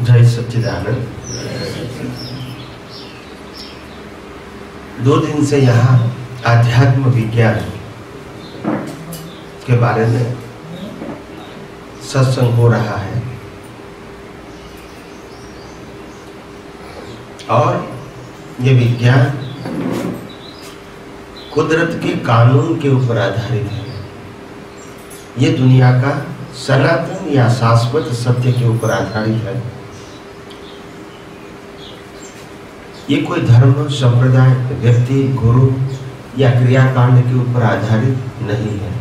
जय सच्चिदानंद। दो दिन से यहाँ आध्यात्म विज्ञान के बारे में सत्संग हो रहा है। और ये विज्ञान कुदरत के कानून के ऊपर आधारित है। ये दुनिया का सनातन या शाश्वत सत्य के ऊपर आधारित है। ये कोई धर्म, संप्रदाय, व्यक्ति, गुरु या क्रियाकांड के ऊपर आधारित नहीं है।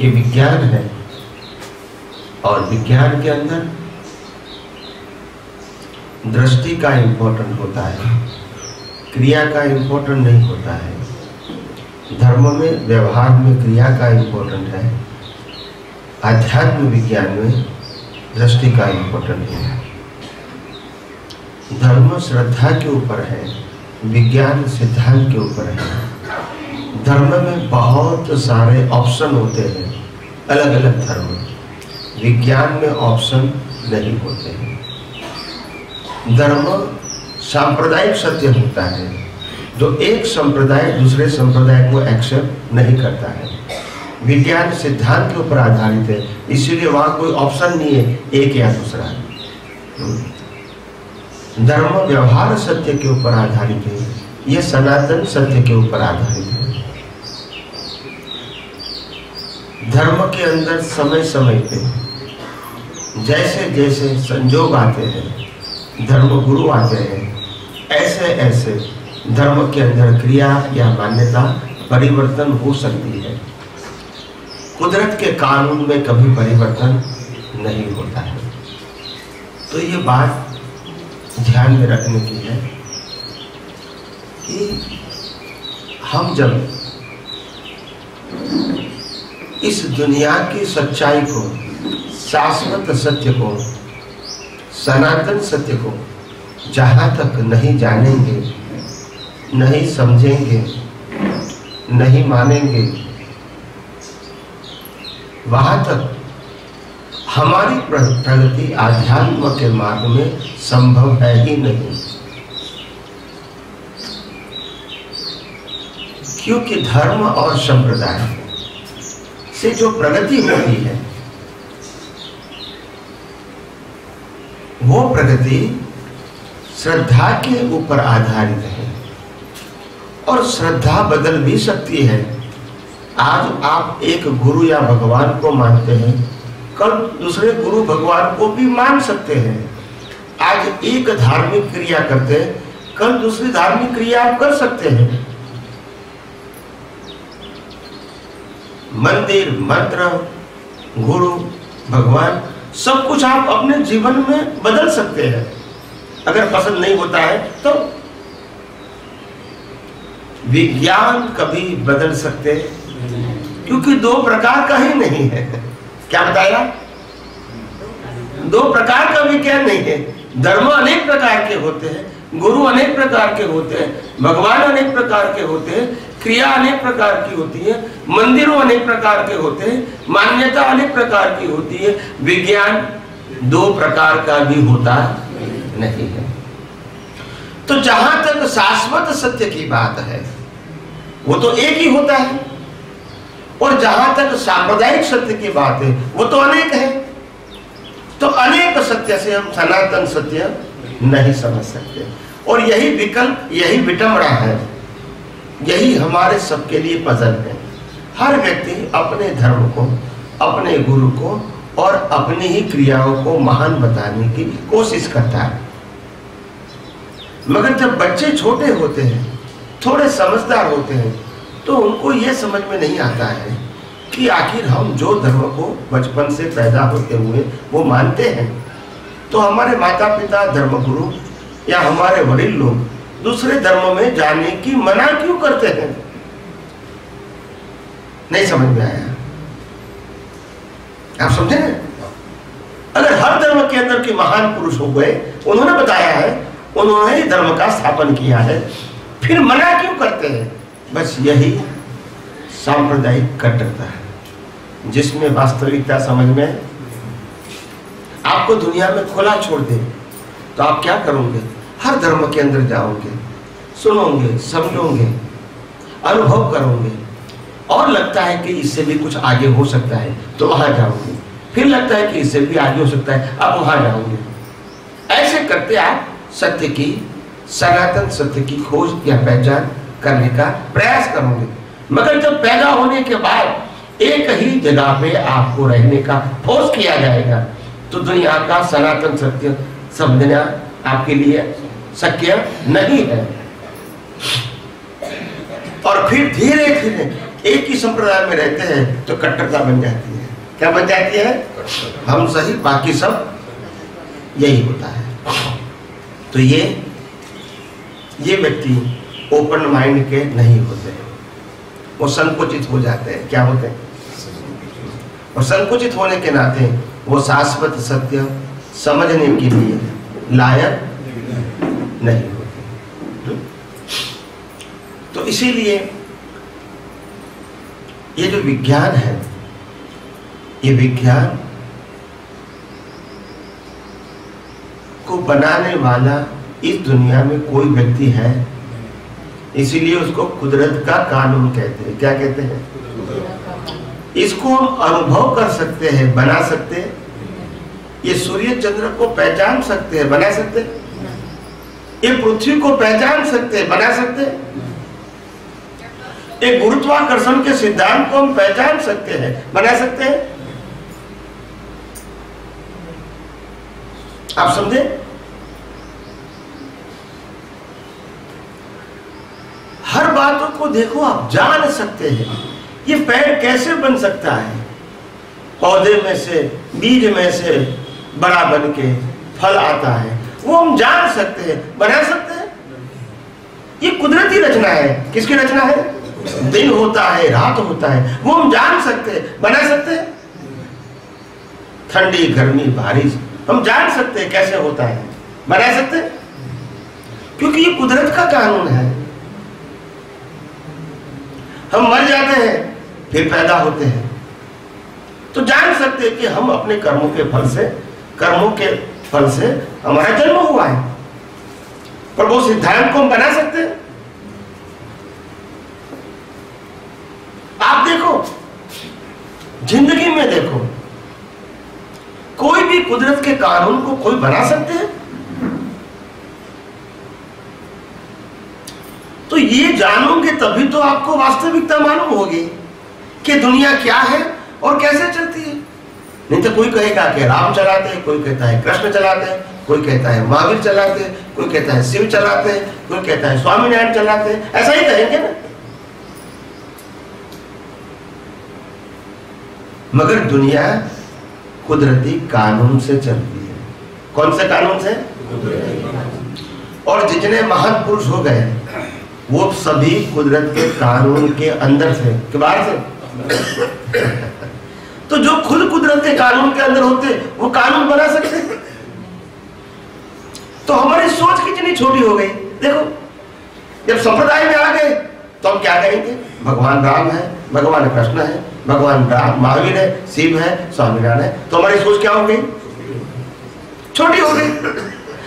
ये विज्ञान है और विज्ञान के अंदर दृष्टि का इम्पोर्टेंट होता है, क्रिया का इम्पोर्टेंट नहीं होता है। धर्म में, व्यवहार में क्रिया का इम्पोर्टेंट है, आध्यात्म विज्ञान में दृष्टि का इम्पोर्टेंट है। धर्म श्रद्धा के ऊपर है, विज्ञान सिद्धांत के ऊपर है। धर्म में बहुत सारे ऑप्शन होते हैं अलग अलग धर्म। विज्ञान में ऑप्शन नहीं होते हैं। धर्म सांप्रदायिक सत्य होता है जो एक संप्रदाय दूसरे संप्रदाय को एक्सेप्ट नहीं करता है। विज्ञान सिद्धांत के ऊपर आधारित है, इसीलिए वहाँ कोई ऑप्शन नहीं है, एक या दूसरा। धर्म व्यवहार सत्य के ऊपर आधारित है। यह सनातन सत्य के ऊपर आधारित है। धर्म के अंदर समय समय पे जैसे जैसे संजोग आते हैं, धर्म गुरु आते हैं, ऐसे ऐसे धर्म के अंदर क्रिया या मान्यता परिवर्तन हो सकती है। कुदरत के कानून में कभी परिवर्तन नहीं होता है। तो ये बात ध्यान में रखने की है कि हम जब इस दुनिया की सच्चाई को, शाश्वत सत्य को, सनातन सत्य को जहाँ तक नहीं जानेंगे, नहीं समझेंगे, नहीं मानेंगे, वहाँ तक हमारी प्रगति आध्यात्म के मार्ग में संभव है ही नहीं। क्योंकि धर्म और संप्रदाय से जो प्रगति होती है, वो प्रगति श्रद्धा के ऊपर आधारित है। और श्रद्धा बदल भी सकती है। आज आप एक गुरु या भगवान को मानते हैं कल दूसरे गुरु भगवान को भी मान सकते हैं। आज एक धार्मिक क्रिया करते हैं, कल दूसरी धार्मिक क्रिया आप कर सकते हैं। मंदिर, मंत्र, गुरु, भगवान, सब कुछ आप अपने जीवन में बदल सकते हैं। अगर पसंद नहीं होता है तो विज्ञान कभी बदल सकते क्योंकि दो प्रकार का ही नहीं है। क्या बताया? दो प्रकार का विज्ञान नहीं है। धर्म अनेक प्रकार के होते हैं, गुरु अनेक प्रकार के होते हैं, भगवान अनेक प्रकार के होते हैं, क्रिया अनेक प्रकार की होती है, मंदिरों अनेक प्रकार के होते हैं, मान्यता अनेक प्रकार की होती है। विज्ञान दो प्रकार का भी होता नहीं है। तो जहाँ तक शाश्वत सत्य की बात है, वो तो एक ही होता है। और जहाँ तक सांप्रदायिक सत्य की बात है, वो तो अनेक है। तो अनेक सत्य से हम सनातन सत्य नहीं समझ सकते। और यही विकल्प, यही विटमरा है। यही हमारे सबके लिए पजल है। हर व्यक्ति अपने धर्म को, अपने गुरु को और अपनी ही क्रियाओं को महान बताने की कोशिश करता है। मगर जब बच्चे छोटे होते हैं, थोड़े समझदार होते हैं तो उनको ये समझ में नहीं आता है कि आखिर हम जो धर्म को बचपन से पैदा होते हुए वो मानते हैं। तो हमारे माता पिता धर्मगुरु या हमारे वडील लोग दूसरे धर्म में जाने की मना क्यों करते हैं? नहीं समझ में आया। आप समझे? अगर हर धर्म के अंदर के महान पुरुष हो गए, उन्होंने बताया है, उन्होंने धर्म का स्थापन किया है, फिर मना क्यों करते हैं? बस यही सांप्रदायिक कट्टरता है, जिसमें वास्तविकता समझ में आपको दुनिया में खुला छोड़ दे तो आप क्या करोगे? हर धर्म के अंदर जाओगे, सुनोगे, समझोगे, अनुभव करोगे, और लगता है कि इससे भी कुछ आगे हो सकता है तो वहाँ जाओगे। फिर लगता है कि इससे भी आगे हो सकता है आप वहाँ जाओगे। ऐसे करते आप सत्य की, सनातन सत्य की खोज या पहचान करने का प्रयास करोगे। मगर जब पैदा होने के बाद एक ही जगह पे आपको रहने का फोर्स किया जाएगा तो दुनिया का सनातन सत्य समझना आपके लिए शक्य नहीं है। और फिर धीरे धीरे एक ही संप्रदाय में रहते हैं तो कट्टरता बन जाती है। क्या बन जाती है? हम सही, बाकी सब यही होता है। तो ये ये व्यक्ति ओपन माइंड के नहीं होते वो संकुचित हो जाते हैं। क्या होते हैं? और संकुचित होने के नाते वो शाश्वत सत्य समझने के लिए लायक नहीं होते। तो इसीलिए ये जो विज्ञान है, ये विज्ञान को बनाने वाला इस दुनिया में कोई व्यक्ति है इसीलिए उसको कुदरत का कानून कहते हैं। क्या कहते हैं? इसको हम अनुभव कर सकते हैं, बना सकते हैं। ये सूर्य चंद्र को पहचान सकते हैं, बना सकते हैं। ये पृथ्वी को पहचान सकते हैं, बना सकते हैं। एक गुरुत्वाकर्षण के सिद्धांत को हम पहचान सकते हैं, बना सकते हैं। आप समझे? हर बातों को देखो, आप जान सकते हैं। ये पेड़ कैसे बन सकता है? पौधे में से, बीज में से बड़ा बन के फल आता है। वो हम जान सकते हैं। बना सकते हैं? ये कुदरती रचना है। किसकी रचना है? दिन होता है, रात होता है। वो हम जान सकते हैं। बना सकते हैं? ठंडी, गर्मी, बारिश, हम जान सकते हैं कैसे होता है। बना सकते हैं? क्योंकि ये कुदरत का कानून है। हम मर जाते हैं, फिर पैदा होते हैं। तो जान सकते हैं कि हम अपने कर्मों के फल से, कर्मों के फल से हमारा जन्म हुआ है। पर वो सिद्धांत को हम बना सकते हैं। आप देखो, ज़िंदगी में देखो, कोई भी कुदरत के कानून को कोई बना सकते हैं? तो ये जानोगे तभी तो आपको वास्तविकता मालूम होगी कि दुनिया क्या है और कैसे चलती है। नहीं तो कोई कहेगा कि राम चलाते हैं कोई कहता है कृष्ण चलाते हैं कोई कहता है महावीर चलाते हैं कोई कहता है शिव चलाते हैं कोई कहता है स्वामीनारायण चलाते हैं। ऐसा ही कहेंगे ना। मगर दुनिया कुदरती कानून से चलती है। कौन से कानून से? और जितने महान पुरुष हो गए वो सभी कुदरत के कानून के अंदर थे के बाहर थे तो जो खुद कुदरत के कानून के अंदर होते, वो कानून बना सकते। तो हमारी सोच कितनी छोटी हो गई। देखो, जब संप्रदाय में आ गए तो हम क्या कहेंगे? भगवान राम है, भगवान कृष्ण है, भगवान राम महावीर है, शिव है, स्वामीनारायण है। तो हमारी सोच क्या हो गई? छोटी हो गई।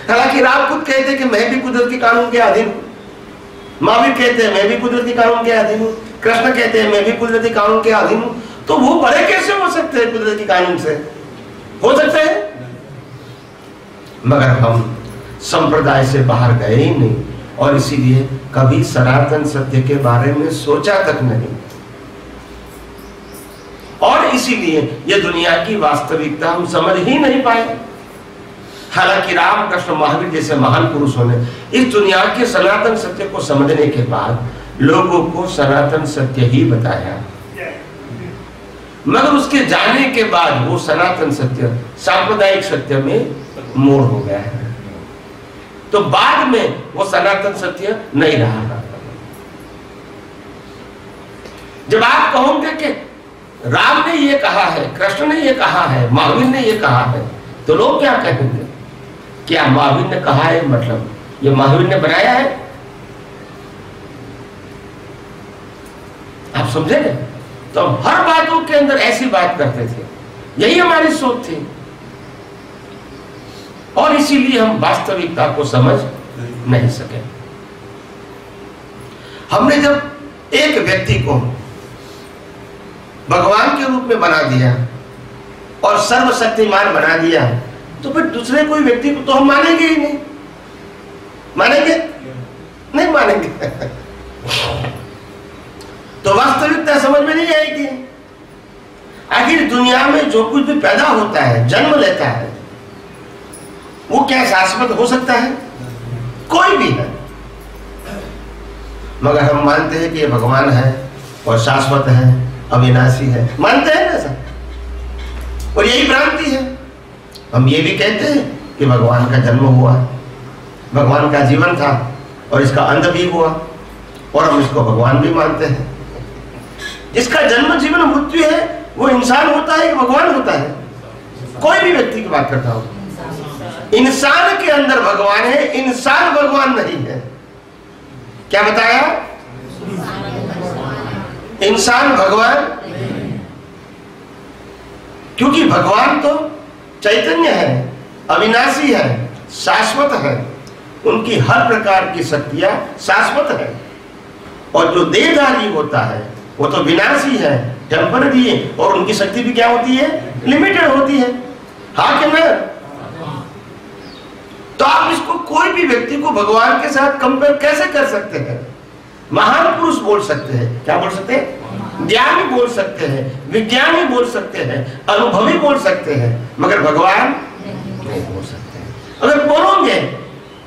हालाँकि राम खुद कहते कि मैं भी कुदरत के कानून के अधीन हूँ। महावीर कहते हैं, मैं भी कुदरती कानून के अधीन हूँ। कृष्ण कहते हैं, मैं भी कुदरती कानून के अधीन हूँ। तो वो बड़े कैसे हो सकते हैं कुदरती कानून से? हो सकते हैं? मगर हम संप्रदाय से बाहर गए ही नहीं और इसीलिए कभी सनातन सत्य के बारे में सोचा तक नहीं। और इसीलिए ये दुनिया की वास्तविकता हम समझ ही नहीं पाए। हालाँकि राम कृष्ण महावीर जैसे महान पुरुषों ने इस दुनिया के सनातन सत्य को समझने के बाद लोगों को सनातन सत्य ही बताया। मगर उसके जाने के बाद वो सनातन सत्य, सांप्रदायिक सत्य में मोड़ हो गया है। तो बाद में वो सनातन सत्य नहीं रहा। जब आप कहोगे कि राम ने ये कहा है, कृष्ण ने ये कहा है, महावीर ने ये कहा है तो लोग क्या कहेंगे? क्या महावीर ने कहा है? मतलब ये महावीर ने बनाया है? आप समझे? ना तो हर बातों के अंदर ऐसी बात करते थे। यही हमारी सोच थी। और इसीलिए हम वास्तविकता को समझ नहीं सके। हमने जब एक व्यक्ति को भगवान के रूप में बना दिया और सर्वशक्तिमान बना दिया तो फिर दूसरे कोई व्यक्ति को तो हम मानेंगे ही नहीं। मानेंगे? नहीं मानेंगे। तो वास्तविकता समझ में नहीं आएगी। आखिर दुनिया में जो कुछ भी पैदा होता है, जन्म लेता है, वो क्या शाश्वत हो सकता है? कोई भी है। मगर हम मानते हैं कि ये भगवान है और शाश्वत है, अविनाशी है। मानते हैं ना सर और यही भ्रांति है। हम ये भी कहते हैं कि भगवान का जन्म हुआ, भगवान का जीवन था और इसका अंत भी हुआ और हम इसको भगवान भी मानते हैं। जिसका जन्म जीवन मृत्यु है, वो इंसान होता है कि भगवान होता है? कोई भी व्यक्ति की बात करता हूँ। इंसान के अंदर भगवान है, इंसान भगवान नहीं है। क्या बताया? इंसान भगवान? क्योंकि भगवान तो चैतन्य है, अविनाशी है, शाश्वत है। उनकी हर प्रकार की शक्तियाँ शाश्वत है। और जो देहधारी होता है, वो तो विनाशी है टेम्पररी है और उनकी शक्ति भी क्या होती है? लिमिटेड होती है। हाँ कि मैं तो आप इसको कोई भी व्यक्ति को भगवान के साथ कंपेयर कैसे कर सकते हैं? महान पुरुष बोल सकते हैं। क्या बोल सकते हैं? ज्ञानी बोल सकते हैं, विज्ञान विज्ञानी बोल सकते हैं, अनुभवी बोल सकते हैं, मगर भगवान नहीं बोल सकते अगर बोलोगे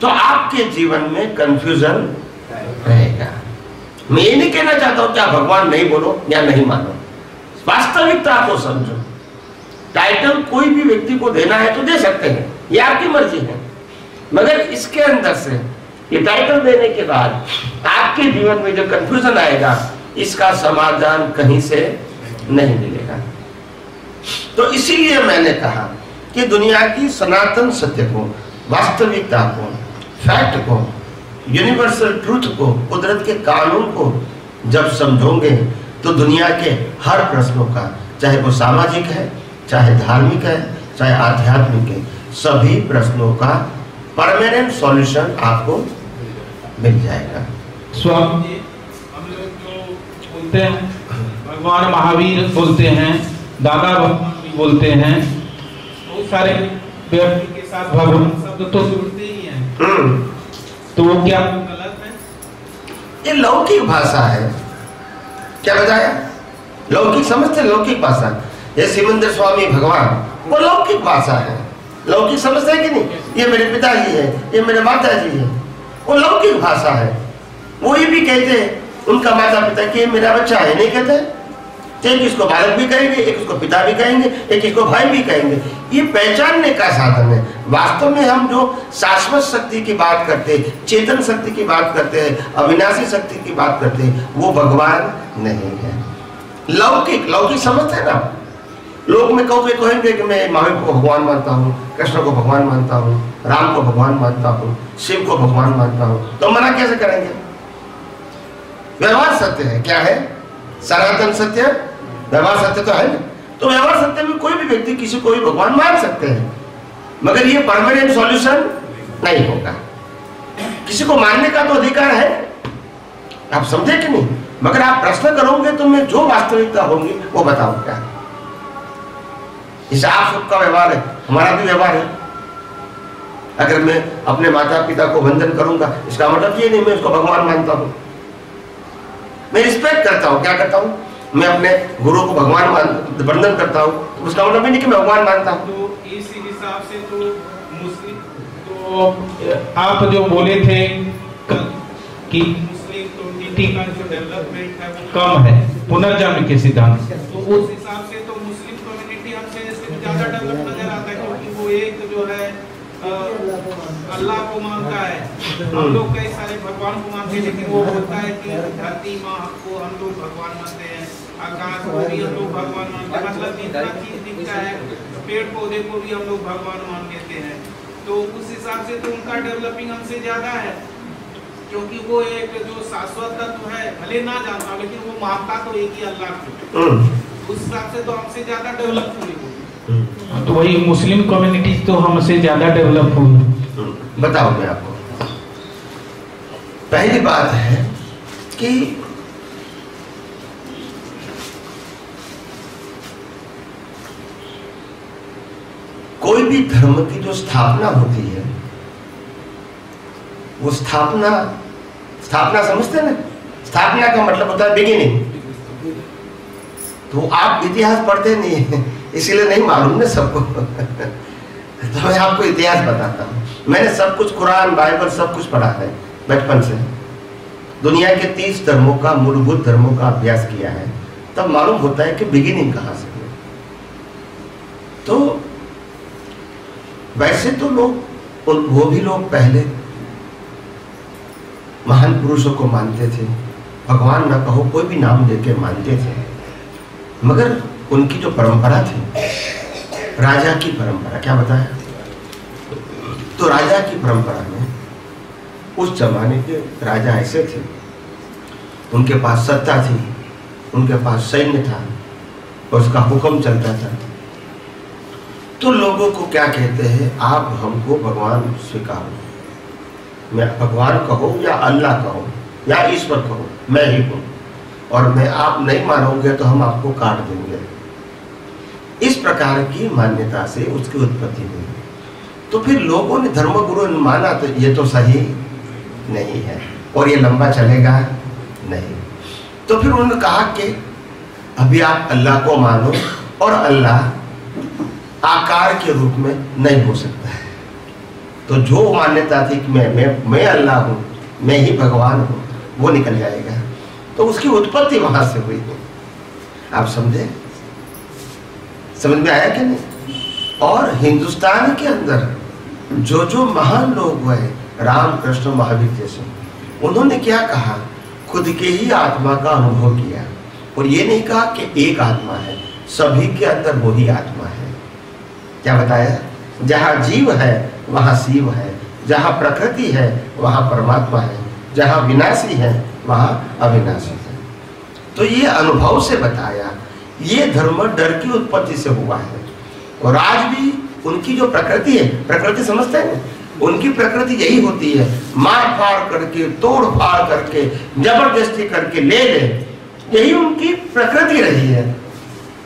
तो आपके जीवन में कंफ्यूजन रहेगा। मैं ये नहीं कहना चाहता हूँ कि आप भगवान नहीं बोलो या नहीं मानो। वास्तविकता को समझो। टाइटल कोई भी व्यक्ति को देना है तो दे सकते हैं, ये आपकी मर्ज़ी है। मगर इसके अंदर से, ये टाइटल देने के बाद आपके जीवन में जो कंफ्यूजन आएगा इसका समाधान कहीं से नहीं मिलेगा। तो इसीलिए मैंने कहा कि दुनिया की सनातन सत्य को, वास्तविकता को, फैक्ट को, यूनिवर्सल ट्रूथ को, कुदरत के कानून को जब समझोगे तो दुनिया के हर प्रश्नों का, चाहे वो सामाजिक है, चाहे धार्मिक है, चाहे आध्यात्मिक है, सभी प्रश्नों का परमानेंट सॉल्यूशन आपको मिल जाएगा। स्वामी बोलते हैं भगवान महावीर बोलते हैं दादा भगवान भी बोलते हैं। बहुत सारे व्यक्ति के साथ भगवान शब्द तो जुड़ते ही हैं। हम्म, तो वो क्या गलत है? ये लौकिक भाषा है। क्या बताया? लौकिक समझते लौकिक भाषा। ये सिमंदर स्वामी भगवान वो लौकिक भाषा है। लौकिक समझते हैं कि नहीं? ये मेरे पिताजी है ये मेरे माता जी है। वो लौकिक भाषा है। वो ये भी कहते हैं उनका माता पिता कि मेरा बच्चा है नहीं कहते तो एक इसको बालक भी कहेंगे, एक इसको पिता भी कहेंगे, एक इसको भाई भी कहेंगे। ये पहचानने का साधन है। वास्तव में हम जो शाश्वत शक्ति की बात करते हैं, चेतन शक्ति की बात करते हैं, अविनाशी शक्ति की बात करते हैं, वो भगवान नहीं है। लौकिक लौकिक समझते हैं ना? लोग में कहोगे कहेंगे कि मैं महावीर को भगवान मानता हूँ, कृष्ण को भगवान मानता हूँ, राम को भगवान मानता हूँ, शिव को भगवान मानता हूँ। तो मना कैसे करेंगे? व्यवहार सत्य है, क्या है? सनातन सत्य? व्यवहार सत्य तो है ना? तो व्यवहार सत्य में कोई भी व्यक्ति किसी को भी भगवान मान सकते हैं। मगर ये परमानेंट सॉल्यूशन नहीं होगा। किसी को मानने का तो अधिकार है। आप समझे कि नहीं? मगर आप प्रश्न करोगे तो मैं जो वास्तविकता होंगी, वो बताऊँगा। जैसे आप सबका व्यवहार है, हमारा भी व्यवहार है। अगर मैं अपने माता पिता को वंदन करूँगा, इसका मतलब ये नहीं, मैं उसको भगवान मानता हूँ। मैं रिस्पेक्ट करता हूँ। क्या करता हूँ? मैं अपने गुरु को भगवान मान वंदन करता हूँ। तो उसका मतलब ये नहीं कि मैं भगवान मानता हूँ। तो इस हिसाब से तो मुस्लिम तो आप जो बोले थे कि है कम है, पुनर्जन्म के सिद्धांत तो उस हिसाब से तो मुस्लिम कम्युनिटी हमसे ज़्यादा डेवलप नज़र आता है क्योंकि वो एक जो है अल्लाह को मानता है। हम लोग कई सारे भगवान को मानते हैं लेकिन वो बोलता है कि धरती माँ को हम लोग भगवान मानते हैं आकाश को भी हम लोग भगवान मानते हैं। मतलब जितना चीज़ दिखता है पेड़ पौधे को भी हम लोग भगवान मान लेते हैं। तो उस हिसाब से तो उनका डेवलपिंग हमसे ज़्यादा है क्योंकि वो एक जो शाश्वत तत्व है भले ना जानता लेकिन वो मानता तो एक ही अल्लाह को। हम्म, उस हिसाब से तो हमसे ज़्यादा डेवलप हुई। तो वही मुस्लिम कम्युनिटी तो हमसे ज़्यादा डेवलप हुई। हम्म, बताओ मैं आपको। पहली बात है कि कोई भी धर्म की जो स्थापना होती है वो स्थापना स्थापना समझते ना? स्थापना का मतलब होता है बिगिनिंग तो आप इतिहास पढ़ते नहीं हैं। इसीलिए नहीं मालूम ना सबको। तो मैं आपको इतिहास बताता हूँ। मैंने सब कुछ कुरान, बाइबल, सब कुछ पढ़ा है, बचपन से। दुनिया के तीस धर्मों का, मूलभूत धर्मों का अभ्यास किया है। तब मालूम होता है कि बिगिनिंग कहाँ से हुई। तो वैसे तो लोग वो भी लोग पहले महान पुरुषों को मानते थे। भगवान ना कहो, कोई भी नाम लेके मानते थे। मगर उनकी जो परंपरा थी, राजा की परंपरा, क्या बताया तो राजा की परंपरा में उस जमाने के राजा ऐसे थे। उनके पास सत्ता थी, उनके पास सैन्य था, और उसका हुक्म चलता था। तो लोगों को क्या कहते हैं, आप हमको भगवान स्वीकारो। मैं भगवान कहो या अल्लाह कहो, या ईश्वर कहो, मैं ही हूँ। और मैं आप नहीं मानोगे तो हम आपको काट देंगे। इस प्रकार की मान्यता से उसकी उत्पत्ति हुई। तो फिर लोगों ने धर्मगुरु ने माना तो ये तो सही नहीं है और ये लंबा चलेगा नहीं। तो फिर उन्होंने कहा कि अभी आप अल्लाह को मानो और अल्लाह आकार के रूप में नहीं हो सकता है। तो जो मान्यता थी कि मैं मैं मैं अल्लाह हूँ, मैं ही भगवान हूँ, वो निकल जाएगा। तो उसकी उत्पत्ति वहाँ से हुई। आप समझे? समझ में आया कि नहीं? और हिंदुस्तान के अंदर जो जो महान लोग हुए, राम, कृष्ण, महावीर जैसे, उन्होंने क्या कहा? खुद के ही आत्मा का अनुभव किया। और ये नहीं कहा कि एक आत्मा है, सभी के अंदर वही आत्मा है। क्या बताया? जहाँ जीव है, वहाँ शिव है, जहाँ प्रकृति है, वहाँ परमात्मा है, जहाँ विनाशी है, वहाँ अविनाशी है। तो ये अनुभव से बताया ये धर्म डर की उत्पत्ति से हुआ है। और आज भी उनकी जो प्रकृति है, प्रकृति समझते हैं? उनकी प्रकृति यही होती है, मार फाड़ करके, तोड़ फाड़ करके, ज़बरदस्ती करके ले ले। यही उनकी प्रकृति रही है।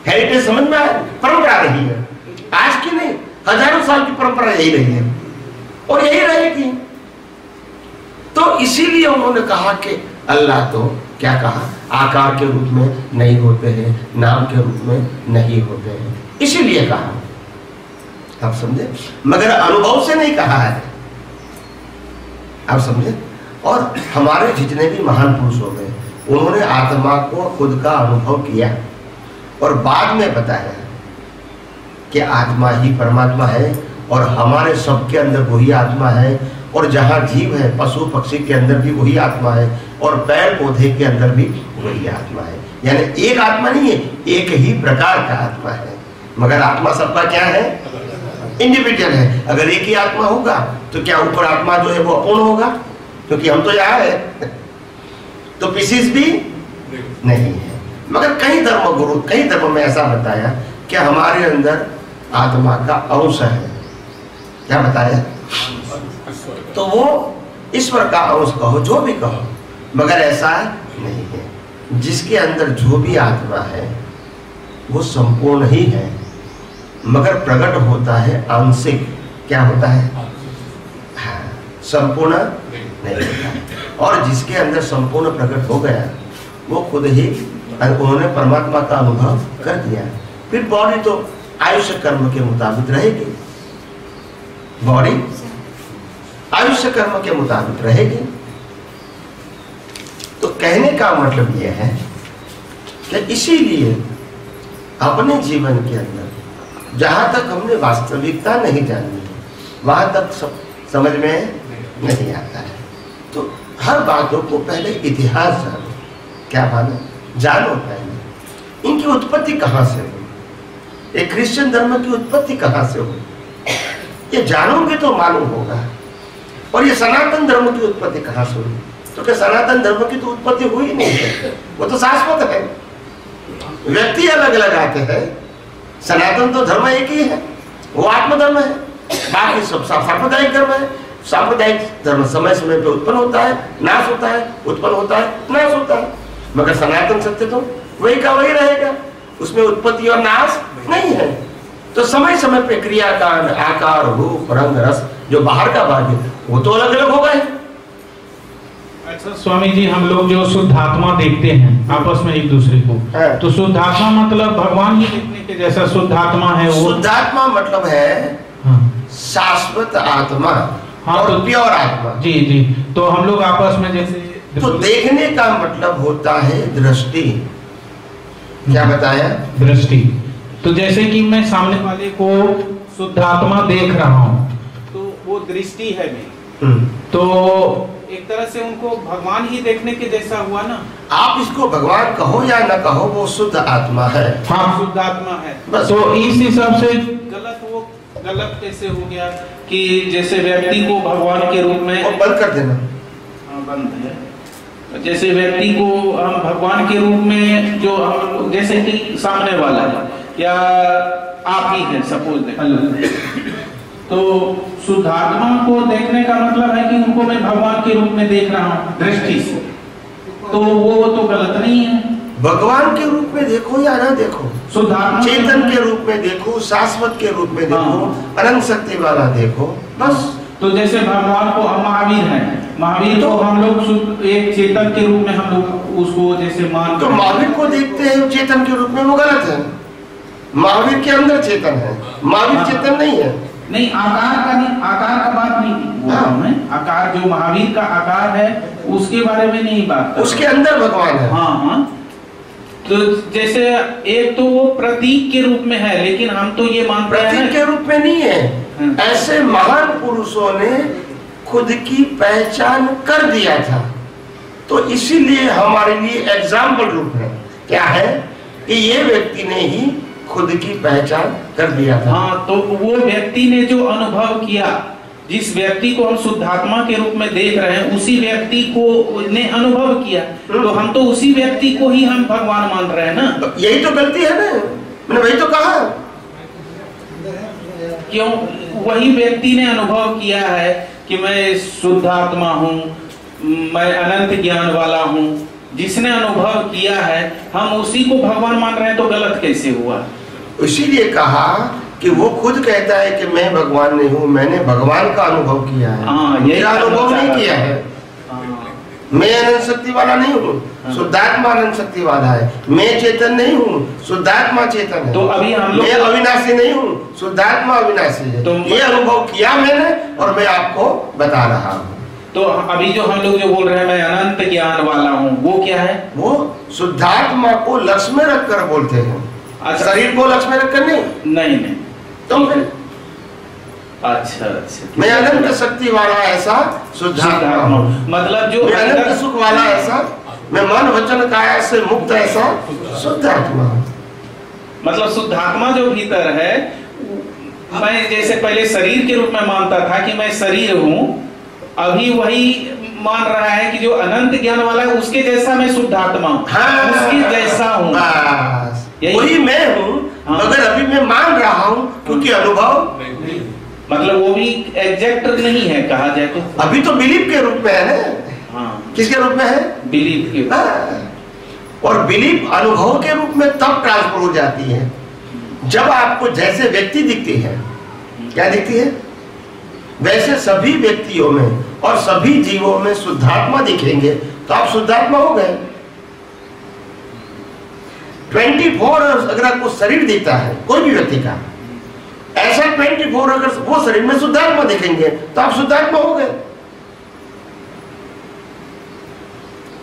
हेरिटेज समझ में आया? परंपरा रही है। आज की नहीं, हज़ारों साल की परंपरा यही रही है। और यही रहेगी। तो इसीलिए उन्होंने कहा कि अल्लाह तो क्या कहा? आकार के रूप में नहीं होते हैं, नाम के रूप में नहीं होते हैं। इसीलिए कहा। आप समझे? मगर अनुभव से नहीं कहा है। आप समझे? और हमारे जितने भी महान पुरुष हो गए, उन्होंने आत्मा को खुद का अनुभव किया। और बाद में बताया कि आत्मा ही परमात्मा है, और हमारे सबके अंदर वही आत्मा है, और जहाँ जीव है, पशु पक्षी के अंदर भी वही आत्मा है, और पेड़ पौधे के अंदर भी वही आत्मा है। यानी एक आत्मा नहीं है, एक ही प्रकार का आत्मा है। मगर आत्मा सबका क्या है? इंडिविजुअल है। अगर एक ही आत्मा होगा तो क्या ऊपर आत्मा जो है वो अपूर्ण होगा? क्योंकि हम तो यहाँ है। तो पीसीस भी नहीं है। मगर कई धर्म गुरु, कई धर्म में ऐसा बताया, कि हमारे अंदर आत्मा का अंश है। क्या बताया? तो वो ईश्वर का अंश कहो, जो भी कहो, मगर ऐसा नहीं है। जिसके अंदर जो भी आत्मा है वो संपूर्ण ही है। मगर प्रकट होता है आंशिक। क्या होता है? हाँ, संपूर्ण नहीं होता। और जिसके अंदर संपूर्ण प्रकट हो गया वो खुद ही उन्होंने परमात्मा का अनुभव कर दिया। फिर बॉडी तो आयुष्य कर्म के मुताबिक रहेगी। बॉडी आयुष्य कर्म के मुताबिक रहेगी। तो कहने का मतलब यह है कि इसीलिए अपने जीवन के अंदर जहाँ तक हमने वास्तविकता नहीं जानी है, वहाँ तक सब समझ में नहीं आता है। तो हर बातों को पहले इतिहास जानो। क्या मानो? जानो पहले। इनकी उत्पत्ति कहाँ से हुई? एक क्रिश्चियन धर्म की उत्पत्ति कहाँ से हुई? ये जानोगे तो मालूम होगा। और ये सनातन धर्म की उत्पत्ति कहाँ से हुई? तो क्या सनातन धर्म की तो उत्पत्ति हुई नहीं है। वो तो शाश्वत है। व्यक्ति अलग अलग आते हैं। सनातन तो धर्म एक ही है। वो आत्मधर्म है। बाकी सब सांप्रदायिक धर्म है। सांप्रदायिक धर्म समय समय पर उत्पन्न होता है, नाश होता है, उत्पन्न होता है, नाश होता है। मगर सनातन सत्य तो वही का वही रहेगा। उसमें उत्पत्ति और नाश नहीं है। तो समय समय पे क्रियाकांड आकार, रूप, रंग, रस जो बाहर का भाग है वो तो अलग अलग होगा ही अच्छा स्वामी जी हम लोग जो शुद्धात्मा देखते हैं आपस में एक दूसरे को। हाँ। तो शुद्धात्मा मतलब भगवान ही देखने के जैसा शुद्धात्मा है वो। शुद्धात्मा मतलब है हाँ। शाश्वत आत्मा हाँ, और तो- प्योर आत्मा। जी जी। तो हम लोग आपस में जैसे तो देखने का मतलब होता है दृष्टि। क्या बताया? दृष्टि। तो जैसे कि मैं सामने वाले को शुद्धात्मा देख रहा हूँ तो वो दृष्टि है मेरी। हम्म। तो एक तरह से उनको भगवान ही देखने के जैसा हुआ ना। आप इसको भगवान कहो या न कहो वो शुद्ध आत्मा है। हाँ। शुद्धात्मा है। बस। तो इस हिसाब से गलत वो गलत कैसे हो गया कि जैसे व्यक्ति को भगवान के रूप में और बंद कर देना। हाँ, बंद है। जैसे व्यक्ति को हम भगवान के रूप में जो हम जैसे कि सामने वाला है या आप ही हैं सपोज़ तो शुद्धात्मा को देखने का मतलब है कि उनको मैं भगवान के रूप में देख रहा हूँ दृष्टि से। तो वो तो गलत नहीं है। भगवान के रूप में देखो या ना देखो? शुद्धात्मा चेतन के रूप में देखो शाश्वत के रूप में देखो हाँ। अनंत शक्ति वाला देखो बस। तो जैसे भगवान को हम महावीर हैं महावीर को हम लोग एक चेतन के रूप में हम लोग उसको जैसे मान तो महावीर को देखते हैं चेतन के रूप में वो गलत है। महावीर के अंदर चेतन है। महावीर हाँ। चेतन नहीं है। नहीं आकार का नहीं आकार का बात नहीं बोल रहा हूँ। मैं आकार जो महावीर का आकार है उसके बारे में नहीं बात उसके अंदर भगवान है। हाँ हाँ। तो जैसे एक तो वो प्रतीक के रूप में है लेकिन हम तो ये मानते हैं प्रतीक के रूप में नहीं है। हम्म। ऐसे महान पुरुषों ने खुद की पहचान कर दिया था। तो इसीलिए हमारे लिए एग्ज़ाम्पल रूप है। क्या है? कि ये व्यक्ति ने ही खुद की पहचान कर दिया था। हाँ तो वो व्यक्ति ने जो अनुभव किया जिस व्यक्ति को हम शुद्धात्मा के रूप में देख रहे हैं उसी व्यक्ति को ने अनुभव किया तो हम तो उसी व्यक्ति को ही हम भगवान मान रहे हैं ना? तो यही तो गलती है ना। मैंने वही तो कहा। क्यों? वही व्यक्ति ने अनुभव किया है कि मैं शुद्ध आत्मा हूँ मैं अनंत ज्ञान वाला हूँ। जिसने अनुभव किया है हम उसी को भगवान मान रहे हैं तो गलत कैसे हुआ? इसीलिए कहा कि वो खुद कहता है कि मैं भगवान नहीं हूँ मैंने भगवान का अनुभव किया है। हाँ, मेरा अनुभव नहीं किया है। हाँ, मैं अनंत शक्ति वाला नहीं हूँ हाँ। शुद्धात्मा अनंत शक्ति वाला है। मैं चेतन नहीं हूँ शुद्धात्मा चेतन है। तो अभी हम लोग मैं अविनाशी नहीं हूँ शुद्धात्मा अविनाशी है। तो- ये अनुभव किया मैंने और मैं आपको बता रहा हूँ। तो अभी जो हम लोग जो बोल रहे हैं मैं अनंत ज्ञान वाला हूँ वो क्या है? वो शुद्धात्मा को लक्ष्य में रखकर बोलते हैं। अच्छा। शरीर को लक्ष्य में रखकर नहीं नहीं। नहीं तो फिर? अच्छा अच्छा। मैं अनंत शक्ति वाला ऐसा शुद्धात्मा हूँ। मतलब जो मैं अनंत सुख वाला ऐसा मैं मन वचन काया से मुक्त ऐसा शुद्ध आत्मा मतलब शुद्धात्मा जो भीतर है मैं जैसे पहले शरीर के रूप में मानता था कि मैं शरीर हूँ अभी वही मान रहा है कि जो अनंत ज्ञान वाला है उसके जैसा मैं शुद्धात्मा हूँ। हाँ, उसके जैसा हूँ। वही मैं हूँ हाँ। मगर अभी मैं मान रहा हूँ क्योंकि अनुभव मतलब वो भी एग्जैक्ट नहीं है कहा जाए तो। अभी तो बिलीफ के रूप में है ना? हाँ। किसके रूप में है? बिलीव के। हाँ। और बिलीफ अनुभव के रूप में तब ट्रांसफ़र हो जाती है जब आपको जैसे व्यक्ति दिखती है। क्या दिखती है? वैसे सभी व्यक्तियों में और सभी जीवों में शुद्धात्मा दिखेंगे तो आप शुद्धात्मा हो गए। 24 फोर आवर्स अगर आपको शरीर दिखता है कोई भी व्यक्ति का ऐसा 24 फोर अगर वो शरीर में शुद्धात्मा दिखेंगे तो आप शुद्धात्मा हो गए।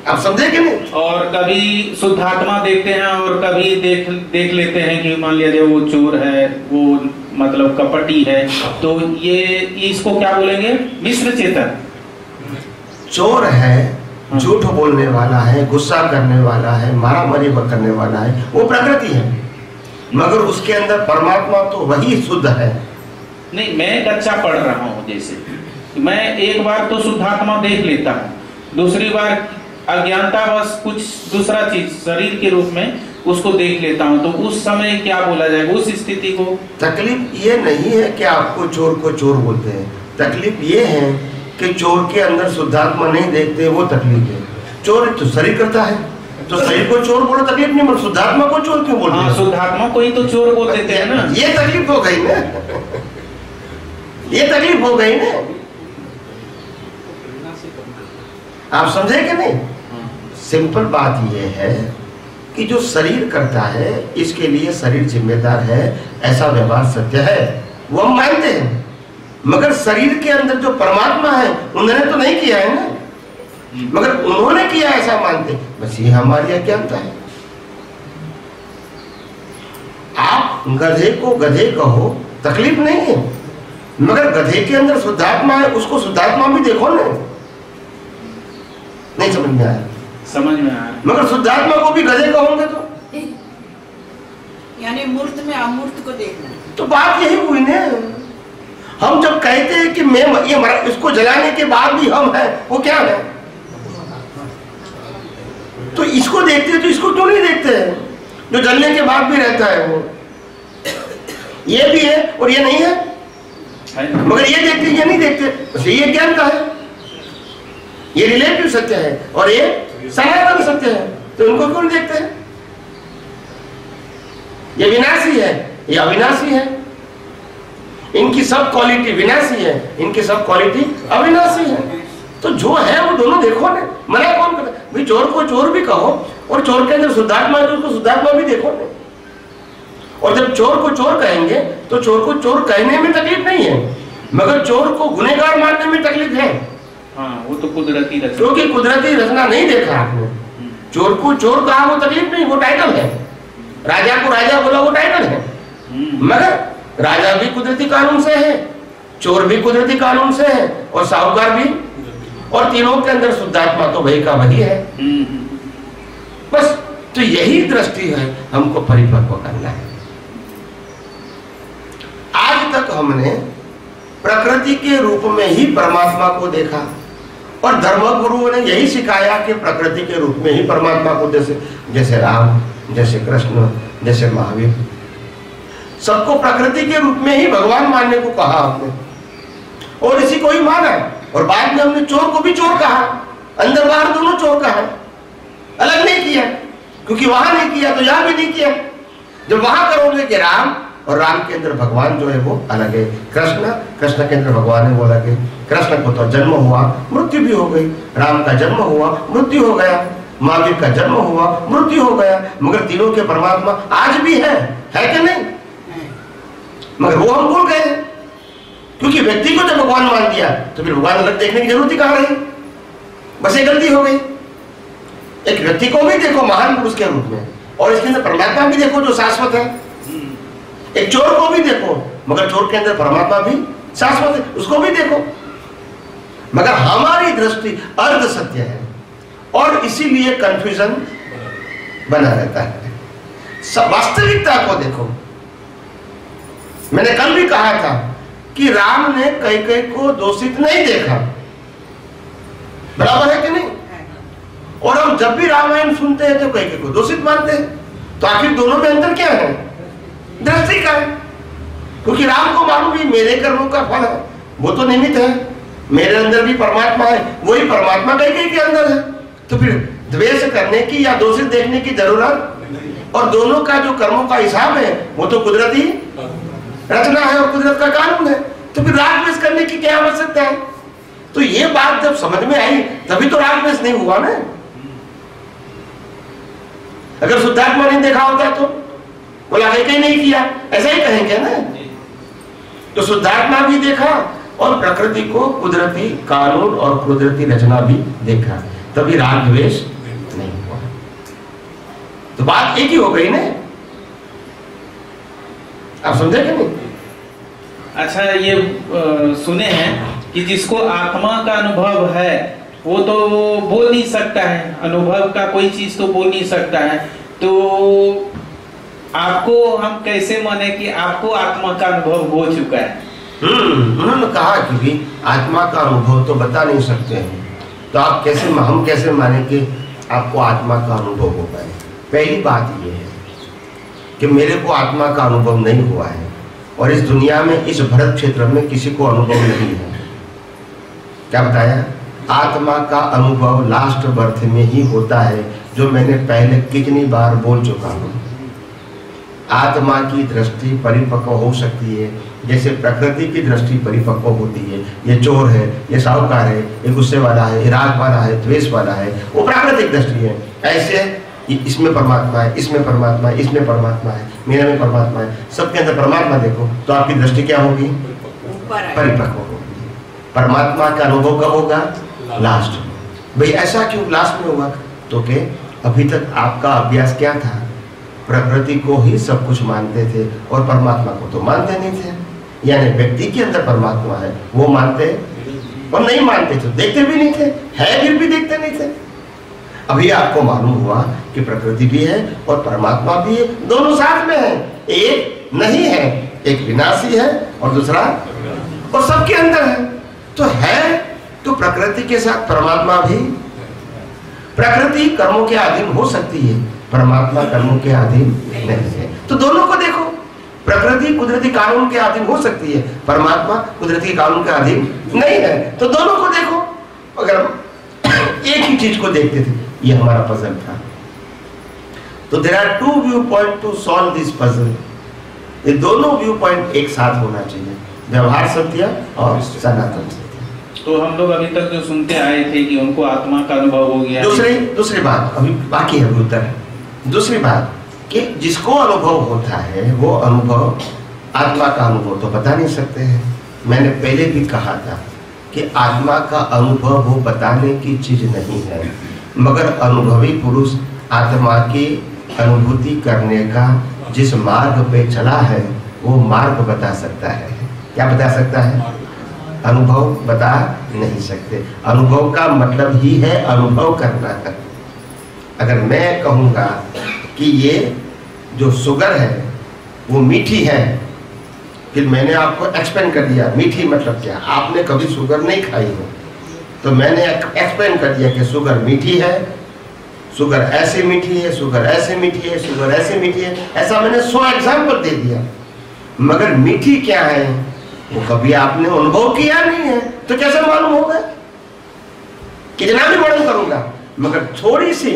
आप समझे कि नहीं? और कभी शुद्धात्मा देखते हैं और कभी देख देख लेते हैं कि मान लिया जाए वो चोर है वो मतलब कपटी है तो ये इसको क्या बोलेंगे? मिश्र चेतन। चोर हाँ। झूठ बोलने वाला है गुस्सा करने वाला है मारा मारी करने वाला है वो प्रकृति है। मगर उसके अंदर परमात्मा तो वही शुद्ध है। नहीं मैं कच्चा पढ़ रहा हूँ जैसे। मैं एक बार तो शुद्धात्मा देख लेता हूँ। दूसरी बार अज्ञानता बस कुछ दूसरा चीज़ शरीर के रूप में उसको देख लेता हूँ। तो उस समय क्या बोला जाएगा उस स्थिति को? तकलीफ़ ये नहीं है कि आपको चोर को चोर बोलते हैं। तकलीफ़ ये है कि चोर के अंदर शुद्धात्मा नहीं देखते वो तकलीफ़ है। चोर तो शरीर करता है। तो शरीर को चोर बोलो तकलीफ़ नहीं बोलो शुद्धात्मा को चोर क्यों बोलते हाँ हैं? शुद्धात्मा को ही तो चोर बोल देते हैं ना? ये तकलीफ़ हो गई ना। ये तकलीफ़ हो गई ना। आप समझे कि नहीं? सिंपल बात यह है कि जो शरीर करता है इसके लिए शरीर जिम्मेदार है। ऐसा व्यवहार सत्य है। वो हम मानते हैं। मगर शरीर के अंदर जो परमात्मा है उन्होंने तो नहीं किया है ना? मगर उन्होंने किया ऐसा मानते बस ये हमारी अज्ञानता है? आप गधे को गधे कहो तकलीफ़ नहीं है। मगर गधे के अंदर शुद्धात्मा है उसको शुद्धात्मा भी देखो ना। नहीं समझ में आया? समझ में आया। मगर शुद्धात्मा को भी गधे कहोगे तो? यानी मूर्त में अमूर्त को देखना। तो बात यही हुई ना। हम जब कहते हैं कि मैं ये मरा- इसको जलाने के बाद भी हम हैं, वो क्या है? तो इसको देखते हैं तो इसको क्यों नहीं देखते हैं? जो जलने के बाद भी रहता है वो। ये भी है और ये नहीं है। मगर ये देखते ये नहीं देखते। बस ये ज्ञान का है। ये रिलेटिव सत्य है और ये सनातन सत्य है। तो इनको क्यों देखते हैं? ये विनाशी है, ये अविनाशी है। इनकी सब क्वालिटी विनाशी है इनकी सब क्वालिटी अविनाशी है। तो जो है वो दोनों देखो ना मना कौन करता? भाई चोर को चोर भी कहो और चोर के अंदर शुद्धात्मा है तो उसको शुद्धात्मा भी देखो ना। और जब चोर को चोर कहेंगे तो चोर को चोर कहने में तकलीफ़ नहीं है मगर चोर को गुनेगार मानने में तकलीफ़ है। हाँ वो तो कुदरती रचना। क्योंकि कुदरती रचना नहीं देखा आपने। चोर को चोर कहा वो तकलीफ़ नहीं वो टाइटल है। राजा को राजा बोला वो टाइटल है। हम्म, मगर राजा भी कुदरती कानून से है, चोर भी कुदरती कानून से है, और साहूकार भी और तीनों के अंदर शुद्धात्मा तो वही का वही है। बस तो यही दृष्टि है, हमको परिपक्व करना है आज तक हमने प्रकृति के रूप में ही परमात्मा को देखा, और धर्म गुरुओं ने यही सिखाया कि प्रकृति के रूप में ही परमात्मा को जैसे जैसे राम, जैसे कृष्ण, जैसे महावीर सबको प्रकृति के रूप में ही भगवान मानने को कहा हमने। और इसी को ही माना। और बाद में हमने चोर को भी चोर कहा। अंदर बाहर दोनों चोर कहा। अलग नहीं किया। क्योंकि वहाँ नहीं किया तो यहाँ भी नहीं किया। जब वहाँ करोगे कि राम, और राम के अंदर भगवान जो है वो अलग है। कृष्ण कृष्ण के अंदर भगवान है वो अलग है। कृष्ण को तो जन्म हुआ, मृत्यु भी हो गई। राम का जन्म हुआ, मृत्यु हो गया। महावीर का जन्म हुआ, मृत्यु हो गया। मगर तीनों के परमात्मा आज भी है। है कि नहीं? मगर वो हम भूल गए। क्योंकि व्यक्ति को जब भगवान मान दिया तो फिर भगवान अलग देखने की ज़रूरत ही कहाँ रही? बस ये गलती हो गई। एक व्यक्ति को भी देखो महान पुरुष के रूप में, और इसके अंदर परमात्मा भी देखो जो शाश्वत है। एक चोर को भी देखो, मगर चोर के अंदर परमात्मा भी शाश्वत है, उसको भी देखो। मगर हमारी दृष्टि अर्ध सत्य है, और इसीलिए कंफ्यूजन बना रहता है। वास्तविकता को देखो। मैंने कल भी कहा था कि राम ने कई कई को दोषित नहीं देखा। बराबर है कि नहीं? और हम जब भी रामायण सुनते हैं तो कई कई को दोषित मानते हैं। तो आखिर दोनों में अंतर क्या है? दृष्टि का है। क्योंकि राम को मालूम भी मेरे कर्मों का फल है। वो तो निमित्त है। मेरे अंदर भी परमात्मा है। वही परमात्मा कई कई के अंदर है। तो फिर द्वेष करने की या दोषित देखने की ज़रूरत? और दोनों का जो कर्मों का हिसाब है वो तो कुदरती रचना है और कुदरत का कानून है। तो फिर राग द्वेष करने की क्या आवश्यकता है? तो ये बात जब समझ में आई, तभी तो राग द्वेष नहीं हुआ ना। अगर शुद्धात्मा नहीं देखा होता तो बोला, है कहीं नहीं किया? ऐसा ही कहेंगे ना। तो शुद्धात्मा भी देखा और प्रकृति को कुदरती कानून और कुदरती रचना भी देखा। तभी राग द्वेष नहीं हुआ। तो बात एक ही हो गई ना। आप समझे कि नहीं अच्छा ये अ, सुने हैं कि जिसको आत्मा का अनुभव है वो तो बोल नहीं सकता है। अनुभव का कोई चीज़ तो बोल नहीं सकता है। तो आपको हम कैसे माने कि आपको आत्मा का अनुभव हो चुका है? हम्म उन्होंने कहा क्योंकि आत्मा का अनुभव तो बता नहीं सकते हैं। तो आप कैसे हम कैसे माने कि आपको आत्मा का अनुभव हो पाए? पहली बात ये है कि मेरे को आत्मा का अनुभव नहीं हुआ है और इस दुनिया में, इस भरत क्षेत्र में किसी को अनुभव नहीं है। क्या बताया? आत्मा का अनुभव लास्ट बर्थ में ही होता है, जो मैंने पहले कितनी बार बोल चुका हूँ। आत्मा की दृष्टि परिपक्व हो सकती है, जैसे प्रकृति की दृष्टि परिपक्व होती है। ये चोर है, ये साहूकार है, ये गुस्से वाला है, ये राग वाला है, द्वेष वाला है, वो प्राकृतिक दृष्टि है। ऐसे इसमें परमात्मा है इसमें परमात्मा है इसमें परमात्मा है मेरे में परमात्मा है। सबके अंदर परमात्मा देखो तो आपकी दृष्टि क्या होगी? परिपक्व होगी। परमात्मा का अनुभव कब होगा? लास्ट भाई ऐसा क्यों? लास्ट में हुआ। तो के अभी तक आपका अभ्यास क्या था? प्रकृति को ही सब कुछ मानते थे और परमात्मा को तो मानते नहीं थे। यानी व्यक्ति के अंदर परमात्मा है वो मानते और नहीं मानते थे देखते भी नहीं थे है फिर भी देखते नहीं थे। अभी आपको मालूम हुआ कि प्रकृति भी है और परमात्मा भी है दोनों साथ में है। एक नहीं है, एक विनाशी है और दूसरा और सबके अंदर है। तो है तो प्रकृति के साथ परमात्मा भी। प्रकृति कर्मों के अधीन हो सकती है, परमात्मा कर्मों के अधीन नहीं है। तो दोनों को देखो। प्रकृति कुदरती कानून के अधीन हो सकती है, परमात्मा कुदरती कानून के अधीन नहीं है। तो दोनों को देखो। अगर एक ही चीज़ को देखते थे ये हमारा पजल था। तो there are two view point to solve this puzzle ये दोनों व्यू पॉइंट एक साथ होना चाहिए। व्यवहार सत्य और सनातन सत्य। तो हम लोग अभी तक जो सुनते आए थे कि उनको आत्मा का अनुभव हो गया। दूसरी दूसरी बात अभी बाकी है उत्तर। दूसरी बात कि जिसको अनुभव होता है वो अनुभव आत्मा का अनुभव तो बता नहीं सकते हैं। मैंने पहले भी कहा था कि आत्मा का अनुभव वो बताने की चीज़ नहीं है। मगर अनुभवी पुरुष आत्मा की अनुभूति करने का जिस मार्ग पे चला है, वो मार्ग बता सकता है। क्या बता सकता है? अनुभव बता नहीं सकते। अनुभव का मतलब ही है अनुभव करना। है अगर मैं कहूँगा कि ये जो शुगर है, वो मीठी है, फिर मैंने आपको एक्सप्लेन कर दिया। मीठी मतलब क्या? आपने कभी शुगर नहीं खाई हो। तो मैंने एक्सप्लेन कर दिया कि शुगर मीठी है शुगर ऐसे मीठी है शुगर ऐसे मीठी है शुगर ऐसे मीठी है। ऐसा मैंने सौ एग्ज़ाम्पल दे दिया। मगर मीठी क्या है, वो कभी आपने अनुभव किया नहीं है। तो कैसे मालूम होगा? कितना भी वर्णन करूँगा, मगर थोड़ी सी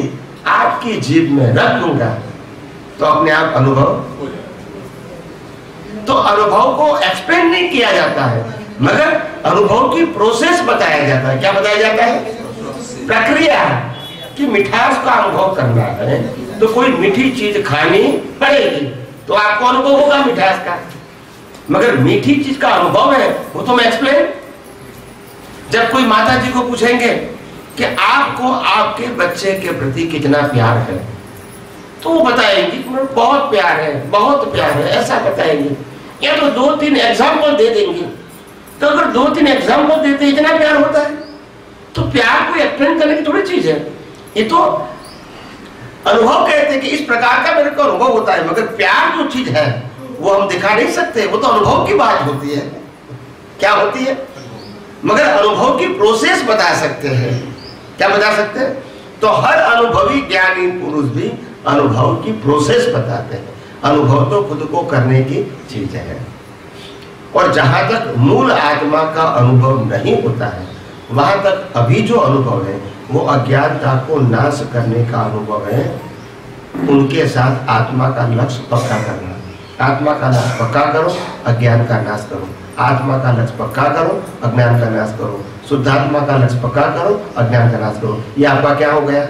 आपकी जीभ में रख दूँगा तो अपने आप अनुभव तो अनुभव को एक्सप्लेन नहीं किया जाता है। मगर अनुभव की प्रोसेस बताया जाता है। क्या बताया जाता है? प्रक्रिया कि मिठास का अनुभव करना है। तो कोई मीठी चीज़ खानी पड़ेगी तो आपको अनुभव होगा मिठास का। मगर मीठी चीज़ का अनुभव है, वो तो मैं एक्सप्लेन जब कोई माता जी को पूछेंगे कि आपको आपके बच्चे के प्रति कितना प्यार है तो वो बताएँगी बहुत प्यार है, बहुत प्यार है, ऐसा बताएँगे। या तो दो तीन एग्ज़ाम्पल दे देंगे। तो अगर दो तीन एग्ज़ाम्पल देते, इतना प्यार होता है। तो प्यार को एक्सप्लेन करने की थोड़ी चीज़ है। ये तो अनुभव कहते हैं कि इस प्रकार का मेरे को अनुभव होता है, मगर प्यार जो चीज़ है, वो हम दिखा नहीं सकते। वो तो अनुभव की बात होती है। क्या होती है? मगर अनुभव की प्रोसेस बता सकते हैं। क्या बता सकते हैं? तो हर अनुभवी ज्ञानी पुरुष भी अनुभव की प्रोसेस बताते हैं। अनुभव तो खुद को करने की चीज़ है। और जहाँ तक मूल आत्मा का अनुभव नहीं होता है वहाँ तक अभी जो अनुभव है वो अज्ञानता को नाश करने का अनुभव है। उनके साथ आत्मा का लक्ष्य पक्का करना। आत्मा का लक्ष्य पक्का करो अज्ञान का नाश करो। आत्मा का लक्ष्य पक्का करो अज्ञान का नाश करो। शुद्धात्मा का लक्ष्य पक्का करो अज्ञान का नाश करो। ये आपका क्या हो गया?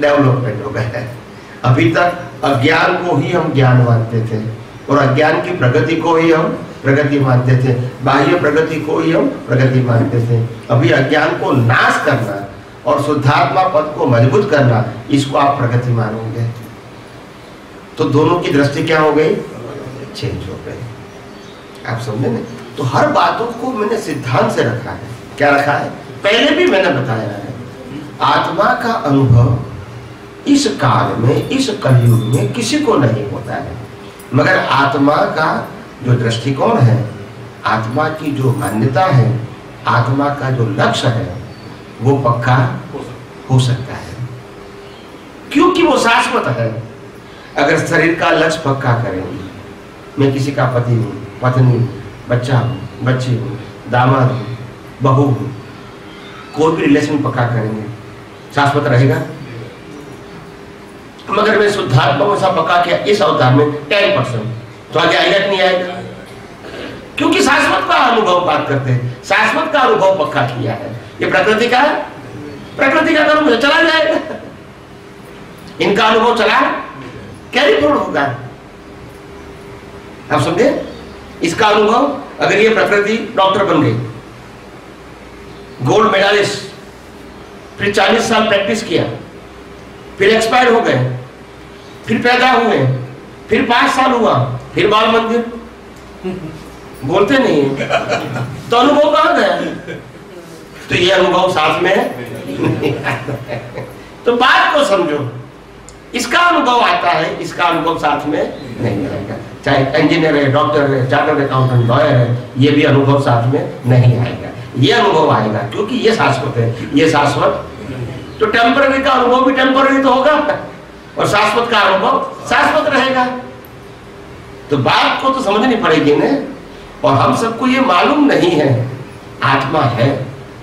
डेवलपमेंट हो गया है। अभी तक अज्ञान को ही हम ज्ञान मानते थे और अज्ञान की प्रगति को ही हम प्रगति मानते थे। बाह्य प्रगति को ही हम प्रगति मानते थे। अभी अज्ञान को नाश करना और शुद्धात्मा पद को मज़बूत करना, इसको आप प्रगति मानोगे। तो दोनों की दृष्टि क्या हो गई? चेंज हो गई। आप समझे ना? तो हर बातों को मैंने सिद्धांत से रखा है। क्या रखा है? पहले भी मैंने बताया है। आत्मा का अनुभव इस काल में, इस कलयुग में किसी को नहीं होता है। मगर आत्मा का जो दृष्टिकोण है, आत्मा की जो मान्यता है, आत्मा का जो लक्ष्य है, वो पक्का हो सकता है। क्योंकि वो शाश्वत है। अगर शरीर का लक्ष्य पक्का करेंगे मैं किसी का पति हूँ, पत्नी, बच्चा हूँ, बच्ची हूँ, दामाद हूँ, बहू हूँ, कोई भी रिलेशन पक्का करेंगे, शाश्वत रहेगा। मगर मैं शुद्धात्मा ऐसा पक्का किया, इस अवतार में टेन परसेंट। तो आगे आएगा नहीं आएगा। क्योंकि शाश्वत का अनुभव बात करते हैं। शाश्वत का अनुभव पक्का किया है। ये प्रकृति का प्रकृति का अनुभव चला जाएगा। इनका अनुभव चला कैसे पूर्ण होगा। आप समझे? इसका अनुभव, अगर ये प्रकृति डॉक्टर बन गई, गोल्ड मेडलिस्ट, फिर 40 साल प्रैक्टिस किया, फिर एक्सपायर हो गए, फिर पैदा हुए, फिर पाँच साल हुआ फिर बाल मंदिर। बोलते नहीं हैं। तो अनुभव कहाँ गया तो ये अनुभव साथ में है। तो बात को समझो। इसका अनुभव आता है, इसका अनुभव साथ में नहीं आएगा। चाहे इंजीनियर है डॉक्टर है चार्टर्ड अकाउंटेंट लॉयर है, ये भी अनुभव साथ में नहीं आएगा। ये अनुभव आएगा क्योंकि ये शाश्वत है, ये शाश्वत तो टेम्पररी का अनुभव भी टेम्पररी तो होगा। और शाश्वत का अनुभव शाश्वत रहेगा। तो बात को तो समझनी पड़ेगी ना। और हम सबको ये मालूम नहीं है आत्मा है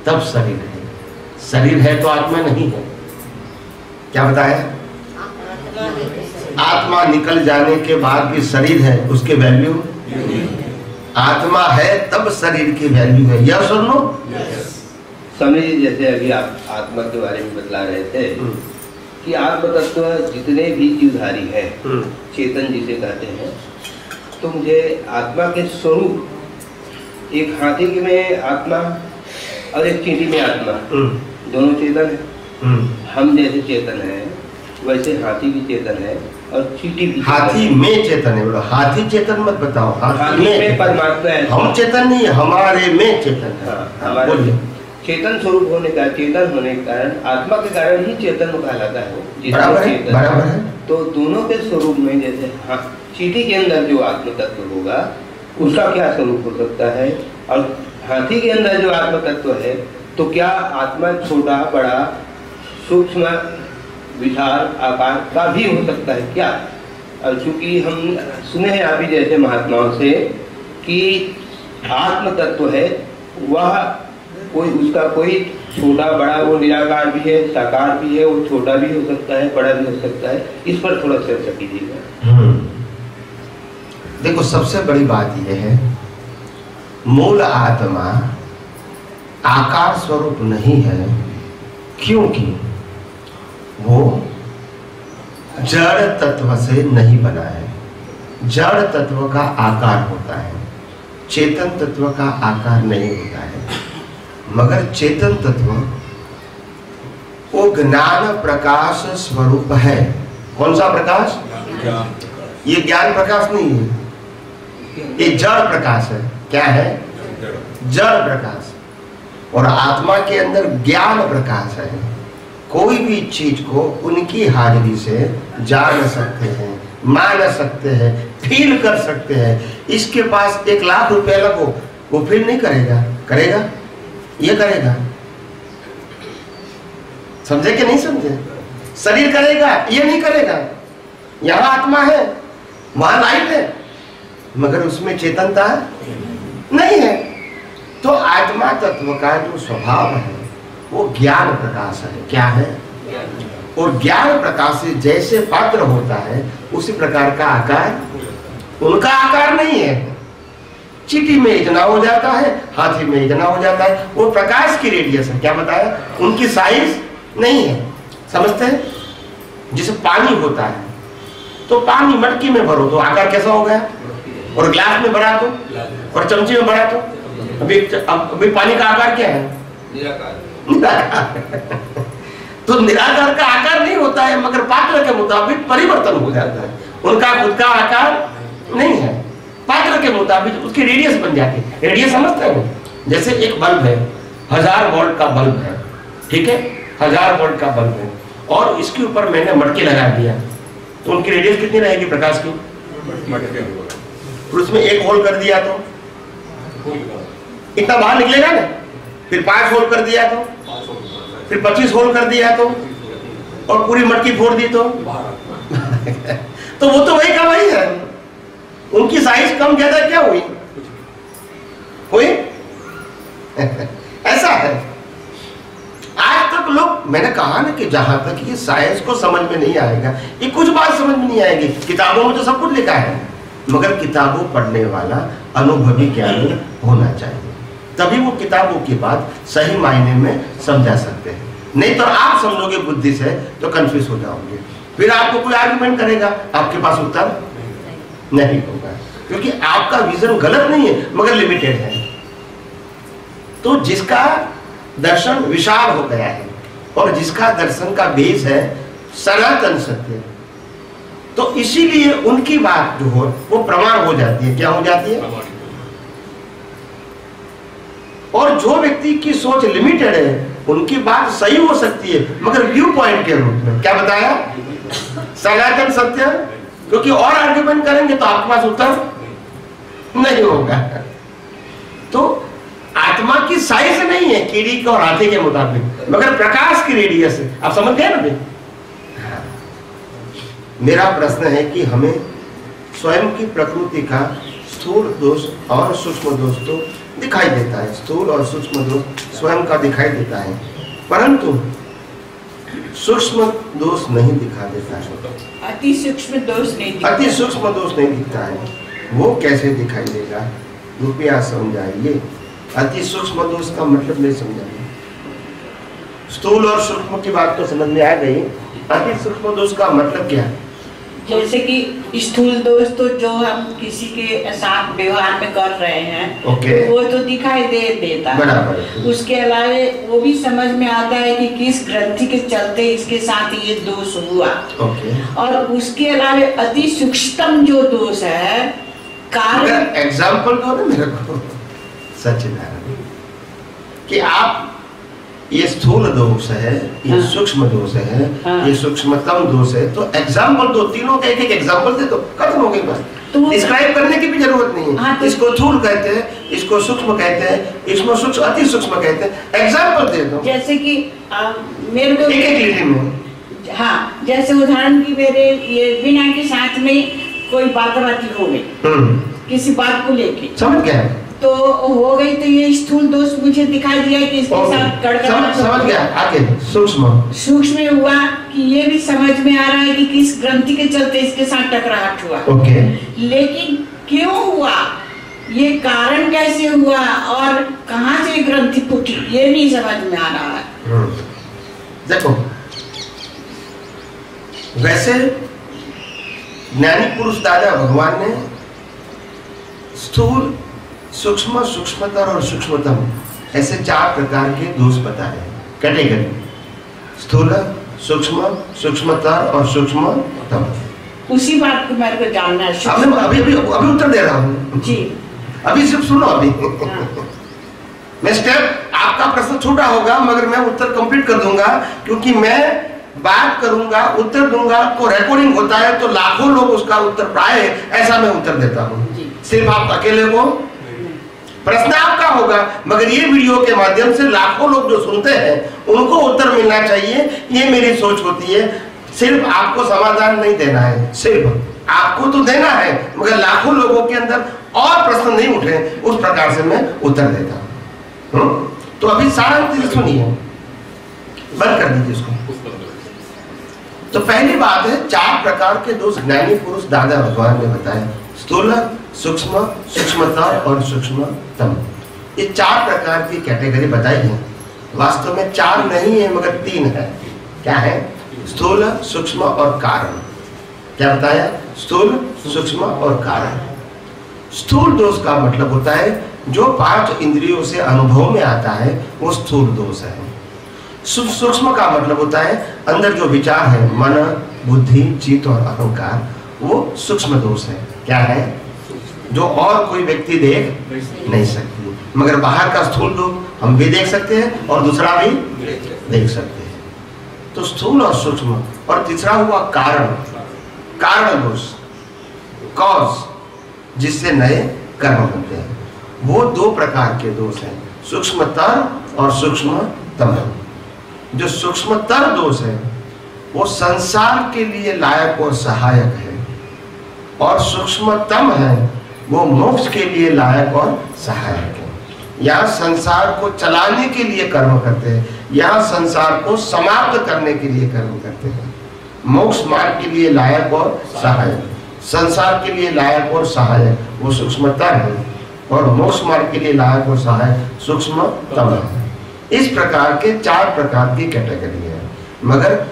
तब शरीर है। शरीर है तो आत्मा नहीं है। क्या बताया? आत्मा निकल जाने के बाद भी शरीर है उसके वैल्यू आत्मा है तब शरीर की वैल्यू है। यह सुन लो। स्वामी जी जैसे अभी आप आत्मा के बारे में बतला रहे थे कि आत्म तत्व जितने भी जीवधारी है चेतन जिसे कहते हैं तो मुझे आत्मा के स्वरूप एक हाथी के में आत्मा और एक चींटी में आत्मा। दोनों चेतन है। हम जैसे चेतन है वैसे हाथी भी चेतन है और चींटी भी हाथी में चेतन है बोलो। हाथी चेतन मत बताओ हाथी में परमात्मा है। हम चेतन नहीं हमारे में चेतन है। हाँ, हमारे चेतन स्वरूप होने का चेतन होने के कारण आत्मा के कारण ही चेतन कहलाता है। बराबर है? बराबर है? तो दोनों के स्वरूप में जैसे हाँ चीटी के अंदर जो आत्म तत्व होगा उसका क्या स्वरूप हो सकता है? और हाथी के अंदर जो आत्म तत्व है तो क्या आत्मा छोटा बड़ा सूक्ष्म विशाल आकार का भी हो सकता है क्या? और चूँकि हम सुने हैं अभी जैसे महात्माओं से कि आत्म तत्व है वह कोई उसका कोई छोटा बड़ा वो निराकार भी है, साकार भी है, वो छोटा भी हो सकता है, बड़ा भी हो सकता है, इस पर थोड़ा चर्चा कीजिएगा। हम्म। देखो, सबसे बड़ी बात यह है, मूल आत्मा आकार स्वरूप नहीं है, क्योंकि वो जड़ तत्व से नहीं बना है। जड़ तत्व का आकार होता है, चेतन तत्व का आकार नहीं होता है। मगर चेतन तत्व वो ज्ञान प्रकाश स्वरूप है। कौन सा प्रकाश? ये ज्ञान प्रकाश नहीं है। ये जड़ प्रकाश है। क्या है? जड़ प्रकाश। और आत्मा के अंदर ज्ञान प्रकाश है। कोई भी चीज़ को उनकी हाजिरी से जान सकते हैं मान सकते हैं फील कर सकते हैं। इसके पास एक लाख रुपया लगो वो फील नहीं करेगा। करेगा? ये करेगा। समझे कि नहीं समझे? शरीर करेगा, ये नहीं करेगा। यहाँ आत्मा है, वहाँ लाइट है, मगर उसमें चेतनता नहीं है। तो आत्मा तत्व का जो स्वभाव है, वो ज्ञान प्रकाश है। क्या है? और ज्ञान प्रकाश से जैसे पात्र होता है, उसी प्रकार का आकार, उनका आकार नहीं है। चीटी में इतना हो जाता है हाथी में इतना हो जाता है। वो प्रकाश की रेडियस है। क्या बताया? उनकी साइज़ नहीं है। समझते हैं? जैसे पानी होता है। तो पानी मटकी में भरो तो आकार कैसा हो गया? और ग्लास में भरा तो? और चमचे में भरा तो? अभी अभी पानी का आकार क्या है? निराकार। तो निराकार का आकार नहीं होता है मगर पात्र के मुताबिक परिवर्तन हो जाता है। उनका खुद का आकार नहीं है। पात्र के मुताबिक उसकी रेडियस बन जाती है। रेडियस समझते हैं? जैसे एक बल्ब है हज़ार वोल्ट का बल्ब है ठीक है? हज़ार वोल्ट का बल्ब है। और इसके ऊपर मैंने मटके लगा दिया। तो उनकी रेडियस कितनी रहेगी प्रकाश की? उसमें एक होल कर दिया तो? इतना बाहर निकलेगा ना? फिर पाँच होल कर दिया तो? फिर पच्चीस होल कर दिया तो? और पूरी मटकी फोड़ दी तो? तो वो तो वही का वही है। उनकी साइज़ कम ज़्यादा क्या हुई? हुई? ऐसा है। आज तक लोग, मैंने कहा ना कि जहाँ तक ये साइंस को समझ में नहीं आएगा, ये कुछ बात समझ में नहीं आएगी। किताबों में तो सब कुछ लिखा है, मगर किताबों पढ़ने वाला अनुभवी ज्ञानी होना चाहिए। तभी वो किताबों की बात सही मायने में समझा सकते हैं। नहीं तो आप समझोगे बुद्धि से तो कंफ्यूज हो जाओगे। फिर आपको कोई आर्गुमेंट करेगा, आपके पास उत्तर? नहीं होगा। क्योंकि आपका विजन गलत नहीं है मगर लिमिटेड है। तो जिसका दर्शन विशाल हो गया है और जिसका दर्शन का बेस है सनातन सत्य तो इसीलिए उनकी बात जो हो वो प्रमाण हो जाती है। क्या हो जाती है? और जो व्यक्ति की सोच लिमिटेड है उनकी बात सही हो सकती है मगर व्यू पॉइंट के रूप में। क्या बताया? सनातन सत्य? क्योंकि और आर्ग्यूमेंट करेंगे तो आपके पास उत्तर नहीं होगा। तो आत्मा की साइज़ नहीं है, कीड़ी के और हाथी के मुताबिक, मगर प्रकाश की रेडियस है। आप समझ गए ना भाई? मेरा प्रश्न है कि हमें स्वयं की प्रकृति का स्थूल दोष और सूक्ष्म दोष तो दिखाई देता है। स्थूल और सूक्ष्म दोष स्वयं का दिखाई देता है। परंतु सूक्ष्म दोष नहीं दिखा देता है अति सूक्ष्म दोष नहीं दिखता। अति सूक्ष्म दोष नहीं दिखता है। वो कैसे दिखाई देगा? रुपया समझाइए। अति सूक्ष्म दोष का मतलब नहीं समझाइए। स्थूल और सूक्ष्म की बात तो समझ में आ गई। अति सूक्ष्म दोष का मतलब क्या है? जैसे कि स्थूल दोष तो जो हम किसी के साथ व्यवहार में कर रहे हैं ओके। वो तो दिखाई दे देता है। उसके अलावे वो भी समझ में आता है कि किस ग्रंथि के चलते इसके साथ ये दोष हुआ। ओके। और उसके अलावे अति सूक्ष्मतम जो दोष है कारण एग्ज़ाम्पल दो ना मेरे को। सच्चिदानंद कि आप ये स्थूल दोष है ये हाँ। सूक्ष्म दोष है हाँ। ये सूक्ष्मतम दोष है। तो एग्ज़ाम्पल दो तीनों का एक एक एग्ज़ाम्पल दे दो खत्म हो गई बात। तो डिस्क्राइब करने की भी ज़रूरत नहीं है। हाँ, तो- इसको स्थूल कहते हैं इसको सूक्ष्म कहते हैं इसको सूक्ष्म अति सूक्ष्म कहते हैं। एग्ज़ाम्पल दे दो। जैसे कि आ, मेरे को एक एक लिखी में। हाँ जैसे उदाहरण की मेरे ये बिना के साथ में कोई बात बाती हो गई। हम्म। किसी बात को लेके। समझ गया। तो हो गई तो ये स्थूल दोष मुझे दिखाई दिया कि इसके साथ समझ गया आगे सूक्ष्म। सूक्ष्म हुआ कि ये भी समझ में आ रहा है कि किस ग्रंथि के चलते इसके साथ टकराहट हुआ। ओके। लेकिन क्यों हुआ? ये कारण कैसे हुआ? और कहाँ से ग्रंथि फूटी? ये नहीं समझ में आ रहा है। हम्म। देखो वैसे ज्ञानी पुरुष दादा भगवान ने स्थूल सूक्ष्म सूक्ष्मतर और सूक्ष्मतम। ऐसे चार प्रकार के दोष बताए कैटेगरी। स्थूल सूक्ष्म सूक्ष्मतर और सूक्ष्मतम। उसी बात को मेरे को जानना है अभी सूक्ष्म- अभी अभी अभी उत्तर दे रहा हूँ। जी। अभी सिर्फ़ सुनो अभी। हाँ। मैं स्टेप आपका प्रश्न छोटा होगा मगर मैं उत्तर कंप्लीट कर दूँगा क्योंकि मैं बात करूँगा उत्तर दूँगा तो रिकॉर्डिंग होता है तो लाखों लोग उसका उत्तर पाए ऐसा मैं उत्तर देता हूँ। सिर्फ़ आप अकेले को प्रश्न आपका होगा, मगर ये वीडियो के माध्यम से लाखों लोग जो सुनते हैं, उनको उत्तर मिलना चाहिए। ये मेरी सोच होती है। सिर्फ़ आपको समाधान नहीं देना है। सिर्फ़ आपको तो देना है, मगर लाखों लोगों के अंदर और प्रश्न नहीं उठे, उस प्रकार से मैं उत्तर देता हूँ। हम्म? तो अभी सारा से सुनिए। बंद कर दीजिए इसको तो पहली बात है, चार प्रकार के दोष ज्ञानी पुरुष दादा भगवान ने बताए। स्थूल, सूक्ष्म, सूक्ष्मता और सूक्ष्मतम। ये चार प्रकार की कैटेगरी बताई है। वास्तव में चार नहीं है, मगर तीन है। क्या है? स्थूल, सूक्ष्म और कारण। क्या बताया? स्थूल, सूक्ष्म और कारण। स्थूल दोष का मतलब होता है, जो पाँच इंद्रियों से अनुभव में आता है, वो स्थूल दोष है। सूक्ष्म का मतलब होता है, अंदर जो विचार है, मन, बुद्धि, चित्त और अहंकार, वो सूक्ष्म दोष है। क्या है? जो और कोई व्यक्ति देख नहीं सकती। मगर बाहर का स्थूल रूप हम भी देख सकते हैं और दूसरा भी देख सकते हैं। तो स्थूल और सूक्ष्म। और तीसरा हुआ कारण। कारण दोष। कॉज जिससे नए कर्म बनते हैं। वो दो प्रकार के दोष हैं। सूक्ष्मतर और सूक्ष्मतम। जो सूक्ष्मतर दोष है, वो संसार के लिए लायक और सहायक है। और सूक्ष्मतम है। वो मोक्ष के लिए लायक और सहायक है। यहाँ संसार को चलाने के लिए कर्म करते हैं। यहाँ संसार को समाप्त करने के लिए कर्म करते हैं। मोक्ष मार्ग के लिए लायक और सहायक। संसार के लिए लायक और सहायक। वो सूक्ष्मता है। और मोक्ष मार्ग के लिए लायक और सहायक सूक्ष्मतम है। इस प्रकार के चार प्रकार की कैटेगरी है। मगर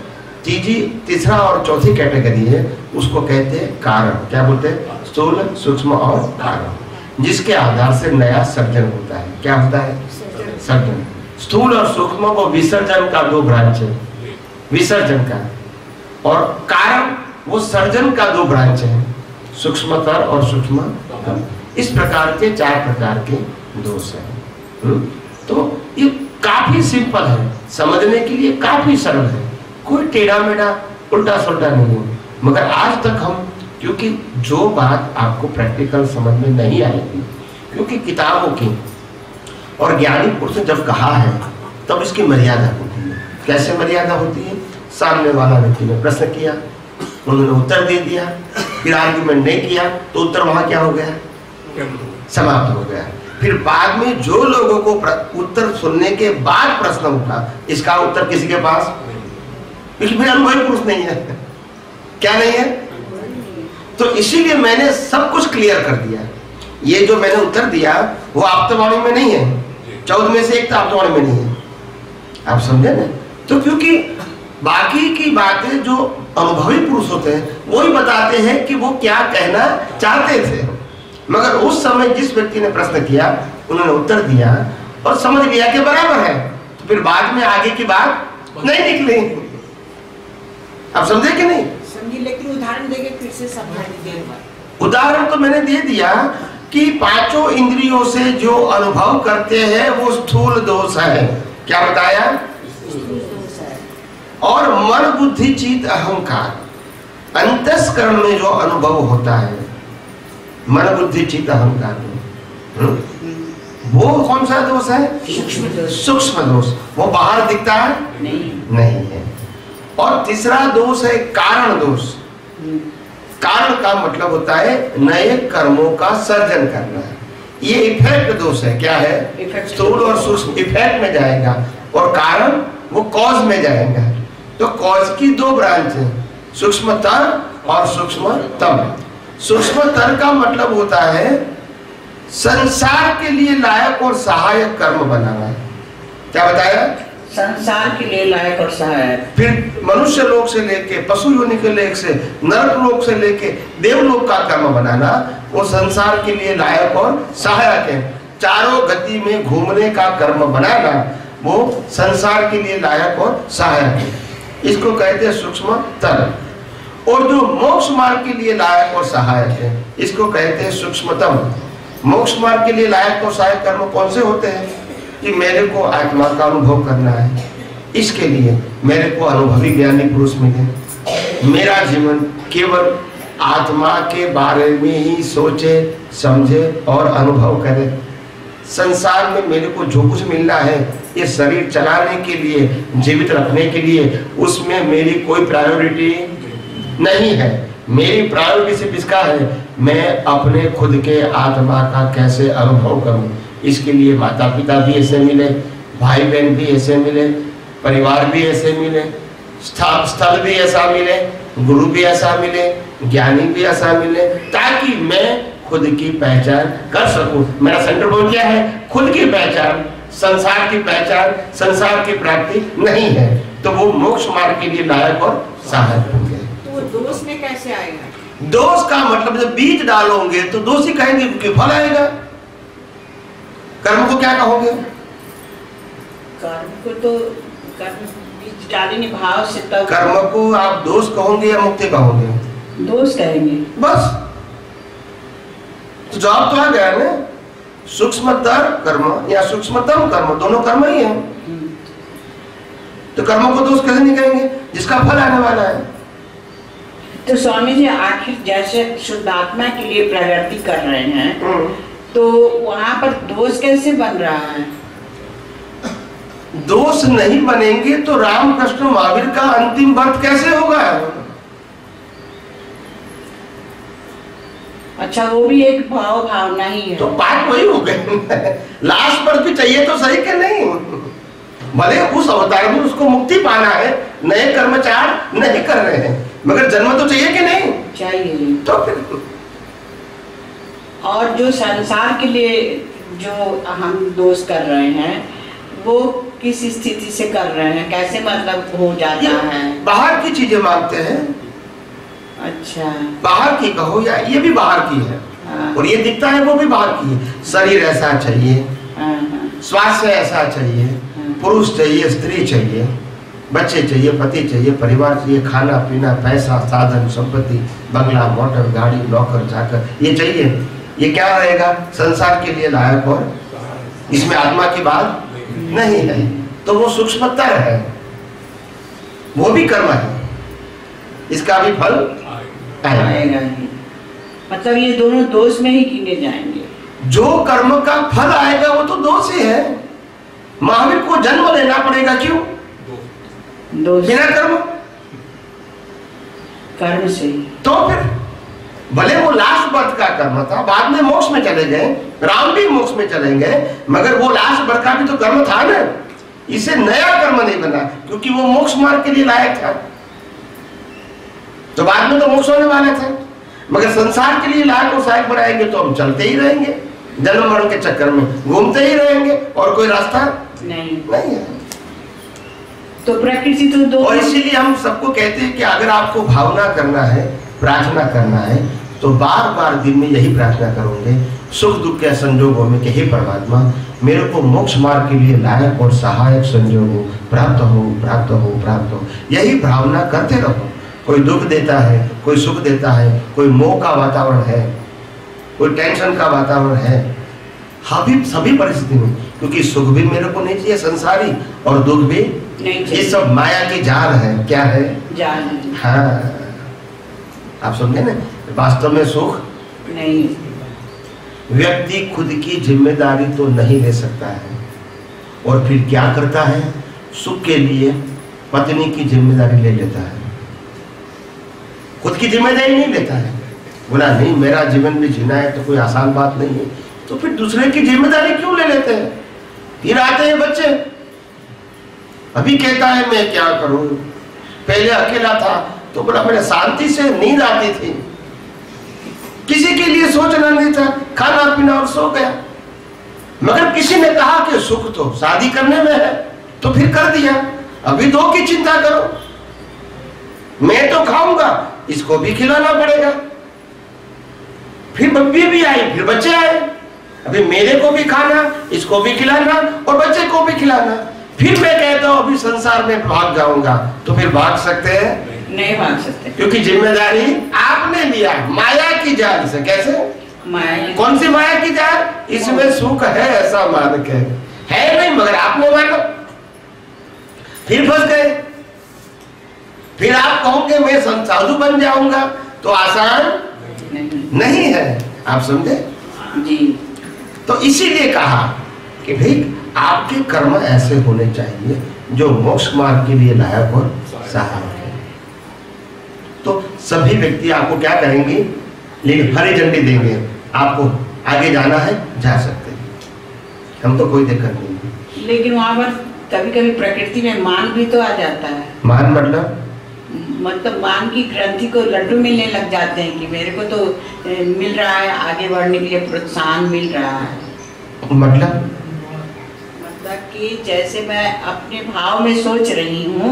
तीजी, तीसरा और चौथी कैटेगरी है, उसको कहते हैं कारण। क्या बोलते हैं? स्थूल, सूक्ष्म और कारण। जिसके आधार से नया सर्जन होता है। क्या होता है? सर्जन। स्थूल और सूक्ष्म को विसर्जन का दो ब्रांच है। विसर्जन का। और कारण, वो सर्जन का दो ब्रांच है। सूक्ष्मतर और सूक्ष्म इस प्रकार के चार प्रकार के दोष हैं। हम्म? तो ये काफ़ी सिंपल है। समझने के लिए काफ़ी सरल है। कोई टेढ़ा मेढ़ा, उल्टा सुल्टा नहीं है। मगर आज तक हम, क्योंकि जो बात आपको प्रैक्टिकल समझ में नहीं आएगी क्योंकि किताबों की और ज्ञानी पुरुष जब कहा है, तब इसकी मर्यादा होती है। कैसे मर्यादा होती है? सामने वाला व्यक्ति ने प्रश्न किया, उन्होंने उत्तर दे दिया, फिर आर्ग्यूमेंट नहीं किया तो उत्तर वहाँ क्या हो गया? समाप्त हो गया। फिर बाद में जो लोगों को उत्तर सुनने के बाद प्रश्न उठा, इसका उत्तर किसी के पास फिर अनुभवी पुरुष नहीं है। क्या नहीं है? तो इसीलिए मैंने सब कुछ क्लियर कर दिया। ये जो मैंने उत्तर दिया, वो आप्तवाणी में नहीं है। चौदह में से एक तो आप्तवाणी में नहीं है। आप समझे ना? तो क्योंकि बाकी की बातें जो अनुभवी पुरुष होते हैं, वो ही बताते हैं कि वो क्या कहना चाहते थे। मगर उस समय जिस व्यक्ति ने प्रश्न किया, उन्होंने उत्तर दिया और समझ लिया कि बराबर है। तो फिर बाद में आगे की बात नहीं निकली। आप समझे कि नहीं? समझी लेकिन उदाहरण देके फिर से समझाने उदाहरण तो मैंने दे दिया कि पाँचों इंद्रियों से जो अनुभव करते हैं वो स्थूल दोष है। क्या बताया? और मन बुद्धि चित अहंकार। अंतस्करण में जो अनुभव होता है मन बुद्धि चित अहंकार में। हम्म? वो कौन सा दोष है। सूक्ष्म दोष। वो बाहर दिखता है? नहीं। नहीं है। और तीसरा दोष है कारण दोष। कारण का मतलब होता है नए कर्मों का सर्जन करना। है ये इफ़ेक्ट दोष है। क्या है? स्थूल और सूक्ष्म इफ़ेक्ट में जाएगा और कारण वो कॉज में जाएगा। तो कॉज की दो ब्रांच है सूक्ष्मतर और सूक्ष्मतम। सूक्ष्मतर का मतलब होता है संसार के लिए लायक और सहायक कर्म बनाना। क्या बताया? संसार के लिए लायक और सहायक। फिर मनुष्य लोक से लेके, पशु योनि के लेख से नरक लोक से लेके देवलोक का कर्म बनाना, वो संसार के लिए लायक और सहायक है। चारों गति में घूमने का कर्म बनाना, वो संसार के लिए लायक और सहायक है। इसको कहते हैं सूक्ष्म तर और जो मोक्ष मार्ग के लिए लायक और सहायक है, इसको कहते हैं सूक्ष्मतम। मोक्ष मार्ग के लिए लायक और सहायक कर्म कौन से होते हैं? कि मेरे को आत्मा का अनुभव करना है। इसके लिए मेरे को अनुभवी ज्ञानी पुरुष मिले। मेरा जीवन केवल आत्मा के बारे में ही सोचे, समझे और अनुभव करे। संसार में मेरे को जो कुछ मिलना है, ये शरीर चलाने के लिए, जीवित रखने के लिए, उसमें मेरी कोई प्रायोरिटी नहीं है। मेरी प्रायोरिटी सिर्फ़ इसका है, मैं अपने खुद के आत्मा का कैसे अनुभव करूँ? इसके लिए माता पिता भी ऐसे मिले भाई बहन भी ऐसे मिले परिवार भी ऐसे मिले स्थल स्थल भी ऐसा मिले गुरु भी ऐसा मिले ज्ञानी भी ऐसा मिले ताकि मैं खुद की पहचान कर सकूँ। मेरा सेंटर पॉइंट क्या है? खुद की पहचान संसार की पहचान संसार की प्राप्ति नहीं है। तो वो मोक्ष मार्ग के लिए लायक और सहायक होंगे। तो दोष में कैसे आएगा? दोष का मतलब जब बीज डालोगे तो दोषी कहेंगे कि फल आएगा। कर्म को क्या कहोगे? कर्म को तो कर्म भाव से तब कर्म को आप दोष कहोगे या मुक्ति कहोगे? दोष कहेंगे बस। तो जवाब तो आ गया ना। सूक्ष्मतर कर्म या सूक्ष्मतम कर्म दोनों कर्म ही है। तो कर्म को दोष कैसे नहीं कहेंगे जिसका फल आने वाला है। तो स्वामी जी आखिर जैसे शुद्धात्मा के लिए प्रगति कर रहे हैं हम्म। तो वहाँ पर दोष कैसे बन रहा है? दोष नहीं बनेंगे तो रामकृष्ण महावीर का अंतिम वर्त कैसे होगा? अच्छा वो भी एक भाव भावना ही है। तो बात वही हो गई लास्ट पर भी चाहिए तो सही के नहीं? भले उस अवतार में उसको मुक्ति पाना है नए कर्मचार नहीं कर रहे हैं मगर जन्म तो चाहिए कि नहीं? चाहिए। तो फिर और जो संसार के लिए जो हम दोष कर रहे हैं वो किस स्थिति से कर रहे हैं? कैसे मतलब हो जाता है? बाहर की चीज़ें मांगते हैं। अच्छा। बाहर की कहो या ये भी बाहर की है। हाँ, और ये दिखता है वो भी बाहर की है। शरीर ऐसा चाहिए हाँ, हाँ, स्वास्थ्य ऐसा चाहिए पुरुष चाहिए स्त्री चाहिए बच्चे चाहिए पति चाहिए परिवार चाहिए खाना पीना पैसा साधन संपत्ति बंगला मोटर गाड़ी नौकर चाकर ये चाहिए। ये क्या रहेगा? संसार के लिए लायक और इसमें आत्मा की बात नहीं है। तो वो सूक्ष्मता है। वो भी कर्म है। इसका भी फल आएगा मतलब ये दोनों दोष में ही गिने जाएँगे। जो कर्म का फल आएगा वो तो दोष ही है। महावीर को जन्म लेना पड़ेगा क्यों? दोष। बिना कर्म। कर्म से तो फिर भले वो लास्ट बर्थ का कर्म था बाद में मोक्ष में चले गए राम भी मोक्ष में चले गए मगर वो लास्ट बर्थ का भी तो कर्म था ना। इसे नया कर्म नहीं बना क्योंकि वो मोक्ष मार्ग के लिए लायक था। तो बाद में तो मोक्ष होने वाले थे। मगर संसार के लिए लायक और सहायक बनाएँगे तो हम चलते ही रहेंगे। जन्म मरण के चक्कर में घूमते ही रहेंगे और कोई रास्ता नहीं। नहीं है। तो प्रकृति तो दो और इसीलिए हम सबको कहते हैं कि अगर आपको भावना करना है प्रार्थना करना है तो बार बार दिन में यही प्रार्थना करोगे सुख दुख के संजोगों में कि हे परमात्मा मेरे को मोक्ष मार्ग के लिए लायक और सहायक संजोग हो प्राप्त हो प्राप्त हो प्राप्त हो। यही भावना करते रहो। कोई दुख देता है कोई सुख देता है कोई मोह का वातावरण है कोई टेंशन का वातावरण है। अभी सभी परिस्थिति में क्योंकि सुख भी मेरे को नहीं चाहिए संसारी और दुख भी नहीं ये सब माया की जाल है। क्या है? जान हाँ। आप समझे ना? वास्तव में सुख? नहीं। व्यक्ति खुद की ज़िम्मेदारी तो नहीं ले सकता है। और फिर क्या करता है? सुख के लिए पत्नी की ज़िम्मेदारी ले लेता है। खुद की ज़िम्मेदारी नहीं लेता है। बोला नहीं मेरा जीवन भी जीना है तो कोई आसान बात नहीं है। तो फिर दूसरे की ज़िम्मेदारी क्यों ले लेते हैं? फिर आते हैं बच्चे। अभी कहता है मैं क्या करूँ? पहले अकेला था तो बोला मेरे शांति से नींद आती थी। किसी के लिए सोचना नहीं था खाना पीना और सो गया। मगर किसी ने कहा कि सुख तो शादी करने में है तो फिर कर दिया। अभी दो की चिंता करो। मैं तो खाऊँगा, इसको भी खिलाना पड़ेगा। फिर बब्बी भी आई, फिर बच्चे आए। अभी मेरे को भी खाना, इसको भी खिलाना और बच्चे को भी खिलाना। फिर मैं कहता हूँ, अभी संसार में भाग जाऊँगा। तो फिर भाग सकते हैं? नहीं भाग सकते। क्योंकि ज़िम्मेदारी आपने लिया माया की जाल से। कैसे? माया कौन सी माया की जाल? इसमें सुख है ऐसा मान के है नहीं मगर आपने मानो। फिर फंस गए। फिर आप कहोगे मैं संत साधु बन जाऊँगा। तो आसान नहीं। नहीं है। आप समझे? जी। तो इसीलिए कहा कि भाई आपके कर्म ऐसे होने चाहिए जो मोक्ष मार्ग के लिए लायक और सहायक। तो सभी व्यक्ति आपको क्या करेंगे लेकिन हरी झंडी देंगे। आपको आगे जाना है जा सकते हैं। हम तो कोई दिक्कत नहीं लेकिन वहाँ पर कभी कभी प्रकृति में मान भी तो आ जाता है। मान मतलब? मतलब मान की ग्रंथि को लड्डू मिलने लग जाते हैं कि मेरे को तो मिल रहा है आगे बढ़ने के लिए प्रोत्साहन मिल रहा है। मतलब? मतलब कि जैसे मैं अपने भाव में सोच रही हूँ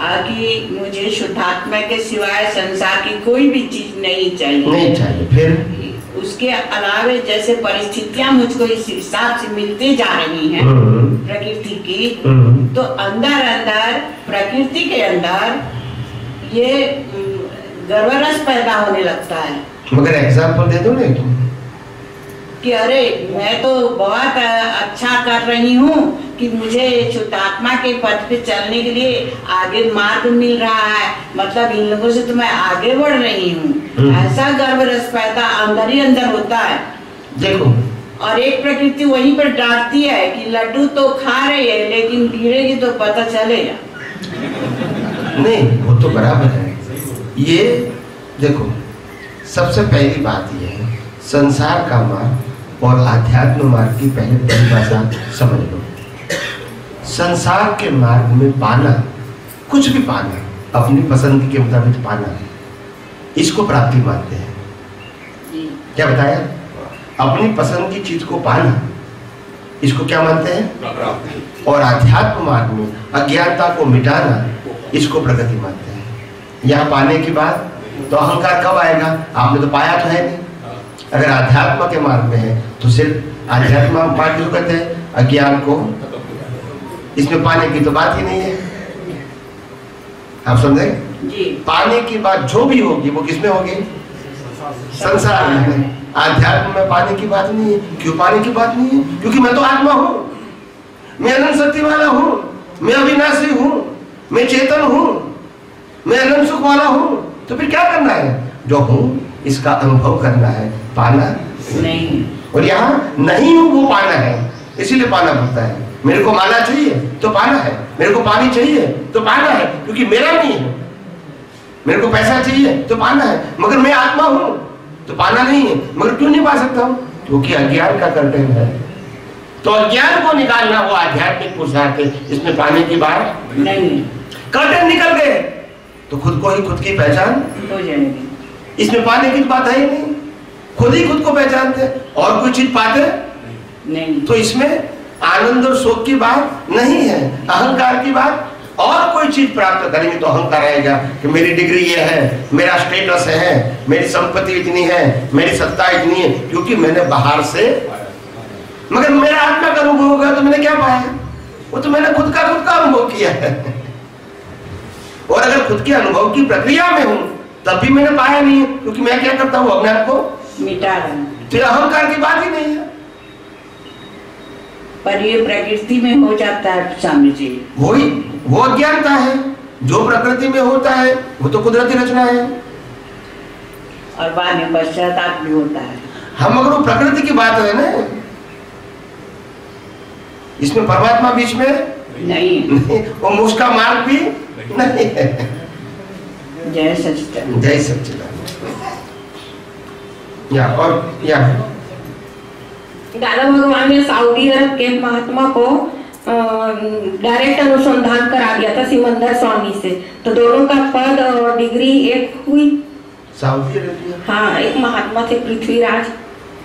कि मुझे शुद्धात्मा के सिवाय संसार की कोई भी चीज़ नहीं चाहिए। नहीं चाहिए फिर? उसके अलावे जैसे परिस्थितियाँ मुझको इस हिसाब से मिलती जा रही हैं हम्म, प्रकृति की हम्म, तो अंदर अंदर प्रकृति के अंदर ये उम, गर्वरस पैदा होने लगता है। मगर एग्ज़ाम्पल दे दो ना तुम कि अरे मैं तो बहुत अच्छा कर रही हूँ कि मुझे शुद्धात्मा के पथ पे चलने के लिए आगे मार्ग मिल रहा है। मतलब इन लोगों से तो मैं आगे बढ़ रही हूँ। हम्म। ऐसा गर्व रस पैदा अंदर ही अंदर होता है। देखो। और एक प्रकृति वहीं पर डांटती है कि लड्डू तो खा रही है लेकिन गिरेगी तो पता चलेगा नहीं वो तो बराबर है। ये देखो सबसे पहली बात ये है संसार का मार्ग और आध्यात्म मार्ग की पहले परिभाषा समझ लो। संसार के मार्ग में पाना कुछ भी पाना अपनी पसंद के मुताबिक पाना इसको प्राप्ति मानते हैं। क्या बताया? अपनी पसंद की चीज़ को पाना इसको क्या मानते हैं? और आध्यात्म मार्ग में अज्ञानता को मिटाना इसको प्रगति मानते हैं। यहाँ पाने के बाद तो अहंकार कब आएगा? आपने तो पाया तो है नहीं। अगर आध्यात्म के मार्ग में है तो सिर्फ़ आध्यात्म मार्ग जो कहते हैं? अज्ञान को। इसमें पाने की तो बात ही नहीं है। आप समझे पाने की बात जो भी होगी वो किसमें होगी? संसार में। आध्यात्म में पाने की बात नहीं है। क्यों पाने की बात नहीं है? क्योंकि मैं तो आत्मा हूँ। मैं अनंत शक्ति वाला हूँ। मैं अविनाशी हूँ। मैं चेतन हूँ। मैं अनंत सुख वाला हूँ। तो फिर क्या करना है? जो हूँ इसका अनुभव करना है। पाना नहीं। और यहाँ नहीं हूँ वो पाना है। इसीलिए पाना पड़ता है। मेरे को माना चाहिए तो पाना है। मेरे को पानी चाहिए तो पाना है क्योंकि मेरा नहीं है। मेरे को पैसा चाहिए तो पाना है। मगर मैं आत्मा हूँ तो पाना नहीं है। मगर क्यों नहीं पा सकता हूँ? क्योंकि अज्ञान का कर्तव्य है। तो अज्ञान को निकालना वो आध्यात्मिक पुरुषार्थ है। इसमें पाने की बात नहीं। कर्तन निकल गए। तो खुद को ही खुद की पहचान हो जाएगी इसमें पाने की बात है ही नहीं। खुद ही खुद को पहचानते और कोई चीज़ पाते? नहीं। तो इसमें आनंद और शोक की बात नहीं है अहंकार की बात। और कोई चीज़ प्राप्त करेंगे तो अहंकार आएगा कि मेरी डिग्री ये है मेरा स्टेटस है मेरी संपत्ति इतनी है मेरी सत्ता इतनी है क्योंकि मैंने बाहर से मगर मेरा आत्मा का अनुभव होगा तो मैंने क्या पाया? वो तो मैंने खुद का खुद का अनुभव किया है। और अगर खुद के अनुभव की प्रक्रिया में हूँ तब भी मैंने पाया नहीं है क्योंकि मैं क्या करता हूँ अपने आप को मिटा रहा फिर अहंकार की बात ही नहीं है। पर ये प्रकृति में हो जाता है स्वामी जी। वही वो अज्ञानता है। जो प्रकृति में होता है वो तो कुदरती रचना है। और बाद में पश्चाताप भी होता है। हम अगर वो प्रकृति की बात है ना इसमें परमात्मा बीच में नहीं। नहीं, वो मोक्ष का मार्ग भी नहीं। है। जय सचिदानंद जय सच्चिदानंद। या और या। दादा भगवान ने सऊदी अरब के महात्मा को डायरेक्ट अनुसंधान करा दिया था सिमंदर स्वामी से। तो दोनों का पद और डिग्री एक हुई। सऊदी हाँ एक महात्मा थे पृथ्वीराज।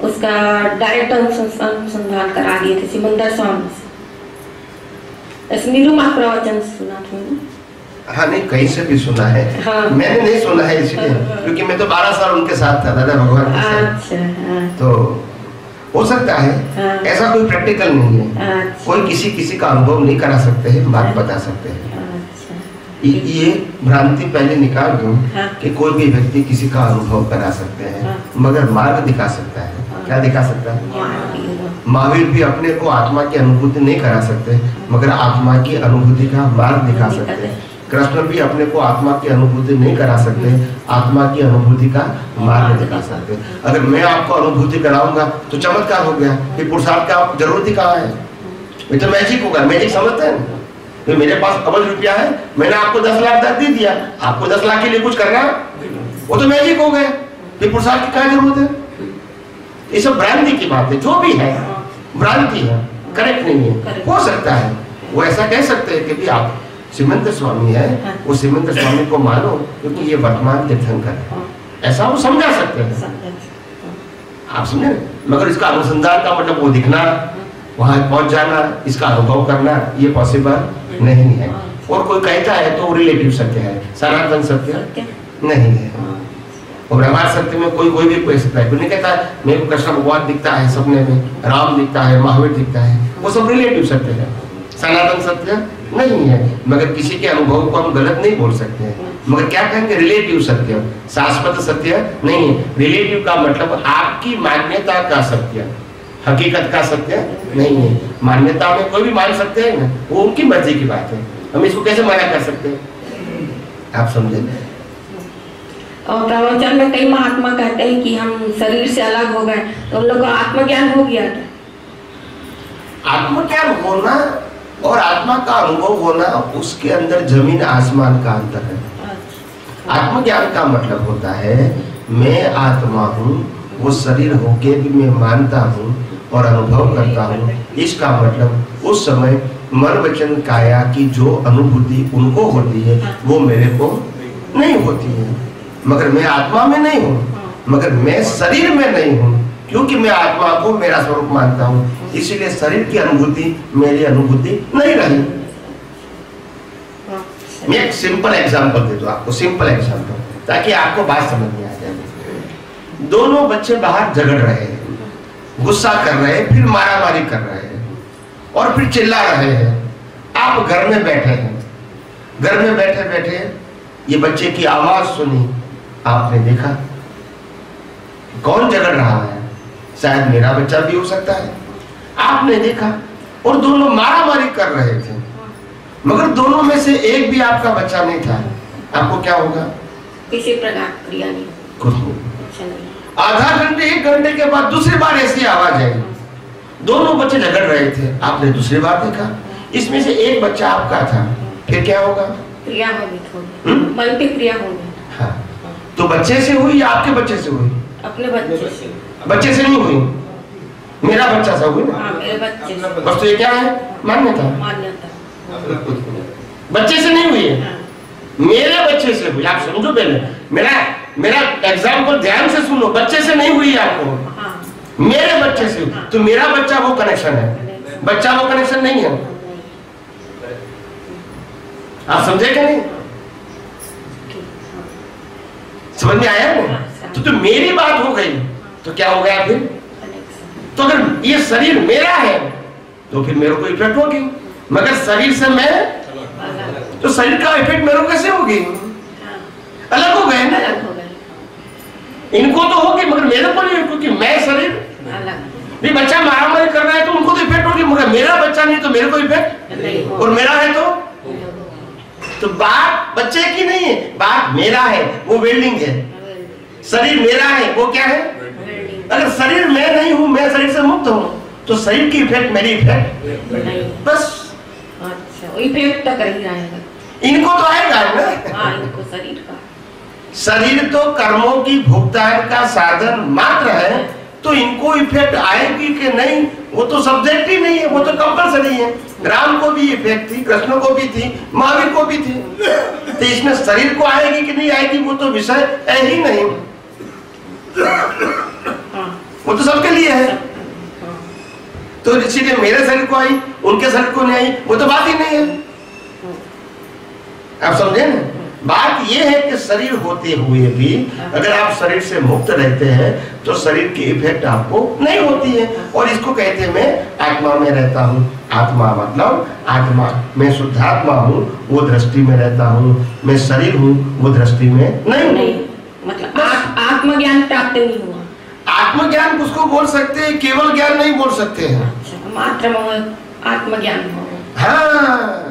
उसका डायरेक्ट अनुसंधान करा दिए थे सिमंदर स्वामी से। नीलुमा प्रवचन सुना था। हाँ नहीं कहीं से भी सुना है। हाँ। मैंने नहीं सुना है इसलिए क्योंकि मैं तो बारह साल उनके साथ था दादा भगवान के साथ। अच्छा हाँ। तो हो सकता है हाँ। ऐसा कोई प्रैक्टिकल नहीं है। अच्छा। कोई किसी किसी का अनुभव नहीं करा सकते हैं बात बता सकते हैं। अच्छा। ये भ्रांति पहले निकाल दो हाँ। कि कोई भी व्यक्ति किसी का अनुभव करा सकते हैं हाँ। मगर मार्ग दिखा सकता है। हाँ। क्या दिखा सकता है? हाँ महावीर भी अपने को आत्मा की अनुभूति नहीं करा सकते मगर आत्मा की अनुभूति का मार्ग दिखा सकते हैं। कृष्ण भी अपने को आत्मा की अनुभूति नहीं करा सकते आत्मा की अनुभूति का मार्ग दिखा सकते। अगर मैं आपको अनुभूति कराऊँगा तो चमत्कार हो गया ये पुरुषार्थ का ज़रूरत ही कहाँ है? ये तो मैजिक होगा मैजिक समझते हैं? ये मेरे पास अबल रुपया है मैंने आपको दस लाख दर दे दिया आपको दस लाख के लिए कुछ करना वो तो मैजिक हो गए ये पुरुषार्थ की क्या ज़रूरत है? ये सब भ्रांति की बात है जो भी है भ्रांति है करेक्ट नहीं है। हो सकता है वो ऐसा कह सकते हैं कि भी आप सिमंत स्वामी है हाँ। वो सिमंत स्वामी को मानो क्योंकि ये वर्तमान तीर्थंकर है। ऐसा वो समझा सकते हैं। आप समझे? मगर इसका अनुसंधान का मतलब वो दिखना वहाँ पहुँच जाना इसका अनुभव करना ये पॉसिबल नहीं है। और कोई कहता है तो रिलेटिव सत्य है सनातन सत्य नहीं है। और व्यवहार सत्य में कोई कोई भी कह सकता है। कोई नहीं कहता मेरे को कृष्ण भगवान दिखता है सपने में राम दिखता है महावीर दिखता है वो सब रिलेटिव सत्य है। सनातन सत्य नहीं है। मगर किसी के अनुभव को हम गलत नहीं बोल सकते हैं। मगर क्या कहेंगे? रिलेटिव सत्य। शाश्वत सत्य नहीं है। रिलेटिव का मतलब आपकी मान्यता का सत्य। हकीकत का सत्य नहीं है। मान्यता में कोई भी मान सकते हैं ना वो उनकी मर्ज़ी की बात है। हम इसको कैसे मना कर सकते हैं? आप समझे? और प्रवचन में कई महात्मा कहते हैं कि हम शरीर से अलग हो गए तो उन लोग को आत्मज्ञान हो गया था। आत्मज्ञान होना और आत्मा का अनुभव होना उसके अंदर ज़मीन आसमान का अंतर है। आत्मज्ञान का मतलब होता है मैं आत्मा हूँ वो शरीर होके भी मैं मानता हूँ और अनुभव करता हूँ। इसका मतलब उस समय मन वचन काया की जो अनुभूति उनको होती है वो मेरे को नहीं होती है। मगर मैं आत्मा में नहीं हूँ मगर मैं शरीर में नहीं हूँ। क्योंकि मैं आत्मा को मेरा स्वरूप मानता हूँ। इसीलिए शरीर की अनुभूति, मेरी अनुभूति नहीं रही। मैं एक सिंपल एग्जांपल दे दूँ आपको सिंपल एग्जांपल ताकि आपको बात समझ में आ जाए। दोनों बच्चे बाहर झगड़ रहे हैं, गुस्सा कर रहे हैं, फिर मारामारी कर रहे हैं, और फिर चिल्ला रहे हैं। आप घर में बैठे हैं। घर में बैठे बैठे ये बच्चे की आवाज़ सुनी, आपने देखा, कौन झगड़ रहा है? शायद मेरा बच्चा भी हो सकता है। आपने देखा और दोनों मारामारी कर रहे थे। मगर दोनों में से एक भी आपका बच्चा नहीं था। आपको क्या होगा? किसी प्रकार क्रिया नहीं। अच्छा नहीं। आधा घंटे एक घंटे के बाद दूसरी बार ऐसी आवाज़ आई। दोनों बच्चे झगड़ रहे थे। आपने दूसरी बार देखा? इसमें से एक बच्चा आपका था। फिर क्या होगा? क्रिया होगी हम्म? क्रिया होगी। हाँ। तो बच्चे से हुई या आपके बच्चे से हुई? अपने बच्चे से बच्चे से नहीं हुई। मेरा बच्चा सा हुई ना। हाँ बस तो ये क्या है? मान्यता। बच्चे से नहीं हुई है? हाँ, मेरे बच्चे से हुई। आप समझो पहले। मेरा मेरा एग्ज़ाम्पल ध्यान से सुनो। बच्चे से नहीं हुई आपको। हाँ। मेरे बच्चे से। तो मेरा बच्चा वो कनेक्शन है। बच्चा वो कनेक्शन नहीं है। आप समझे क्या नहीं? समझ में आया? ना तो, तो मेरी बात हो गई। तो क्या हो गया फिर? तो अगर ये शरीर मेरा है तो फिर मेरे को इफ़ेक्ट होगी। मगर शरीर से मैं तो शरीर का इफ़ेक्ट मेरे को कैसे होगी? अलग हो गए ना? इनको तो होगी मगर मेरे को नहीं क्योंकि मैं शरीर भी बच्चा मारामारी कर रहा है तो उनको तो इफ़ेक्ट होगी मगर मेरा बच्चा नहीं तो मेरे को इफ़ेक्ट और मेरा है तो? तो बात बच्चे की नहीं है बात मेरा है वो बिल्डिंग है। शरीर मेरा है वो क्या है? अगर शरीर मैं नहीं हूँ मैं शरीर से मुक्त हूँ तो शरीर की इफ़ेक्ट मेरी इफ़ेक्ट नहीं। बस। अच्छा इफ़ेक्ट तो ही इनको तो आएगा ना हाँ इनको शरीर का। शरीर तो कर्मों की भुगतान का साधन मात्र है तो इनको इफ़ेक्ट आएगी कि नहीं वो तो सब्जेक्ट ही नहीं है वो तो कंपलसरी है। राम को भी इफ़ेक्ट थी कृष्ण को भी थी महावीर को भी थी। तो इसमें शरीर को आएगी कि नहीं आएगी वो तो विषय है ही नहीं। वो तो सबके लिए है। तो इसीलिए मेरे शरीर को आई, उनके शरीर को नहीं आई, वो तो बात ही नहीं है। आप समझे ना? बात यह है कि शरीर होते हुए भी अगर आप शरीर से मुक्त रहते हैं तो शरीर की इफ़ेक्ट आपको नहीं होती है। और इसको कहते हैं, मैं आत्मा में रहता हूँ। आत्मा मतलब आत्मा। मैं शुद्धात्मा हूँ, वो दृष्टि में रहता हूँ। मैं शरीर हूँ, वो दृष्टि में नहीं नहीं मतलब आत्मज्ञान प्राप्त नहीं हुआ। आत्मज्ञान उसको बोल सकते हैं? केवल ज्ञान नहीं बोल सकते हैं। अच्छा मात्र आत्मज्ञान हाँ।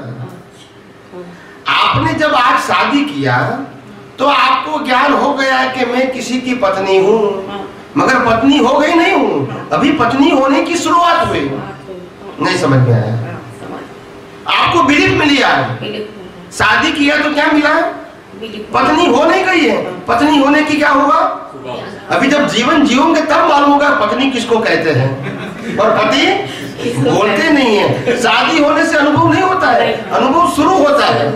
आपने जब आज शादी किया तो आपको ज्ञान हो गया कि मैं किसी की पत्नी हूँ। हाँ, मगर पत्नी हो गई नहीं हूँ। अभी पत्नी होने की शुरुआत हुई। नहीं समझ में आया। हाँ, आपको बिलीफ मिली यार शादी किया तो क्या मिला? पत्नी हो नहीं गई है। पत्नी होने की क्या होगा अभी जब जीवन जीवोगे तब मालूम होगा पत्नी किसको कहते हैं। और पति बोलते नहीं है। शादी होने से अनुभव नहीं होता है। अनुभव शुरू होता है।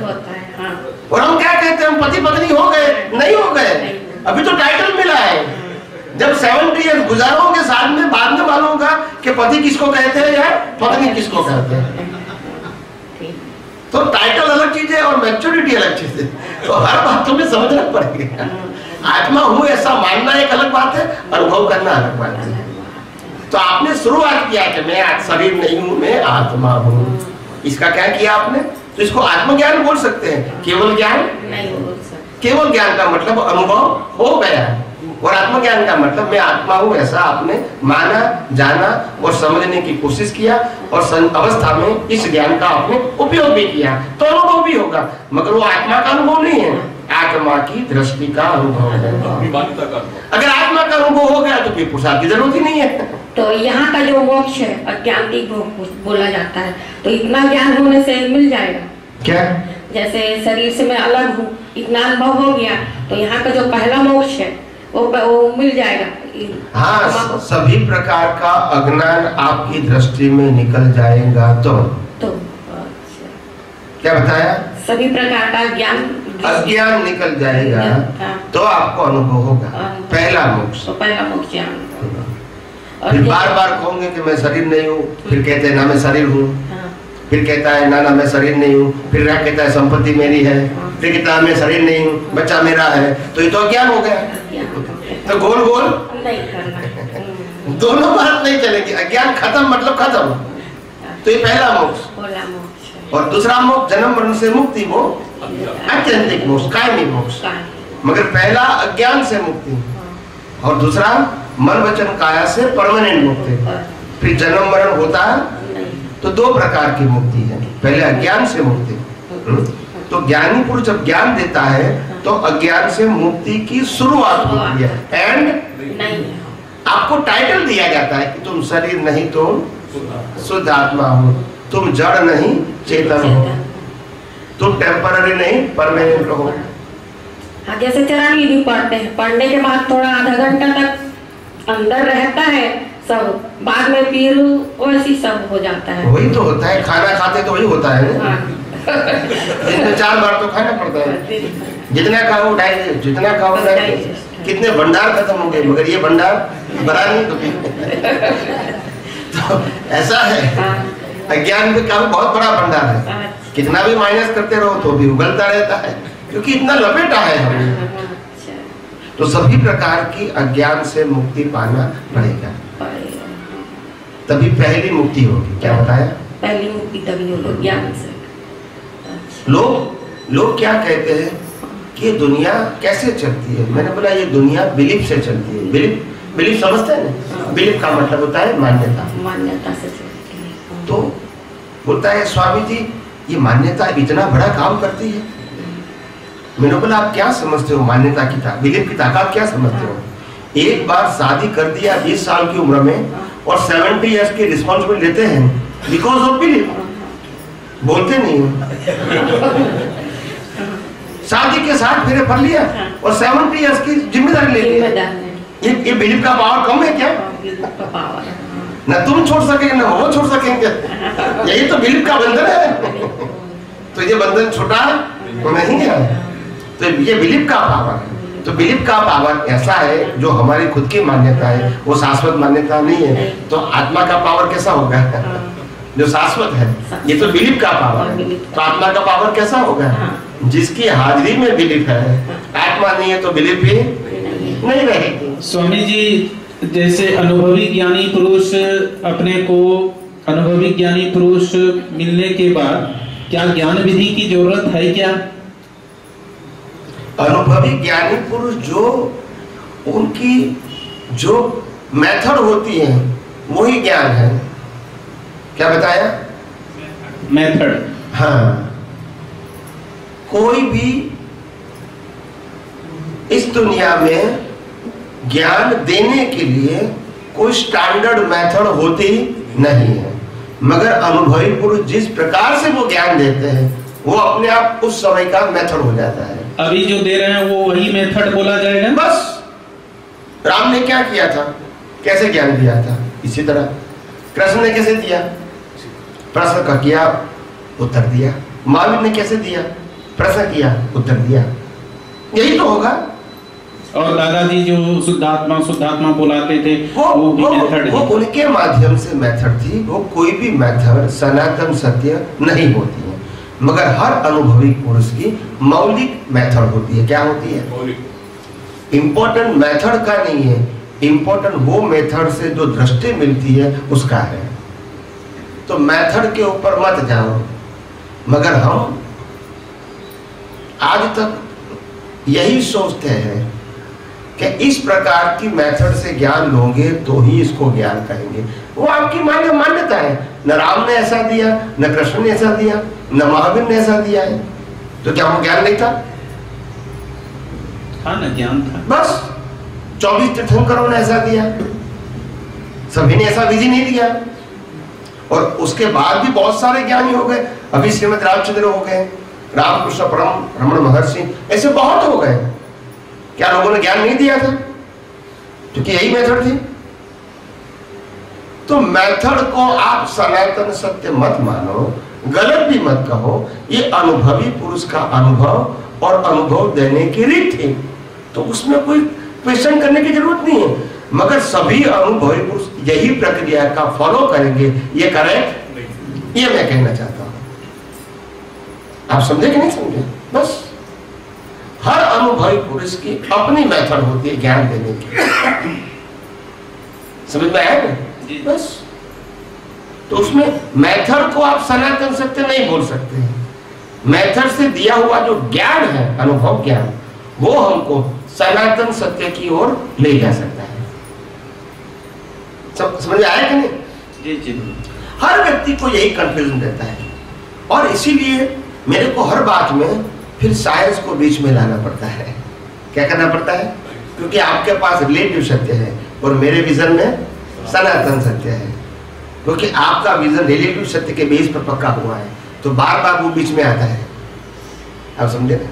और हम क्या कहते हैं? पति पत्नी हो गए, नहीं हो गए। अभी तो टाइटल मिला है। जब सेवेंटी ईयर गुजारोगे साथ में बाद में मालूम होगा कि पति किसको कहते हैं या पत्नी किसको कहते हैं। तो टाइटल अलग चीज़ है और मैच्योरिटी अलग चीज़ है। तो हर बात तुम्हें समझना पड़ेगा। आत्मा हूँ ऐसा मानना एक अलग बात है अनुभव करना अलग बात है। तो आपने शुरुआत किया कि मैं आज शरीर नहीं हूँ मैं आत्मा हूँ। इसका क्या किया आपने? तो इसको आत्मज्ञान बोल सकते हैं। केवल ज्ञान? नहीं बोल सकते। केवल ज्ञान का मतलब अनुभव हो गया। और आत्मज्ञान का मतलब मैं आत्मा हूँ ऐसा आपने माना जाना और समझने की कोशिश किया और अवस्था में इस ज्ञान का आपने उपयोग भी किया। तो अनुभव भी होगा मगर वो आत्मा का अनुभव नहीं है। आत्मा की दृष्टि का अनुभव है अनुभव। अगर आत्मा का अनुभव हो गया तो फिर पुरुषार्थ की ज़रूरत ही नहीं है। तो यहाँ का जो मोक्ष है अज्ञानतिक भोग बोला जाता है तो इतना ज्ञान होने से मिल जाएगा। क्या? जैसे शरीर से मैं अलग हूँ इतना अनुभव हो गया तो यहाँ का जो पहला मोक्ष है वो वो मिल जाएगा। हाँ सभी प्रकार का अज्ञान आपकी दृष्टि में निकल जाएगा तो। तो अच्छा। क्या बताया? सभी प्रकार का ज्ञान अज्ञान निकल जाएगा हाँ। तो आपको अनुभव होगा। पहला मोक्ष। तो पहला ज्ञान। फिर बार बार कहोगे कि मैं शरीर नहीं हूँ फिर कहते हैं ना मैं शरीर हूँ। हाँ, फिर कहता है ना ना मैं शरीर नहीं हूँ। फिर ना कहता है संपत्ति मेरी है। हाँ। फिर कहता है मैं शरीर नहीं हूँ बच्चा मेरा है। तो ये तो अज्ञान हो गया। तो गोल गोल। दोनों बात नहीं चलेगी। अज्ञान खत्म मतलब खत्म। तो ये पहला मोक्ष। मोक्ष। और दूसरा मोक्ष जन्म मरण से मुक्ति वो आत्यंतिक मोक्ष कायमी मोक्ष मगर पहला अज्ञान से मुक्ति। और दूसरा मन वचन काया से परमानेंट मुक्ति। फिर जन्म मरण होता है तो दो प्रकार की मुक्ति है। पहले अज्ञान से मुक्ति। हम्म? तो ज्ञानी पुरुष जब ज्ञान देता है तो अज्ञान से मुक्ति की शुरुआत होती है। एंड आपको टाइटल दिया जाता है कि तुम शरीर नहीं तो शुद्ध आत्मा हो। तुम जड़ नहीं, चेतन हो। तुम टेम्पररी नहीं परमानेंट हो हाँ जैसे चरण विधि पढ़ते हैं। पढ़ने के बाद थोड़ा आधा घंटा तक अंदर रहता है सब बाद में फिर वैसी सब हो जाता है। वही तो होता है खाना खाते तो वही होता है हाँ, दिन चार बार तो खाना पड़ता है। जितना खाओ डाइजेस्ट जितना खाओ डाइजेस्ट कितने भंडार खत्म हो गए मगर ये भंडार भरा नहीं कभी तो ऐसा है। हाँ, अज्ञान में का बहुत बड़ा भंडार है। अच्छा, कितना भी माइनस करते रहो तो भी उगलता रहता है क्योंकि इतना लपेटा है हमने अच्छा, तो सभी प्रकार की अज्ञान से मुक्ति पाना पड़ेगा। तभी पहली मुक्ति होगी। क्या बताया? पहली मुक्ति तभी होगी ज्ञान से। अच्छा, लोग लोग क्या कहते हैं कि ये दुनिया कैसे चलती है? मैंने बोला ये दुनिया बिलीफ से चलती है। बिलीफ बिलीफ समझते हैं ना? बिलीफ का मतलब होता है मान्यता। मान्यता से चलती है। तो बोलता है स्वामी जी ये मान्यता इतना बड़ा काम करती है। मैंने बोला आप क्या समझते हो मान्यता की ताकत बिलीफ की ताकत क्या समझते हो? एक बार शादी कर दिया 20 साल की उम्र में और 70 इयर्स की रिस्पॉन्सिबिलिटी लेते हैं बिकॉज़ ऑफ़ बिलीफ बोलते नहीं शादी के साथ फिर पढ़ लिया और 70 इयर्स की ज़िम्मेदारी ले लिया। ये ये बिलीफ का पावर कम है क्या? ना तुम छोड़ सकेंगे, ना वो छोड़ सकेंगे। यही तो बिलीफ का बंधन है। तो ये बंधन छोटा नहीं है। तो ये बिलीफ का पावर तो बिलीफ का पावर ऐसा है जो हमारी खुद की मान्यता है, वो शाश्वत मान्यता नहीं है। तो आत्मा का पावर कैसा होगा? जो शाश्वत है, ये तो बिलीफ का पावर है। तो आत्मा का पावर कैसा होगा। जिसकी हाजिरी में बिलीफ है। आत्मा नहीं है तो बिलीफ भी। नहीं रहेगी। स्वामी जी जैसे अनुभवी ज्ञानी पुरुष अपने को अनुभवी ज्ञानी पुरुष मिलने के बाद क्या ज्ञान विधि की ज़रूरत है क्या? अनुभवी ज्ञानी पुरुष जो उनकी जो मेथड होती है वही ज्ञान है। क्या बताया? मेथड। हाँ। कोई भी इस दुनिया में ज्ञान देने के लिए कोई स्टैंडर्ड मेथड होती नहीं है। मगर अनुभवी पुरुष जिस प्रकार से वो ज्ञान देते हैं वो अपने आप उस समय का मेथड हो जाता है। अभी जो दे रहे हैं वो वही मेथड बोला जाएगा? बस। राम ने क्या किया था? कैसे ज्ञान दिया था? इसी तरह। कृष्ण ने कैसे दिया? प्रश्न का किया उत्तर दिया। महावीर ने कैसे दिया? प्रश्न किया उत्तर दिया। यही तो होगा। और दादाजी जो शुद्धात्मा शुद्धात्मा बुलाते थे वो वो भी वो, मेथड वो उनके माध्यम से मेथड थी। वो कोई भी मेथड सनातन सत्य नहीं होती है। मगर हर अनुभवी पुरुष की मौलिक मेथड होती है। क्या होती है? इम्पोर्टेंट मेथड का नहीं है। इंपॉर्टेंट वो मेथड से जो दृष्टि मिलती है उसका है। तो मेथड के ऊपर मत जाओ। मगर हम आज तक यही सोचते हैं कि इस प्रकार की मेथड से ज्ञान लोगे तो ही इसको ज्ञान कहेंगे वो आपकी मान्य मान्यता है। न राम ने ऐसा दिया न कृष्ण ने ऐसा दिया न महावीर ने ऐसा दिया है। तो क्या वो ज्ञान नहीं था? था ना ज्ञान था। बस चौबीस तीर्थंकरों ने ऐसा दिया। सभी ने ऐसा विधि नहीं दिया और उसके बाद भी बहुत सारे ज्ञानी हो गए। अभी श्रीमद रामचंद्र हो गए रामकृष्ण परम रमण महर्षि ऐसे बहुत हो गए। क्या लोगों ने ज्ञान नहीं दिया था? क्योंकि यही मेथड थी। तो मेथड को आप सनातन सत्य मत मानो गलत भी मत कहो ये अनुभवी पुरुष का अनुभव और अनुभव देने की रीत थी। तो उसमें कोई क्वेश्चन करने की ज़रूरत नहीं है। मगर सभी अनुभवी पुरुष यही प्रक्रिया का फॉलो करेंगे। ये करेक्ट ये मैं कहना चाहता हूँ। आप समझे कि नहीं समझे? बस। हर अनुभवी पुरुष की अपनी मेथड होती है ज्ञान देने की। समझ में आया ना? बस। तो उसमें मेथड को आप सनातन सत्य नहीं बोल सकते मेथड से दिया हुआ जो ज्ञान है अनुभव ज्ञान वो हमको सनातन सत्य की ओर ले जा सकता है। सब समझ में आया कि नहीं? जी जी। हर व्यक्ति को यही कंफ्यूजन रहता है। और इसीलिए मेरे को हर बात में फिर साइंस को बीच में लाना पड़ता है। क्या करना पड़ता है? क्योंकि आपके पास रिलेटिव सत्य है और मेरे विजन में सनातन सत्य है। क्योंकि आपका विजन रिलेटिव सत्य के बेस पर पक्का हुआ है तो बार बार वो बीच में आता है। आप समझे ना?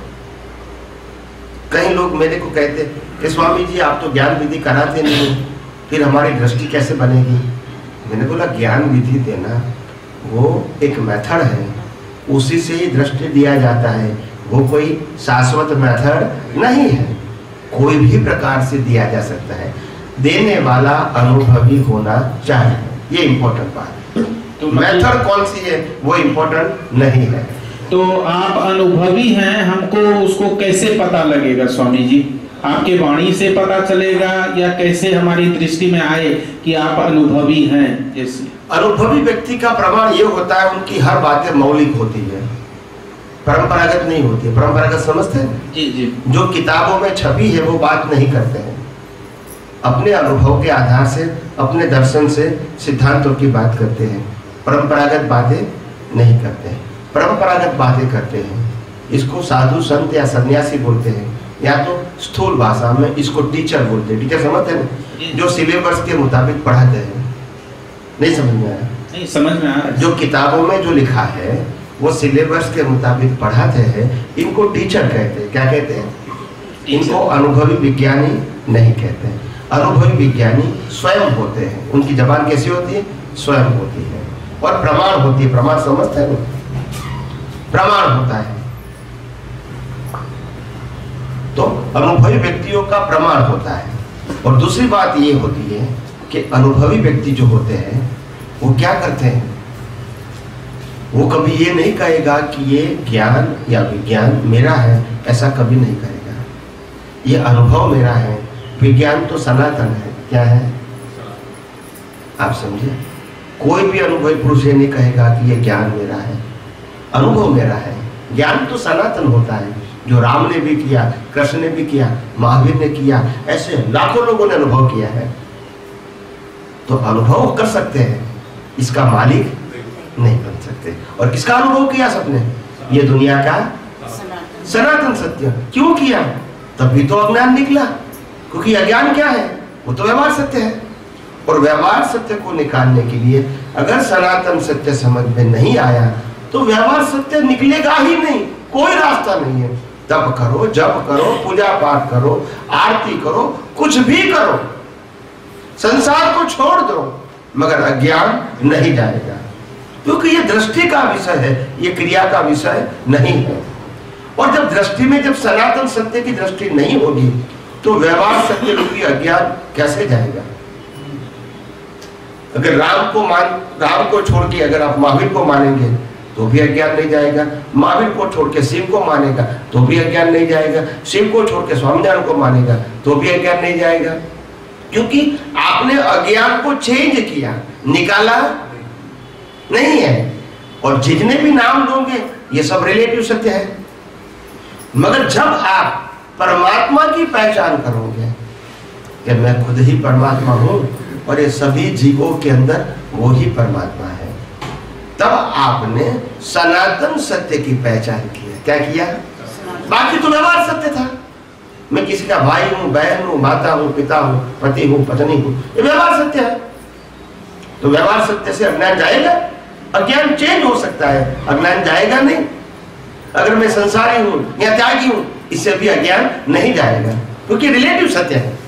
कई लोग मेरे को कहते कि स्वामी जी, आप तो ज्ञान विधि कराते नहीं फिर हमारी दृष्टि कैसे बनेगी? मैंने बोला, ज्ञान विधि देना, वो एक मेथड है, उसी से ही दृष्टि दिया जाता है वो कोई शाश्वत मेथड नहीं है। कोई भी प्रकार से दिया जा सकता है। देने वाला अनुभवी होना चाहिए। ये इम्पोर्टेंट बात तो मेथड कौन सी है? वो इम्पोर्टेंट नहीं है। तो आप अनुभवी हैं हमको उसको कैसे पता लगेगा स्वामी जी? आपके वाणी से पता चलेगा या कैसे हमारी दृष्टि में आए कि आप अनुभवी हैं? जैसे अनुभवी व्यक्ति का प्रमाण ये होता है उनकी हर बातें मौलिक होती है। परंपरागत नहीं होती परंपरागत समझते हैं? जी जी। जो किताबों में छपी है वो बात नहीं करते हैं। अपने अनुभव के आधार से अपने दर्शन से सिद्धांतों की बात करते हैं। परंपरागत बातें नहीं करते हैं। परंपरागत बातें करते हैं। इसको साधु संत या सन्यासी बोलते हैं। या तो स्थूल भाषा में इसको टीचर बोलते हैं। टीचर समझते हैं जो। सिलेबस के मुताबिक पढ़ाते हैं। नहीं समझ में आया? नहीं समझ में आ रहा है। जो किताबों में जो लिखा है वो सिलेबस के मुताबिक पढ़ाते हैं इनको टीचर कहते हैं। क्या कहते हैं? इनको अनुभवी विज्ञानी नहीं कहते हैं। अनुभवी विज्ञानी स्वयं होते हैं। उनकी जबान कैसी होती है? स्वयं होती है। और प्रमाण होती है। प्रमाण समझते हैं प्रमाण होता है। तो अनुभवी व्यक्तियों का प्रमाण होता है। और दूसरी बात ये होती है कि अनुभवी व्यक्ति जो होते हैं वो क्या करते हैं? वो कभी ये नहीं कहेगा कि ये ज्ञान या विज्ञान मेरा है, ऐसा कभी नहीं कहेगा। ये अनुभव मेरा है। विज्ञान तो सनातन है। क्या है? आप समझे? कोई भी अनुभवी पुरुष ये नहीं कहेगा कि ये ज्ञान मेरा है। अनुभव मेरा है। ज्ञान तो सनातन होता है। जो राम ने भी किया, कृष्ण ने भी किया, महावीर ने किया, ऐसे लाखों लोगों ने अनुभव किया है। तो अनुभव कर सकते हैं। इसका मालिक नहीं बन सकते। और किसका अनुभव किया सबने? ये दुनिया का सनातन। सत्य। क्यों किया? तभी तो अज्ञान निकला। क्योंकि अज्ञान क्या है? वो तो व्यवहार सत्य है। और व्यवहार सत्य को निकालने के लिए अगर सनातन सत्य समझ में नहीं आया तो व्यवहार सत्य निकलेगा ही नहीं। कोई रास्ता नहीं है। तप करो जप करो पूजा पाठ करो आरती करो कुछ भी करो। संसार को छोड़ दो मगर अज्ञान नहीं जाएगा। क्योंकि ये दृष्टि का विषय है, ये क्रिया का विषय नहीं है। और जब दृष्टि में जब सनातन सत्य की दृष्टि नहीं होगी तो व्यवहार सत्य रूपी अज्ञान कैसे जाएगा? अगर राम को मान, राम को छोड़ के अगर आप महावीर को मानेंगे तो भी अज्ञान नहीं जाएगा। महावीर को छोड़ के शिव को मानेगा तो भी अज्ञान नहीं जाएगा। शिव को छोड़ के स्वामीनारायण को मानेगा तो भी अज्ञान नहीं जाएगा। क्योंकि आपने अज्ञान को चेंज किया, निकाला नहीं है। और जितने भी नाम लोगे ये सब रिलेटिव सत्य है। मगर जब आप परमात्मा की पहचान करोगे कि मैं खुद ही परमात्मा हूँ और ये सभी जीवों के अंदर वो ही परमात्मा है तब आपने सनातन सत्य की पहचान की है। क्या किया? बाकी तो व्यवहार सत्य था। मैं किसी का भाई हूँ बहन हूँ माता हूँ पिता हूँ पति हूँ पत्नी हूँ ये व्यवहार सत्य है। तो व्यवहार सत्य से अज्ञान जाएगा? अज्ञान चेंज हो सकता है। अज्ञान जाएगा नहीं। अगर मैं संसारी हूँ या त्यागी हूँ, इससे भी अज्ञान नहीं जाएगा। क्योंकि रिलेटिव सत्य है।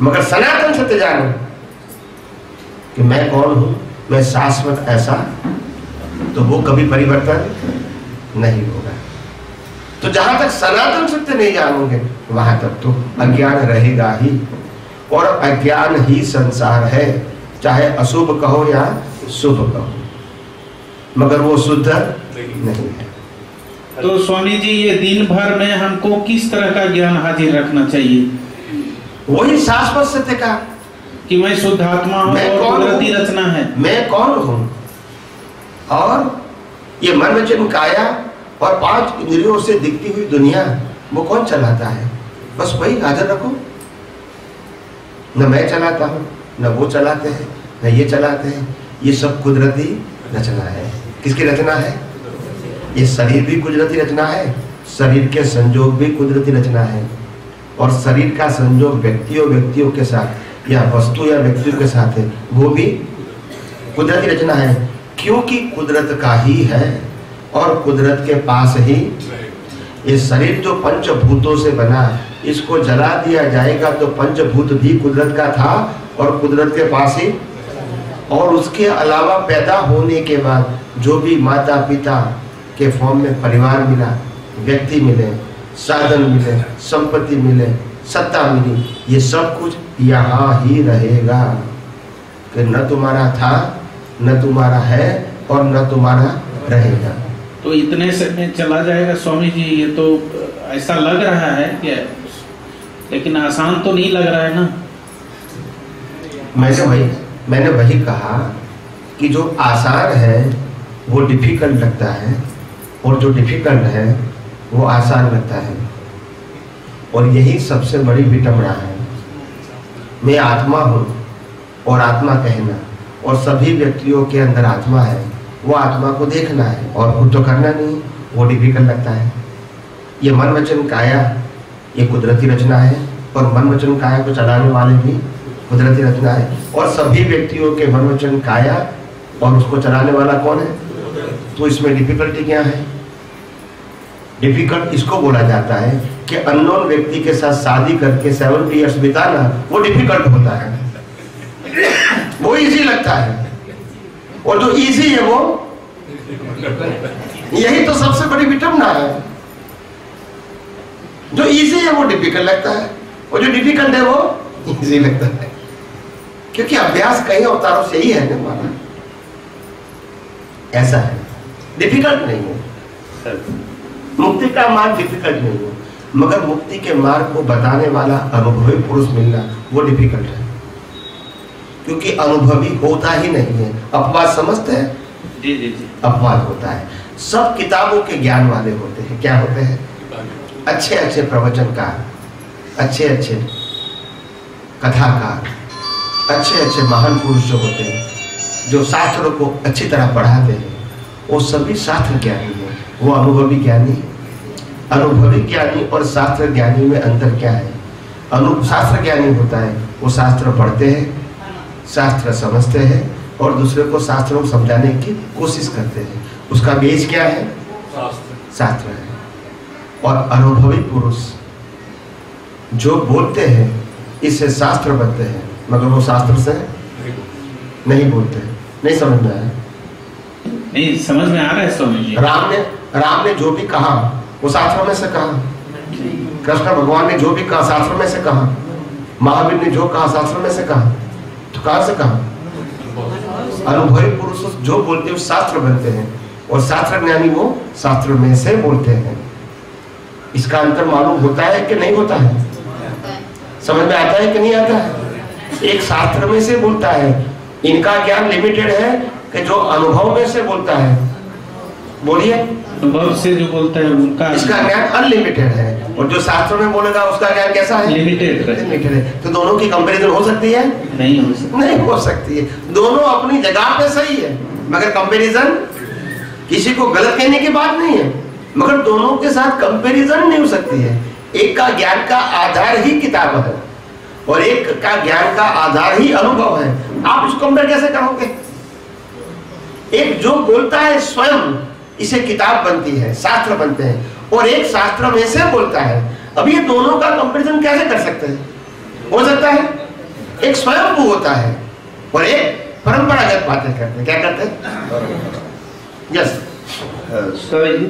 मगर सनातन सत्य जानो कि मैं कौन हूँ, मैं शाश्वत ऐसा तो वो कभी परिवर्तन नहीं होगा। तो जहाँ तक सनातन सत्य नहीं जानोगे, वहाँ तक तो अज्ञान रहेगा ही। और अज्ञान ही संसार है। चाहे अशुभ कहो या शुभ कहो। मगर वो शुद्ध नहीं। है। तो स्वामी जी ये दिन भर में हमको किस तरह का ज्ञान हाजिर रखना चाहिए? वही शाश्वत सत्य का कि मैं शुद्ध आत्मा हूँ? रचना है? मैं कौन हूँ? और ये मन वचन काया और पाँच इंद्रियों से दिखती हुई दुनिया वो कौन चलाता है? बस वही हाजिर रखो। न मैं चलाता हूँ न वो चलाते हैं न ये चलाते हैं। ये सब कुदरती रचना है। किसकी रचना है? ये शरीर भी कुदरती रचना है, शरीर के संजोग भी कुदरती रचना है। और शरीर का संजोग व्यक्तियों व्यक्तियों के साथ या वस्तु या व्यक्तियों के साथ है, वो भी कुदरती रचना है। क्योंकि कुदरत का ही है और कुदरत के पास ही ये शरीर जो पंचभूतों से बना, इसको जला दिया जाएगा तो पंचभूत भी कुदरत का था और कुदरत के पास ही और उसके अलावा पैदा होने के बाद जो भी माता पिता के फॉर्म में परिवार मिला व्यक्ति मिले साधन मिले संपत्ति मिले सत्ता मिली ये सब कुछ यहाँ ही रहेगा। कि न तुम्हारा था न तुम्हारा है और न तुम्हारा रहेगा। तो इतने से में चला जाएगा स्वामी जी ये तो ऐसा लग रहा है कि लेकिन आसान तो नहीं लग रहा है ना? मैंने वही मैंने वही कहा कि जो आसान है, वो डिफ़िकल्ट लगता है और जो डिफ़िकल्ट है, वो आसान लगता है। और यही सबसे बड़ी विटमना है। मैं आत्मा हूँ और आत्मा कहना, और सभी व्यक्तियों के अंदर आत्मा है, वो आत्मा को देखना है, और खुद तो करना नहीं, वो डिफ़िकल्ट लगता है। ये मन वचन काया, ये कुदरती रचना है और मन वचन काया को चलाने वाले भी कुदरती रचना है। और सभी व्यक्तियों के मन वचन काया और उसको चलाने वाला कौन है? तो इसमें डिफिकल्टी क्या है? डिफ़िकल्ट इसको बोला जाता है कि अननोन व्यक्ति के साथ शादी करके सेवन ईयर्स बिताना वो डिफ़िकल्ट होता है। वो इजी लगता है। और जो इजी है वो, यही तो सबसे बड़ी विटमना है। जो इजी है वो डिफ़िकल्ट लगता है। और जो डिफ़िकल्ट है वो इजी लगता है। क्योंकि अभ्यास कई अवतारों से ही है ना ऐसा है। डिफ़िकल्ट नहीं है। मुक्ति का मार्ग डिफ़िकल्ट नहीं है। मगर मुक्ति के मार्ग को बताने वाला अनुभवी पुरुष मिलना वो डिफ़िकल्ट है। क्योंकि अनुभवी होता ही नहीं है। अपवाद समझते हैं। जी जी जी। अपवाद होता है। सब किताबों के ज्ञान वाले होते हैं। क्या होते हैं? अच्छे अच्छे प्रवचनकार अच्छे अच्छे कथाकार अच्छे अच्छे महान पुरुष जो होते हैं जो शास्त्रों को अच्छी तरह पढ़ाते हैं वो सभी शास्त्र ज्ञानी हैं। वो अनुभवी ज्ञानी अनुभवी ज्ञानी और शास्त्र ज्ञानी में अंतर क्या है? अनु शास्त्र ज्ञानी होता है वो शास्त्र पढ़ते हैं शास्त्र समझते हैं और दूसरे को शास्त्रों को समझाने की कोशिश करते हैं। उसका बेज क्या है? शास्त्र। है। और अनुभवी पुरुष जो बोलते हैं इससे शास्त्र बनते हैं। मगर वो शास्त्र से नहीं बोलते नहीं समझ में आया। नहीं समझ में आ रहा है स्वामी जी। राम ने राम ने जो भी कहा वो शास्त्रों में से कहा। कृष्ण भगवान ने जो भी कहा शास्त्रों में से कहा। महावीर ने जो कहा शास्त्रों में से कहा। तो कहाँ से कहा? अनुभवी पुरुष जो बोलते हैं शास्त्र बनते हैं। और शास्त्र ज्ञानी वो शास्त्र में से बोलते हैं। इसका अंतर मालूम होता है कि नहीं होता है? समझ में आता है कि नहीं आता है? एक शास्त्र में से बोलता है इनका ज्ञान लिमिटेड है कि जो अनुभव में से बोलता है। बोलिए। अनुभव से जो बोलता है उनका इसका ज्ञान अनलिमिटेड है। और जो शास्त्रों में बोलेगा उसका ज्ञान कैसा है? लिमिटेड है। लिमिटेड है। तो दोनों की कंपैरिजन हो सकती है? नहीं हो सकता। नहीं हो सकती है। दोनों अपनी जगह पे सही है मगर कंपैरिजन किसी को गलत कहने की बात नहीं है। मगर दोनों के साथ कंपैरिजन नहीं हो सकती है। एक का ज्ञान का आधार ही किताब है। और एक का ज्ञान का आधार ही अनुभव है। आप इसको कंपेयर कैसे करोगे? एक जो बोलता है स्वयं इसे किताब बनती है शास्त्र बनते हैं। और एक शास्त्र में से बोलता है। अब ये दोनों का कंपेरिजन कैसे कर सकते हैं? हो सकता है एक स्वयंभू होता है और एक परंपरागत बातें करते हैं। क्या करते हैं? यस जी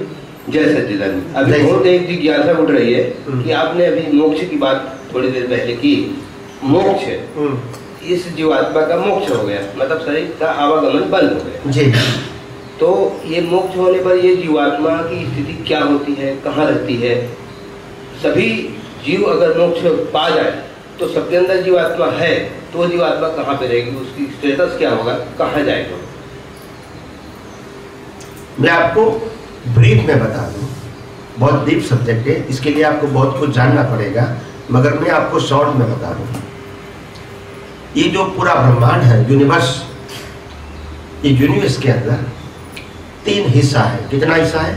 जय सच्चिदानंद। अभी बहुत एक जिज्ञासा उठ रही है हम्म। कि आपने अभी मोक्ष की बात थोड़ी देर पहले की। मोक्ष। इस जीवात्मा का मोक्ष हो गया। मतलब शरीर का आवागमन बंद हो गया। जी। तो ये मोक्ष होने पर ये जीवात्मा की स्थिति क्या होती है? कहाँ रहती है? सभी जीव अगर मोक्ष पा जाए तो सबके अंदर जीवात्मा है तो वो जीवात्मा कहाँ पे रहेगी? उसकी स्टेटस क्या होगा? कहाँ जाएगा मैं आपको ब्रीफ में बता दूँ, बहुत डीप सब्जेक्ट है, इसके लिए आपको बहुत कुछ जानना पड़ेगा, मगर मैं आपको शॉर्ट में बता दूँ। ये जो पूरा ब्रह्मांड है यूनिवर्स ये यूनिवर्स के अंदर तीन हिस्सा है। कितना हिस्सा है?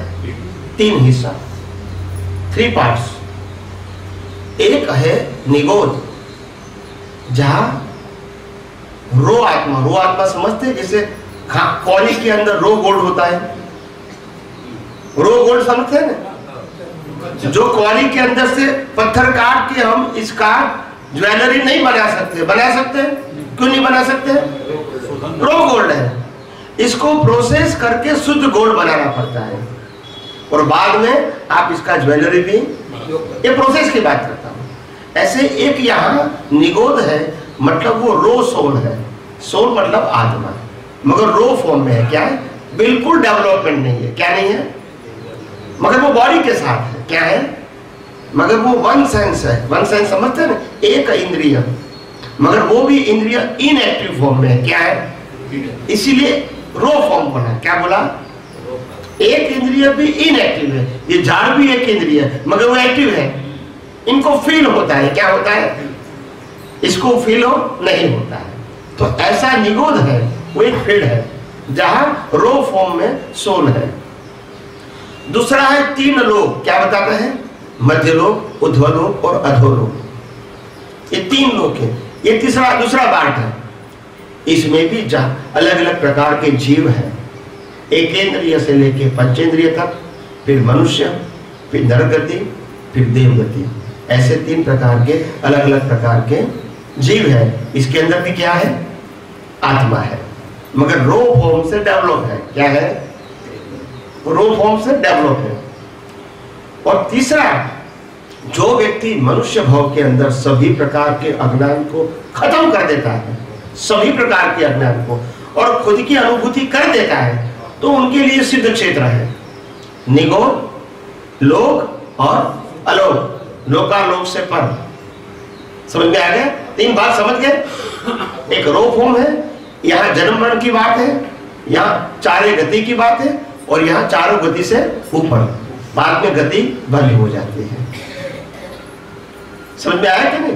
तीन हिस्सा। थ्री पार्ट्स एक है निगोद, जहाँ रो आत्मा रो आत्मा समझते जैसे कौड़ी के अंदर रो गोल्ड होता है। रो गोल्ड समझते हैं जो कौड़ी के अंदर से पत्थर काट के हम इसका ज्वेलरी नहीं बना सकते। बना सकते क्यों नहीं बना सकते? रो गोल्ड है। इसको प्रोसेस करके शुद्ध गोल्ड बनाना पड़ता है। और बाद में आप इसका ज्वेलरी भी, ये प्रोसेस की बात करता हूँ। ऐसे एक यहाँ निगोद है मतलब वो रो सोल है। सोल मतलब आत्मा। मगर रो फॉर्म में है। क्या है? बिल्कुल डेवलपमेंट नहीं है। क्या नहीं है? मगर वो बॉडी के साथ है। क्या है? मगर वो वन सेंस है। वन सेंस समझते हैं एक इंद्रिय। मगर वो भी इंद्रिय इनएक्टिव फॉर्म में है। क्या है? इसीलिए रो फॉर्म बना क्या बोला? एक इंद्रिय भी इनएक्टिव है। ये झाड़ भी एक इंद्रिय है, मगर वो एक्टिव है। इनको फील होता है। क्या होता है? इसको फील हो, नहीं होता है। तो ऐसा निगोद है, वो एक फ़ील्ड है, जहाँ रो फॉर्म में सोल है। दूसरा है तीन लोग। क्या बताते हैं? मध्य लोग उध्वलोक और अधोलोक ये तीन लोग हैं। ये तीसरा, दूसरा पार्ट है। इसमें भी अलग अलग प्रकार के जीव हैं। एकेंद्रिय से लेके पंचेंद्रिय तक, फिर मनुष्य, फिर नरगति, फिर देवगति। ऐसे तीन प्रकार के अलग अलग प्रकार के जीव है। इसके अंदर भी क्या है? आत्मा है। मगर रोप फॉर्म से डेवलप है। क्या है? रो फॉर्म से डेवलप है। और तीसरा, जो व्यक्ति मनुष्य भाव के अंदर सभी प्रकार के अज्ञान को खत्म कर देता है, सभी प्रकार के अज्ञान को, और खुद की अनुभूति कर देता है तो उनके लिए सिद्ध क्षेत्र है। निगोद लोक और अलोक, लोकालोक से पर। समझ में आ गया? तीन बात समझ गए? एक रो फॉर्म है, यहाँ जन्म मरण की बात है, यहाँ चारे गति की बात है और यहाँ चारों गति से ऊपर बाद में गति बंद हो जाती है। समझ में आया कि नहीं?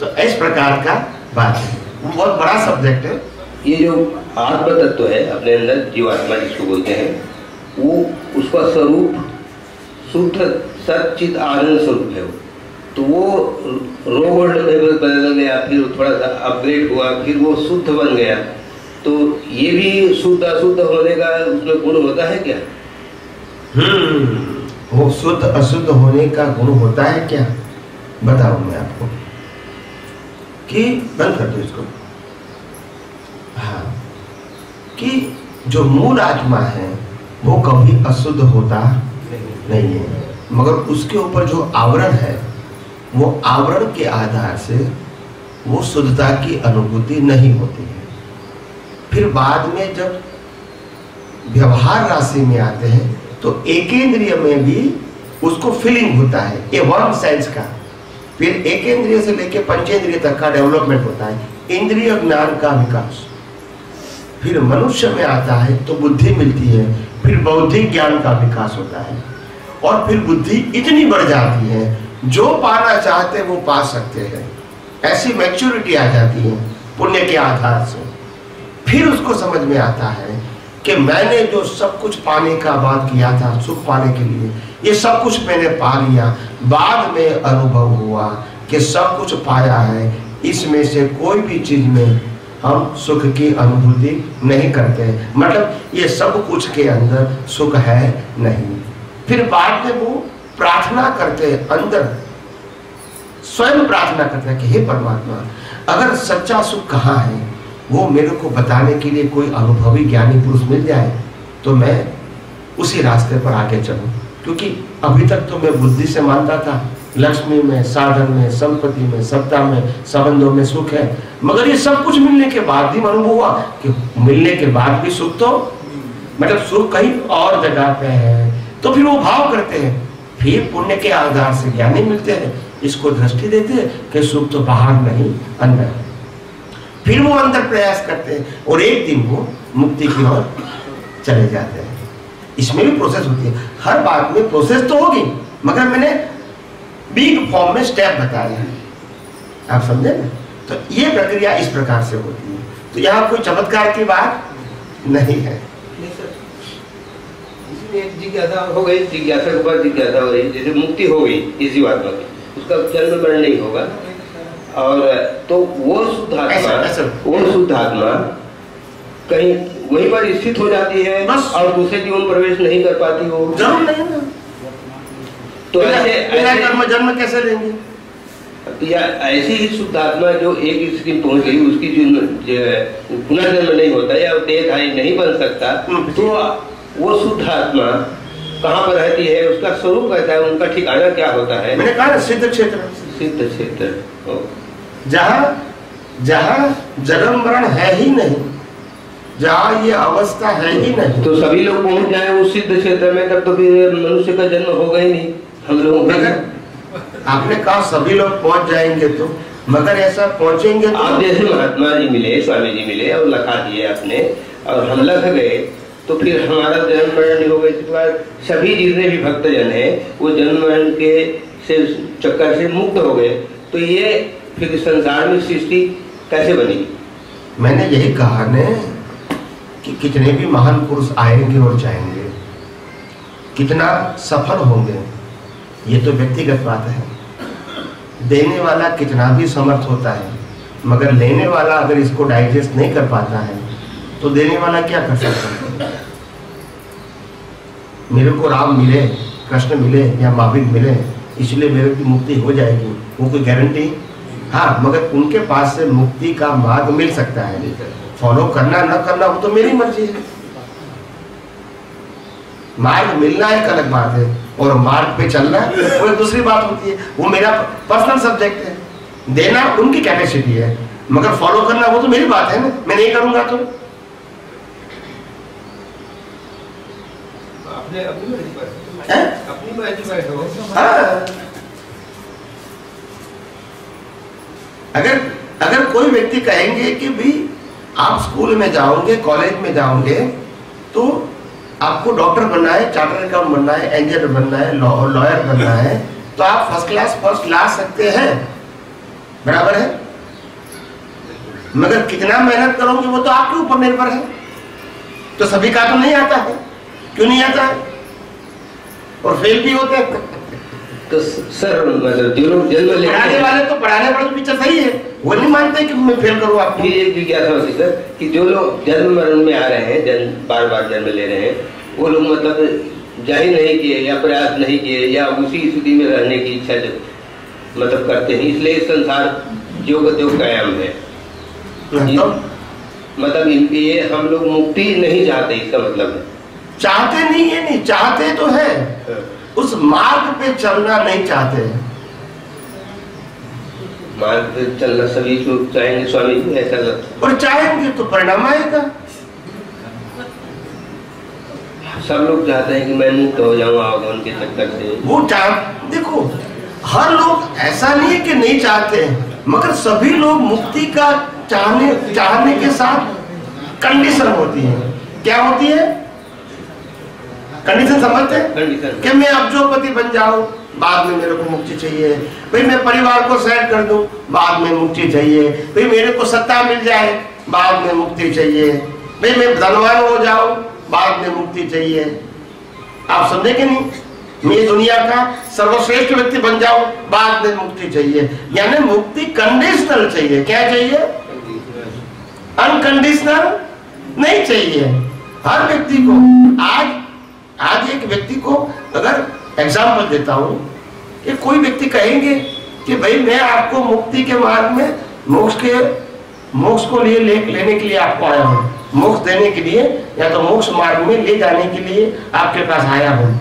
तो इस प्रकार का बात है। बहुत बड़ा सब्जेक्ट है। ये जो आत्म तत्व है, अपने अंदर जीवात्मा जिसको बोलते हैं, वो उसका स्वरूप शुद्ध सचित आनंद स्वरूप है वो। तो वो रो वर्ल्ड में बदल गया, फिर थोड़ा सा अपग्रेड हुआ, फिर वो शुद्ध बन गया। तो ये भी शुद्ध अशुद्ध होने का उसमें गुण होता है क्या? हम्म वो शुद्ध अशुद्ध होने का गुण होता है क्या? बताऊ मैं आपको। कि बंद कर दो इसको। हाँ कि जो मूल आत्मा है, वो कभी अशुद्ध होता नहीं है। मगर उसके ऊपर जो आवरण है, वो आवरण के आधार से वो शुद्धता की अनुभूति नहीं होती। है फिर बाद में जब व्यवहार राशि में आते हैं तो एकेंद्रिय में भी उसको फीलिंग होता है, ये वन सेंस का। फिर एकेंद्रिय से लेकर पंचेंद्रिय तक का डेवलपमेंट होता है, इंद्रिय ज्ञान का विकास। फिर मनुष्य में आता है तो बुद्धि मिलती है, फिर बौद्धिक ज्ञान का विकास होता है। और फिर बुद्धि इतनी बढ़ जाती है, जो पाना चाहते हैं वो पा सकते हैं। ऐसी मैच्योरिटी आ जाती है, पुण्य के आधार से। फिर उसको समझ में आता है कि मैंने जो सब कुछ पाने का बात किया था, सुख पाने के लिए, ये सब कुछ मैंने पा लिया। बाद में अनुभव हुआ कि सब कुछ पाया है। इसमें से कोई भी चीज़ में हम सुख की अनुभूति नहीं करते। मतलब ये सब कुछ के अंदर सुख है नहीं। फिर बाद में वो प्रार्थना करते अंदर, स्वयं प्रार्थना करते हैं कि हे परमात्मा, अगर सच्चा सुख कहाँ है? वो मेरे को बताने के लिए कोई अनुभवी ज्ञानी पुरुष मिल जाए तो मैं उसी रास्ते पर आगे चलूँ। क्योंकि अभी तक तो मैं बुद्धि से मानता था, लक्ष्मी में, साधन में, संपत्ति में, सत्ता में, संबंधों में सुख है। मगर ये सब कुछ मिलने के बाद भी अनुभव हुआ कि मिलने के बाद भी सुख तो मतलब सुख कहीं और जगह पे है। तो फिर वो भाव करते हैं, फिर पुण्य के आधार से ज्ञानी मिलते हैं। इसको दृष्टि देते हैं कि सुख तो बाहर नहीं, अंदर है। फिर वो अंदर प्रयास करते हैं और एक दिन वो मुक्ति की ओर चले जाते हैं। इसमें भी प्रोसेस होती है। हर बात में प्रोसेस तो होगी, मगर मैंने बिग फॉर्म में स्टेप बताए हैं। आप समझे ना? तो ये प्रक्रिया इस प्रकार से होती है। तो यहाँ कोई चमत्कार की बात नहीं है। जिज्ञासा हो गई, जिज्ञासा के ऊपर जिज्ञासा हो गई जैसे मुक्ति हो गई, इसी बात में। उसका जन्म मरण नहीं होगा। और तो वो शुद्ध आत्मा ऐसा- ऐसा। वो शुद्ध आत्मा कहीं वहीं पर स्थित हो जाती है और दूसरे जीवन प्रवेश नहीं कर पाती वो ज़रूर तो ऐसे ऐसे कर्म जन्म कैसे लेंगे? या ऐसी ही शुद्ध आत्मा जो एक स्थिति पहुँच गई उसकी जो पुनर्जन्म नहीं होता या देहधारी नहीं बन सकता हम्म। तो वो शुद्ध आत्मा कहाँ पर रहती है उसका स्वरूप कहता है उनका ठिकाना क्या होता है? मैंने कहा सिद्ध क्षेत्र। सिद्ध क्षेत्र ओ, जहाँ जहाँ जन्म मरण है ही नहीं जहाँ ये अवस्था है ही नहीं। तो सभी लोग पहुँच जाए उस सिद्ध क्षेत्र में तब तो फिर मनुष्य का जन्म होगा ही नहीं। हम लोगों मगर आपने कहा सभी लोग पहुँच जाएँगे तो मगर ऐसा पहुँचेंगे तो आप जैसे महात्मा जी मिले स्वामी जी मिले और लखा दिए अपने और हम लख गए तो फिर हमारा जन्म मरण नहीं होगा इसके बाद सभी जितने भी भक्तजन है वो जन्म मरण के से चक्कर से मुक्त हो गए। तो ये फिर संसार में सृष्टि कैसे बनी? मैंने यही कहा ने कि कितने भी महान पुरुष आएँगे और जाएँगे, कितना सफल होंगे, ये तो व्यक्तिगत बात है। देने वाला कितना भी समर्थ होता है, मगर लेने वाला अगर इसको डाइजेस्ट नहीं कर पाता है तो देने वाला क्या कर सकता है? मेरे को राम मिले, कृष्ण मिले या महावीर मिले, इसलिए मेरे की मुक्ति हो जाएगी, वो कोई गारंटी हाँ मगर उनके पास से मुक्ति का मार्ग मिल सकता है। फॉलो करना ना करना वो तो मेरी मर्ज़ी है। मार्ग मिलना एक अलग बात है और मार्ग पे चलना वो एक दूसरी बात होती है। वो मेरा पर्सनल सब्जेक्ट है। देना उनकी कैपेसिटी है मगर फॉलो करना वो तो मेरी बात है ना। मैं नहीं करूँगा तो। अपने अपनी मर्ज़ी पर अपनी मर्ज़ी बैठो हाँ। अगर अगर कोई व्यक्ति कहेंगे कि भी आप स्कूल में जाओगे, कॉलेज में जाओगे तो आपको डॉक्टर बनना है चार्टर अकाउंट बनना है इंजीनियर बनना है लॉयर बनना है तो आप फ़र्स्ट क्लास, फ़र्स्ट ला सकते हैं। बराबर है? मगर कितना मेहनत करोगे, वो तो आपके ऊपर निर्भर है। तो सभी का तो नहीं आता है। क्यों नहीं आता है? और फेल भी होते हैं। तो सर मतलब जो लोग जन्म लेते पढ़ाने वाले तो पढ़ाने वाले तो पीछे सही है। वो नहीं मानते कि मैं फेल करूँ आपको। एक जिज्ञासा होती सर? कि जो लोग जन्म मरण में आ रहे हैं जन्म बार बार जन्म ले रहे हैं वो लोग मतलब ज़ाहिर नहीं किए या प्रयास नहीं किए या उसी स्थिति में रहने की इच्छा जो मतलब करते हैं। इसलिए संसार जो का त्यों कायम है। तो? मतलब इनके ये हम लोग मुक्ति नहीं चाहते इसका मतलब चाहते नहीं है नहीं चाहते तो है। है। उस मार्ग पे चलना नहीं चाहते। हैं मार्ग पे चलना सभी लोग चाहेंगे स्वामी जी ऐसा लगता और चाहेंगे तो परिणाम आएगा। सब लोग चाहते हैं कि मैं मुक्त हो जाऊँ आवागमन के चक्कर से। वो चाह देखो हर लोग ऐसा नहीं है कि नहीं चाहते हैं मगर सभी लोग मुक्ति का चाहने चाहने के साथ कंडीशन होती है। क्या होती है? कंडीशन समझते हैं? कि मैं अब जो पति बन जाऊँ बाद में मेरे को मुक्ति चाहिए। भाई मैं परिवार को सेट कर दूँ बाद में मुक्ति चाहिए। भाई मेरे को सत्ता मिल जाए बाद में मुक्ति चाहिए। भाई मैं धनवान हो जाऊँ बाद में मुक्ति चाहिए। आप समझे कि नहीं? मैं दुनिया का सर्वश्रेष्ठ व्यक्ति बन जाऊँ बाद में मुक्ति चाहिए। यानी मुक्ति कंडीशनल चाहिए। क्या चाहिए? अनकंडीशनल नहीं चाहिए। हर व्यक्ति को आज आज एक व्यक्ति को अगर एग्ज़ाम्पल देता हूँ कि कोई व्यक्ति कहेंगे कि भाई मैं आपको मुक्ति के मार्ग में मोक्ष के मोक्ष को लिए ले, लेने के लिए आपको आया हूँ। मोक्ष देने के लिए या तो मोक्ष मार्ग में ले जाने के लिए आपके पास आया हूँ।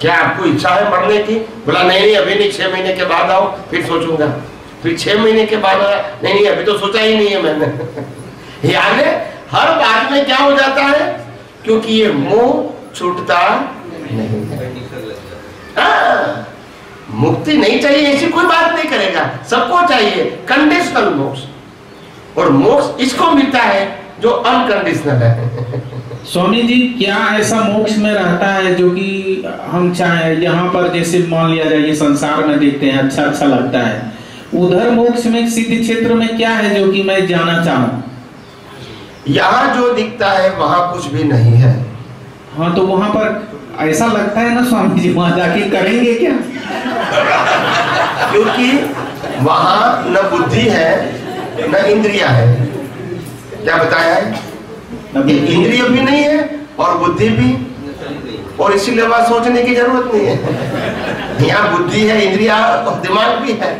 क्या आपको इच्छा है मरने की? बोला नहीं नहीं अभी नहीं छह महीने के बाद आओ फिर सोचूँगा। फिर छह महीने के बाद आया नहीं नहीं अभी तो सोचा ही नहीं है मैंने। यानी हर बात में क्या हो जाता है? क्योंकि ये मोह छूटता? नहीं। है। मुक्ति नहीं चाहिए ऐसी कोई बात नहीं करेगा। सबको चाहिए कंडीशनल मोक्ष। और मोक्ष इसको मिलता है जो अनकंडीशनल है। स्वामी जी क्या ऐसा मोक्ष में रहता है जो कि हम चाहे यहाँ पर जैसे मान लिया जाए संसार में देखते हैं अच्छा अच्छा लगता है। उधर मोक्ष में सिद्ध क्षेत्र में क्या है जो कि मैं जाना चाहूँ? यहाँ जो दिखता है वहाँ कुछ भी नहीं है। हाँ तो वहाँ पर ऐसा लगता है ना स्वामी जी वहाँ जाके करेंगे क्या? क्योंकि वहाँ न बुद्धि है न इंद्रिया है। क्या बताया है? इंद्रिय भी नहीं है और बुद्धि भी और इसीलिए वहाँ सोचने की ज़रूरत नहीं है। यहाँ बुद्धि है इंद्रिया और दिमाग भी है।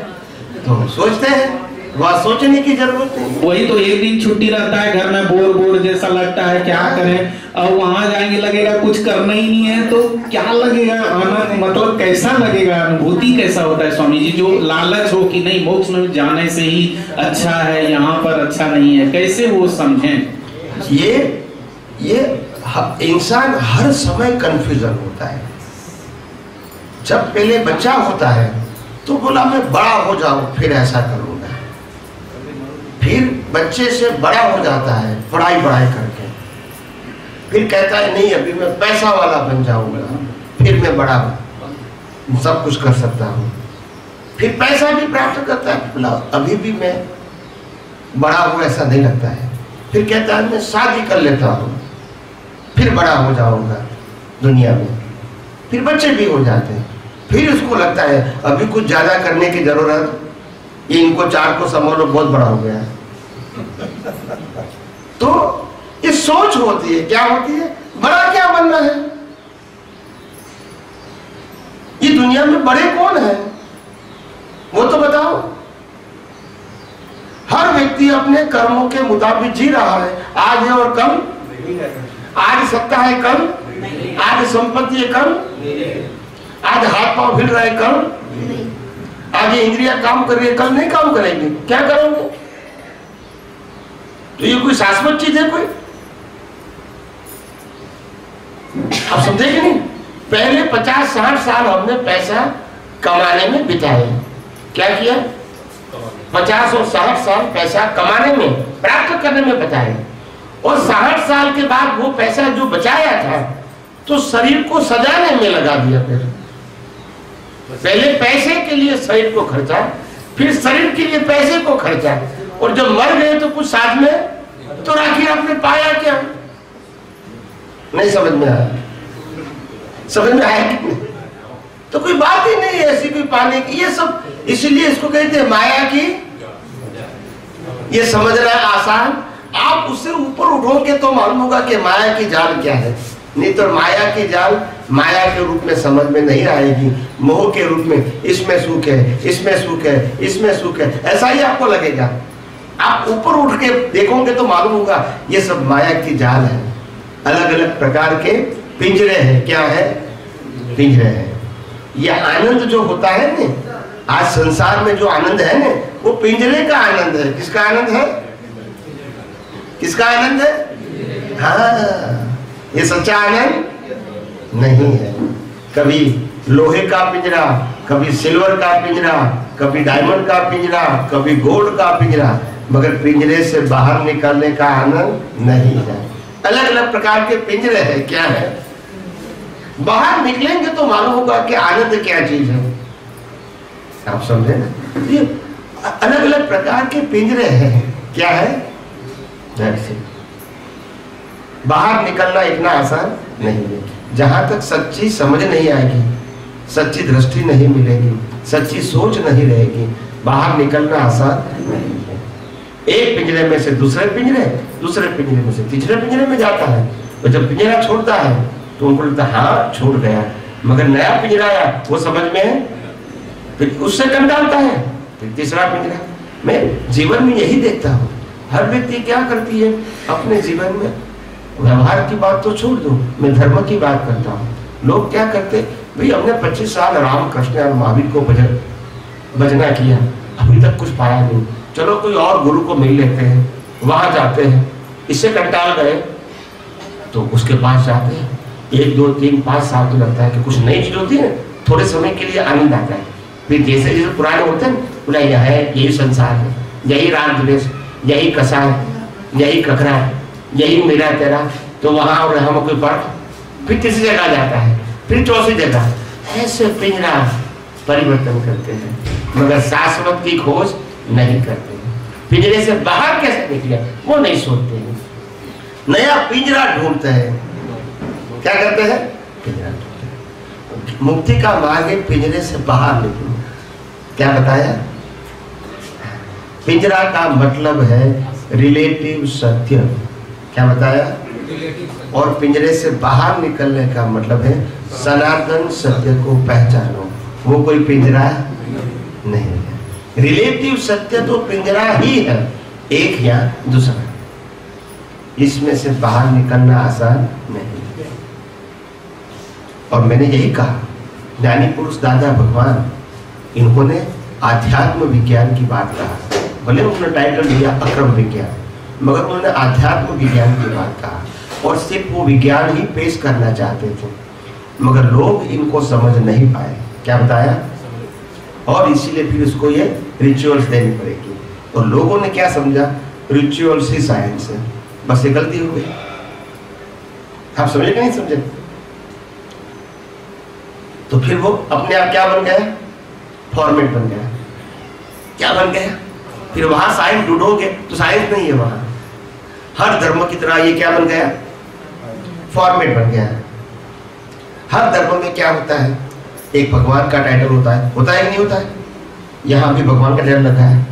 तो सोचते हैं। वहाँ सोचने की ज़रूरत नहीं। वही तो एक दिन छुट्टी रहता है घर में बोर बोर जैसा लगता है क्या करें? और वहाँ जाएँगे लगेगा कुछ करना ही नहीं है तो क्या लगेगा? आनंद मतलब कैसा लगेगा? अनुभूति कैसा होता है स्वामी जी जो लालच हो कि नहीं मोक्ष में जाने से ही अच्छा है यहाँ पर अच्छा नहीं है कैसे वो समझे? ये ये इंसान हर समय कंफ्यूजन होता है। जब पहले बच्चा होता है तो बोला मैं बड़ा हो जाऊँ फिर ऐसा करूँगा फिर बच्चे से बड़ा हो जाता है, पढ़ाई पढ़ाई करके। फिर कहता है, नहीं, अभी मैं पैसा वाला बन जाऊँगा। फिर मैं बड़ा सब कुछ कर सकता हूँ। फिर पैसा भी प्राप्त करता है अभी भी मैं बड़ा हूँ, ऐसा नहीं लगता है। फिर कहता है, मैं शादी कर लेता हूँ, फिर बड़ा हो जाऊँगा दुनिया में। फिर बच्चे भी हो जाते हैं। फिर उसको लगता है, अभी कुछ ज़्यादा करने की ज़रूरत इनको चार को संभालो, बहुत बड़ा हो गया है। तो ये सोच होती है क्या होती है? बड़ा क्या बनना है? ये दुनिया में बड़े कौन है? वो तो बताओ। हर व्यक्ति अपने कर्मों के मुताबिक जी रहा है। आज है और कल? आज सत्ता है कल? आज संपत्ति है कल? आज हाथ पाँव हिल रहे हैं कल? आज इंद्रिया काम कर रही है कल? नहीं काम करेंगे। क्या करोगे? तो ये कोई शाश्वत चीज़ है कोई? आप समझे कि नहीं? पहले पचास साठ साल हमने पैसा कमाने में बिताए। क्या किया? पचास और साठ साल पैसा कमाने में, प्राप्त करने में बताए। और साठ साल के बाद वो पैसा जो बचाया था तो शरीर को सजाने में लगा दिया फिर। पहले पैसे के लिए शरीर को खर्चा, फिर शरीर के लिए पैसे को खर्चा। और जब मर गए तो कुछ साथ में तो आखिर आपने पाया क्या? नहीं समझ में आया। समझ में आया कि नहीं तो कोई बात ही नहीं है ऐसी कोई पाने की। ये सब इसीलिए इसको कहते हैं माया की। ये समझना आसान। आप उससे ऊपर उठोगे तो मालूम होगा कि माया की जाल क्या है। नहीं तो माया की जाल माया के रूप में समझ में नहीं आएगी। मोह के रूप में इसमें सुख है, इसमें सुख है, इसमें सुख है। ऐसा ही आपको लगेगा। आप ऊपर उठ के देखोगे तो मालूम होगा, ये सब माया की जाल है। अलग अलग प्रकार के पिंजरे हैं। क्या है? पिंजरे हैं। ये आनंद जो होता है ना, आज संसार में जो आनंद है ना, वो पिंजरे का आनंद है। किसका आनंद है? किसका आनंद है? हाँ ये सच्चा आनंद नहीं है। कभी लोहे का पिंजरा, कभी सिल्वर का पिंजरा, कभी डायमंड का पिंजरा, कभी गोल्ड का पिंजरा। मगर पिंजरे से बाहर निकलने का आनंद नहीं है। अलग अलग प्रकार के पिंजरे हैं, क्या है? बाहर निकलेंगे तो मालूम होगा कि आनंद क्या चीज़ है। आप समझे ना? ये अलग अलग प्रकार के पिंजरे हैं, क्या है? बाहर निकलना इतना आसान नहीं है। जहाँ तक सच्ची समझ नहीं आएगी, सच्ची दृष्टि नहीं मिलेगी, सच्ची सोच नहीं रहेगी, बाहर निकलना आसान नहीं एक पिंजरे में से दूसरे पिंजरे दूसरे पिंजरे में से तीसरे पिंजरे में जाता है। और जब पिंजरा छोड़ता है तो उनको लगता है हाँ छोड़ गया। मगर नया पिंजरा आया, वो समझ में है? फिर उससे कम डालता है। फिर तीसरा पिंजरा। मैं जीवन में यही देखता हूँ। हर व्यक्ति क्या करती है? अपने जीवन में व्यवहार की बात तो छोड़ दो, मैं धर्म की बात करता हूँ। लोग क्या करते? भाई, हमने 25 साल राम कृष्ण और महावीर को भजन भजना किया। अभी तक कुछ पाया नहीं। चलो कोई और गुरु को मिल लेते हैं, वहाँ जाते हैं। इससे कंटाल गए। तो उसके पास जाते हैं। एक, दो, तीन, पाँच साल तो लगता है कि कुछ नई चीज़ होती है, थोड़े समय के लिए आनंद आता है। फिर जैसे जैसे पुराने होते हैं, बोला, यह है, यही संसार है, यही राग द्वेष, यही कसा है, यही ककरा है, यही मेरा तेरा। तो वहाँ और यहाँ में कोई फ़र्क? फिर तीसरी जगह जाता है, फिर चौथी जगह। ऐसे पिंजरा परिवर्तन करते हैं। मगर शाश्वत की खोज नहीं करते पिंजरे से बाहर कैसे निकले वो नहीं सोचते हैं। नया पिंजरा ढूंढते हैं। क्या करते हैं? पिंजरा ढूंढते हैं मुक्ति का मार्ग है पिंजरे से बाहर निकलो क्या बताया? पिंजरा का मतलब है रिलेटिव सत्य। क्या बताया? और पिंजरे से बाहर निकलने का मतलब है सनातन सत्य को पहचानो। वो कोई पिंजरा नहीं है। रिलेटिव सत्य तो पिंजरा ही है, एक या दूसरा। इसमें से बाहर निकलना आसान नहीं और मैंने यही कहा, ज्ञानी पुरुष दादा भगवान, इन्होंने आध्यात्म विज्ञान की बात कहा। भले उन्होंने टाइटल दिया अक्रम विज्ञान, मगर उन्होंने आध्यात्म विज्ञान की बात कहा। और सिर्फ़ वो विज्ञान ही पेश करना चाहते थे, मगर लोग इनको समझ नहीं पाए। क्या बताया? और इसीलिए फिर उसको ये रिचुअल्स देनी पड़ेगी। और लोगों ने क्या समझा? रिचुअल्स ही साइंस है। बस ये गलती हो गई। आप समझे नहीं समझे? तो फिर वो अपने आप क्या बन गया? फॉर्मेट बन गया। क्या बन गया? फिर वहाँ साइंस ढूंढोगे तो साइंस नहीं है वहाँ। हर धर्म की तरह ये क्या बन गया? फॉर्मेट बन गया। हर धर्म में क्या होता है? एक भगवान का टाइटल होता है होता है कि नहीं होता है? यहाँ भी भगवान का टाइटल रखा है।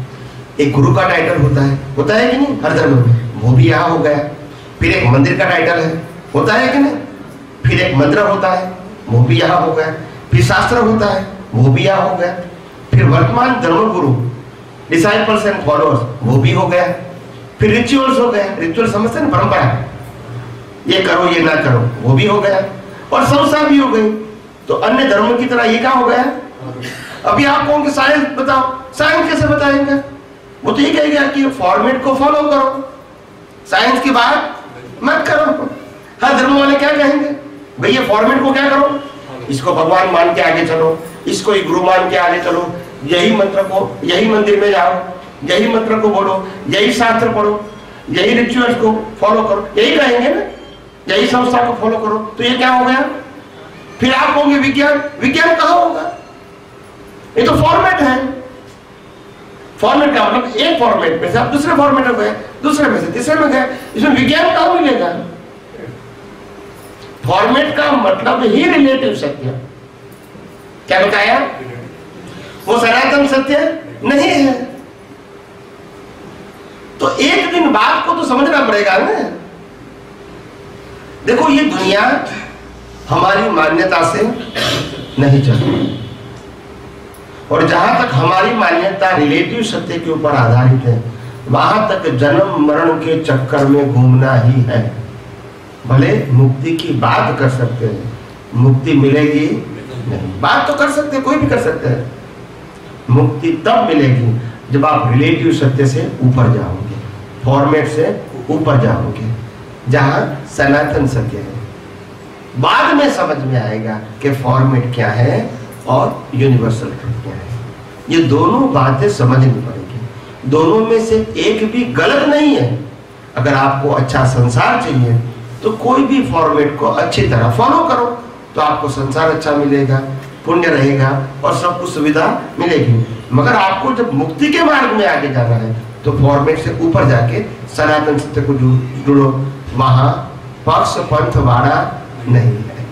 एक गुरु का टाइटल होता है होता है कि नहीं? हर धर्म में। वो भी यहाँ हो गया। फिर एक मंदिर का टाइटल है, होता है कि नहीं? फिर एक मंत्र होता है, वो भी यहाँ हो गया। फिर शास्त्र होता है, वो भी यहाँ हो गया। फिर वर्तमान धर्म गुरु डिसाइपल्स एंड फॉलोअर्स वो भी हो गया। फिर रिचुअल्स हो गया। रिचुअल समझते ना, परंपरा। ये करो, ये ना करो, वो भी हो गया। और संस्था भी हो गई। तो अन्य धर्मों की तरह ये क्या हो गया? अभी आप कहोगे साइंस बताओ? साइंस कैसे बताएँगे? वो तो ये कहेगा कि फॉर्मेट को फॉलो करो। साइंस की बात मत करो। हर धर्म वाले क्या कहेंगे? भैया फॉर्मेट को क्या करो? इसको भगवान मान के आगे चलो। इसको ही गुरु मान के आगे चलो। यही मंत्र को, यही मंदिर में जाओ। यही मंत्र को बोलो। यही शास्त्र पढ़ो। यही रिचुअल्स को फॉलो करो। यही कहेंगे ना? यही संस्था को फॉलो करो। तो ये क्या हो गया? फिर आप कहोगे, विज्ञान विज्ञान कहाँ होगा? ये तो फॉर्मेट है। फॉर्मेट का मतलब एक फॉर्मेट में से आप दूसरे फॉर्मेट में गए, दूसरे में से तीसरे में गए, इसमें विज्ञान कहा मिलेगा? फॉर्मेट का मतलब ही रिलेटिव सत्य। क्या बताया? वो सनातन सत्य नहीं है। तो एक दिन बात को तो समझना पड़ेगा ना। देखो, ये दुनिया हमारी मान्यता से नहीं चलती। और जहाँ तक हमारी मान्यता रिलेटिव सत्य के ऊपर आधारित है, वहाँ तक जन्म मरण के चक्कर में घूमना ही है। भले मुक्ति की बात कर सकते हैं, मुक्ति मिलेगी नहीं। बात तो कर सकते कोई भी कर सकते हैं। मुक्ति तब मिलेगी जब आप रिलेटिव सत्य से ऊपर जाओगे फॉर्मेट से ऊपर जाओगे, जहाँ सनातन सत्य है। बाद में समझ में आएगा कि फॉर्मेट क्या है और यूनिवर्सल ट्रुथ क्या है। ये दोनों बातें समझनी पड़ेगी। दोनों में से एक भी गलत नहीं है। अगर आपको अच्छा संसार चाहिए तो कोई भी फॉर्मेट को अच्छी तरह फॉलो करो तो आपको संसार अच्छा मिलेगा, पुण्य रहेगा और सब कुछ सुविधा मिलेगी। मगर आपको जब मुक्ति के मार्ग में आगे जाना है तो फॉर्मेट से ऊपर जाके सनातन सत्य को जुड़ो। वहाँ पक्ष पंथ वाड़ा नहीं है।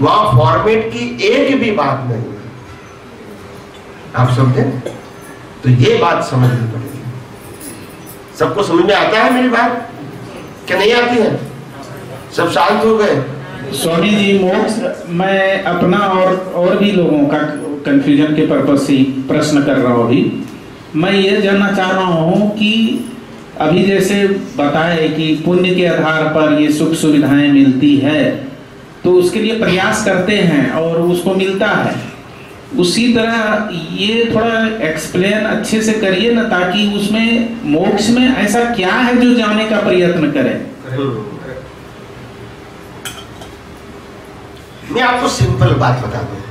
वहाँ फॉर्मेट की एक भी बात नहीं है। आप समझे? तो ये बात समझनी पड़ेगी। सबको समझ में आता है मेरी बात? क्या नहीं आती है? सब शांत हो गए? स्वामी जी मोक्ष मैं अपना और और भी लोगों का कंफ्यूजन के पर्पज से प्रश्न कर रहा हूँ अभी। मैं ये जानना चाह रहा हूँ कि अभी जैसे बताए कि पुण्य के आधार पर ये सुख सुविधाएँ मिलती है तो उसके लिए प्रयास करते हैं और उसको मिलता है। उसी तरह ये थोड़ा एक्सप्लेन अच्छे से करिए ना, ताकि उसमें मोक्ष में ऐसा क्या है जो जाने का प्रयत्न करें। मैं आपको सिंपल बात बता दूँ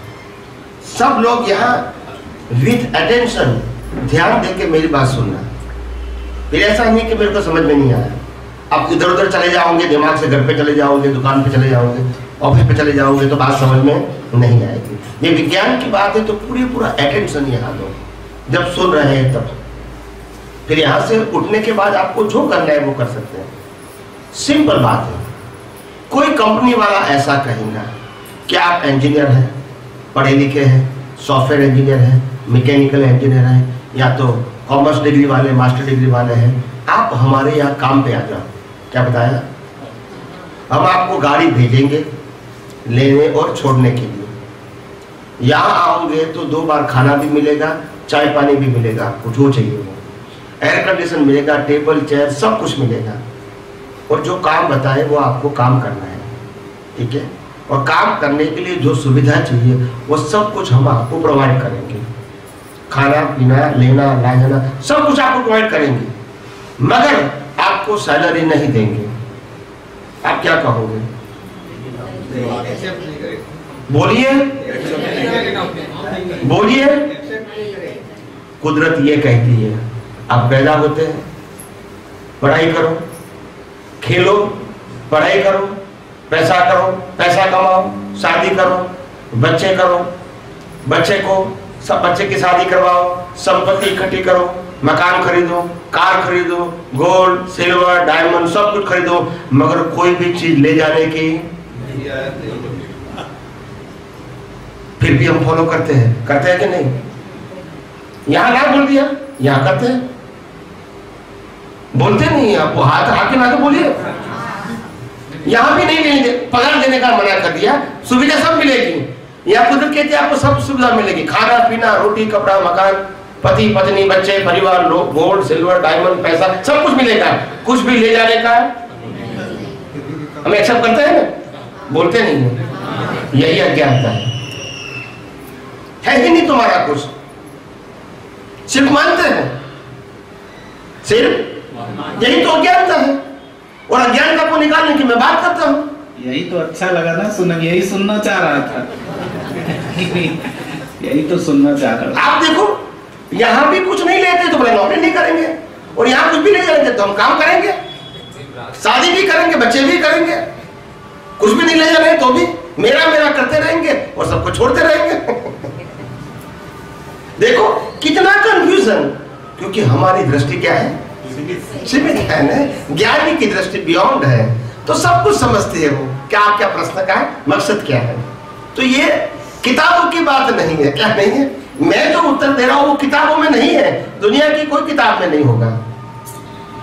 सब लोग यहाँ विथ अटेंशन ध्यान दे के मेरी बात सुनना। फिर ऐसा नहीं कि मेरे को समझ में नहीं आया। आप इधर उधर चले जाओगे, दिमाग से घर पे चले जाओगे, दुकान पे चले जाओगे, ऑफ़िस पे चले जाओगे तो बात समझ में नहीं आएगी। ये विज्ञान की बात है तो पूरी पूरा अटेंशन यहाँ दो। जब सुन रहे हैं तब। फिर यहाँ से उठने के बाद आपको जो करना है वो कर सकते हैं। सिंपल बात है। कोई कंपनी वाला ऐसा कहेगा कि आप इंजीनियर हैं, पढ़े लिखे हैं सॉफ्टवेयर इंजीनियर हैं मैकेनिकल इंजीनियर हैं, या तो कॉमर्स डिग्री वाले, मास्टर डिग्री वाले हैं। आप हमारे यहाँ काम पे आ जाओ। क्या बताया? हम आपको गाड़ी भेजेंगे लेने और छोड़ने के लिए। यहाँ आओगे तो दो बार खाना भी मिलेगा, चाय पानी भी मिलेगा, आपको जो चाहिए वो एयर कंडीशन मिलेगा टेबल चेयर सब कुछ मिलेगा। और जो काम बताए, वो आपको काम करना है। ठीक है? और काम करने के लिए जो सुविधा चाहिए, वो सब कुछ हम आपको प्रोवाइड करेंगे। खाना, पीना, लेना ला जाना सब कुछ आपको प्रोवाइड करेंगे। मगर आपको सैलरी नहीं देंगे। आप क्या कहोगे? बोलिए। बोलिए। कुदरत ये कहती है, आप पैदा होते हैं, पढ़ाई करो, खेलो, पढ़ाई करो, पैसा करो, पैसा कमाओ, शादी करो, बच्चे करो, बच्चे को सब बच्चे की शादी करवाओ, संपत्ति इकट्ठी करो, मकान खरीदो, कार खरीदो गोल्ड सिल्वर डायमंड सब कुछ खरीदो, मगर कोई भी चीज़ ले जाने की फिर भी हम फॉलो करते हैं। करते हैं कि नहीं? यहाँ ना बोल दिया? यहाँ करते हैं। बोलते नहीं आपको हाथ आके ना तो बोलिए। यहाँ भी नहीं लेंगे पगार देने का मना कर दिया, सुविधा सब मिलेगी। या खुद कहते हैं आपको सब सुविधा मिलेगी। खाना, पीना, रोटी, कपड़ा, मकान, पति, पत्नी, बच्चे, परिवार, लोग, गोल्ड, सिल्वर, डायमंड, पैसा, सब कुछ मिलेगा। कुछ भी ले जाने का हम एक्सेप्ट करते हैं ना? बोलते नहीं हैं। यही अज्ञानता है। है ही नहीं तुम्हारा कुछ। सिर्फ़ मानते हैं। सिर्फ़? यही तो अज्ञानता है। और अज्ञानता को निकालने की मैं बात करता हूँ। यही तो अच्छा लगा ना सुन, यही सुनना चाह रहा था। यही तो सुनना चाह रहा था। आप देखो, यहाँ भी कुछ नहीं लेते तो बोले नौकरी नहीं करेंगे। और यहाँ कुछ भी नहीं करेंगे तो हम काम करेंगे। शादी भी करेंगे, बच्चे भी करेंगे। कुछ भी नहीं ले जा रहे तो भी मेरा मेरा करते रहेंगे और सबको छोड़ते रहेंगे। देखो, कितना कंफ्यूजन क्योंकि हमारी दृष्टि क्या है? सीमित है ज्ञानी की दृष्टि बियॉन्ड है। तो सब कुछ समझते हैं वो। क्या क्या प्रश्न का है? मकसद क्या है? तो ये किताबों की बात नहीं है। क्या नहीं है? मैं जो उत्तर दे रहा हूँ वो किताबों में नहीं है। दुनिया की कोई किताब में नहीं होगा।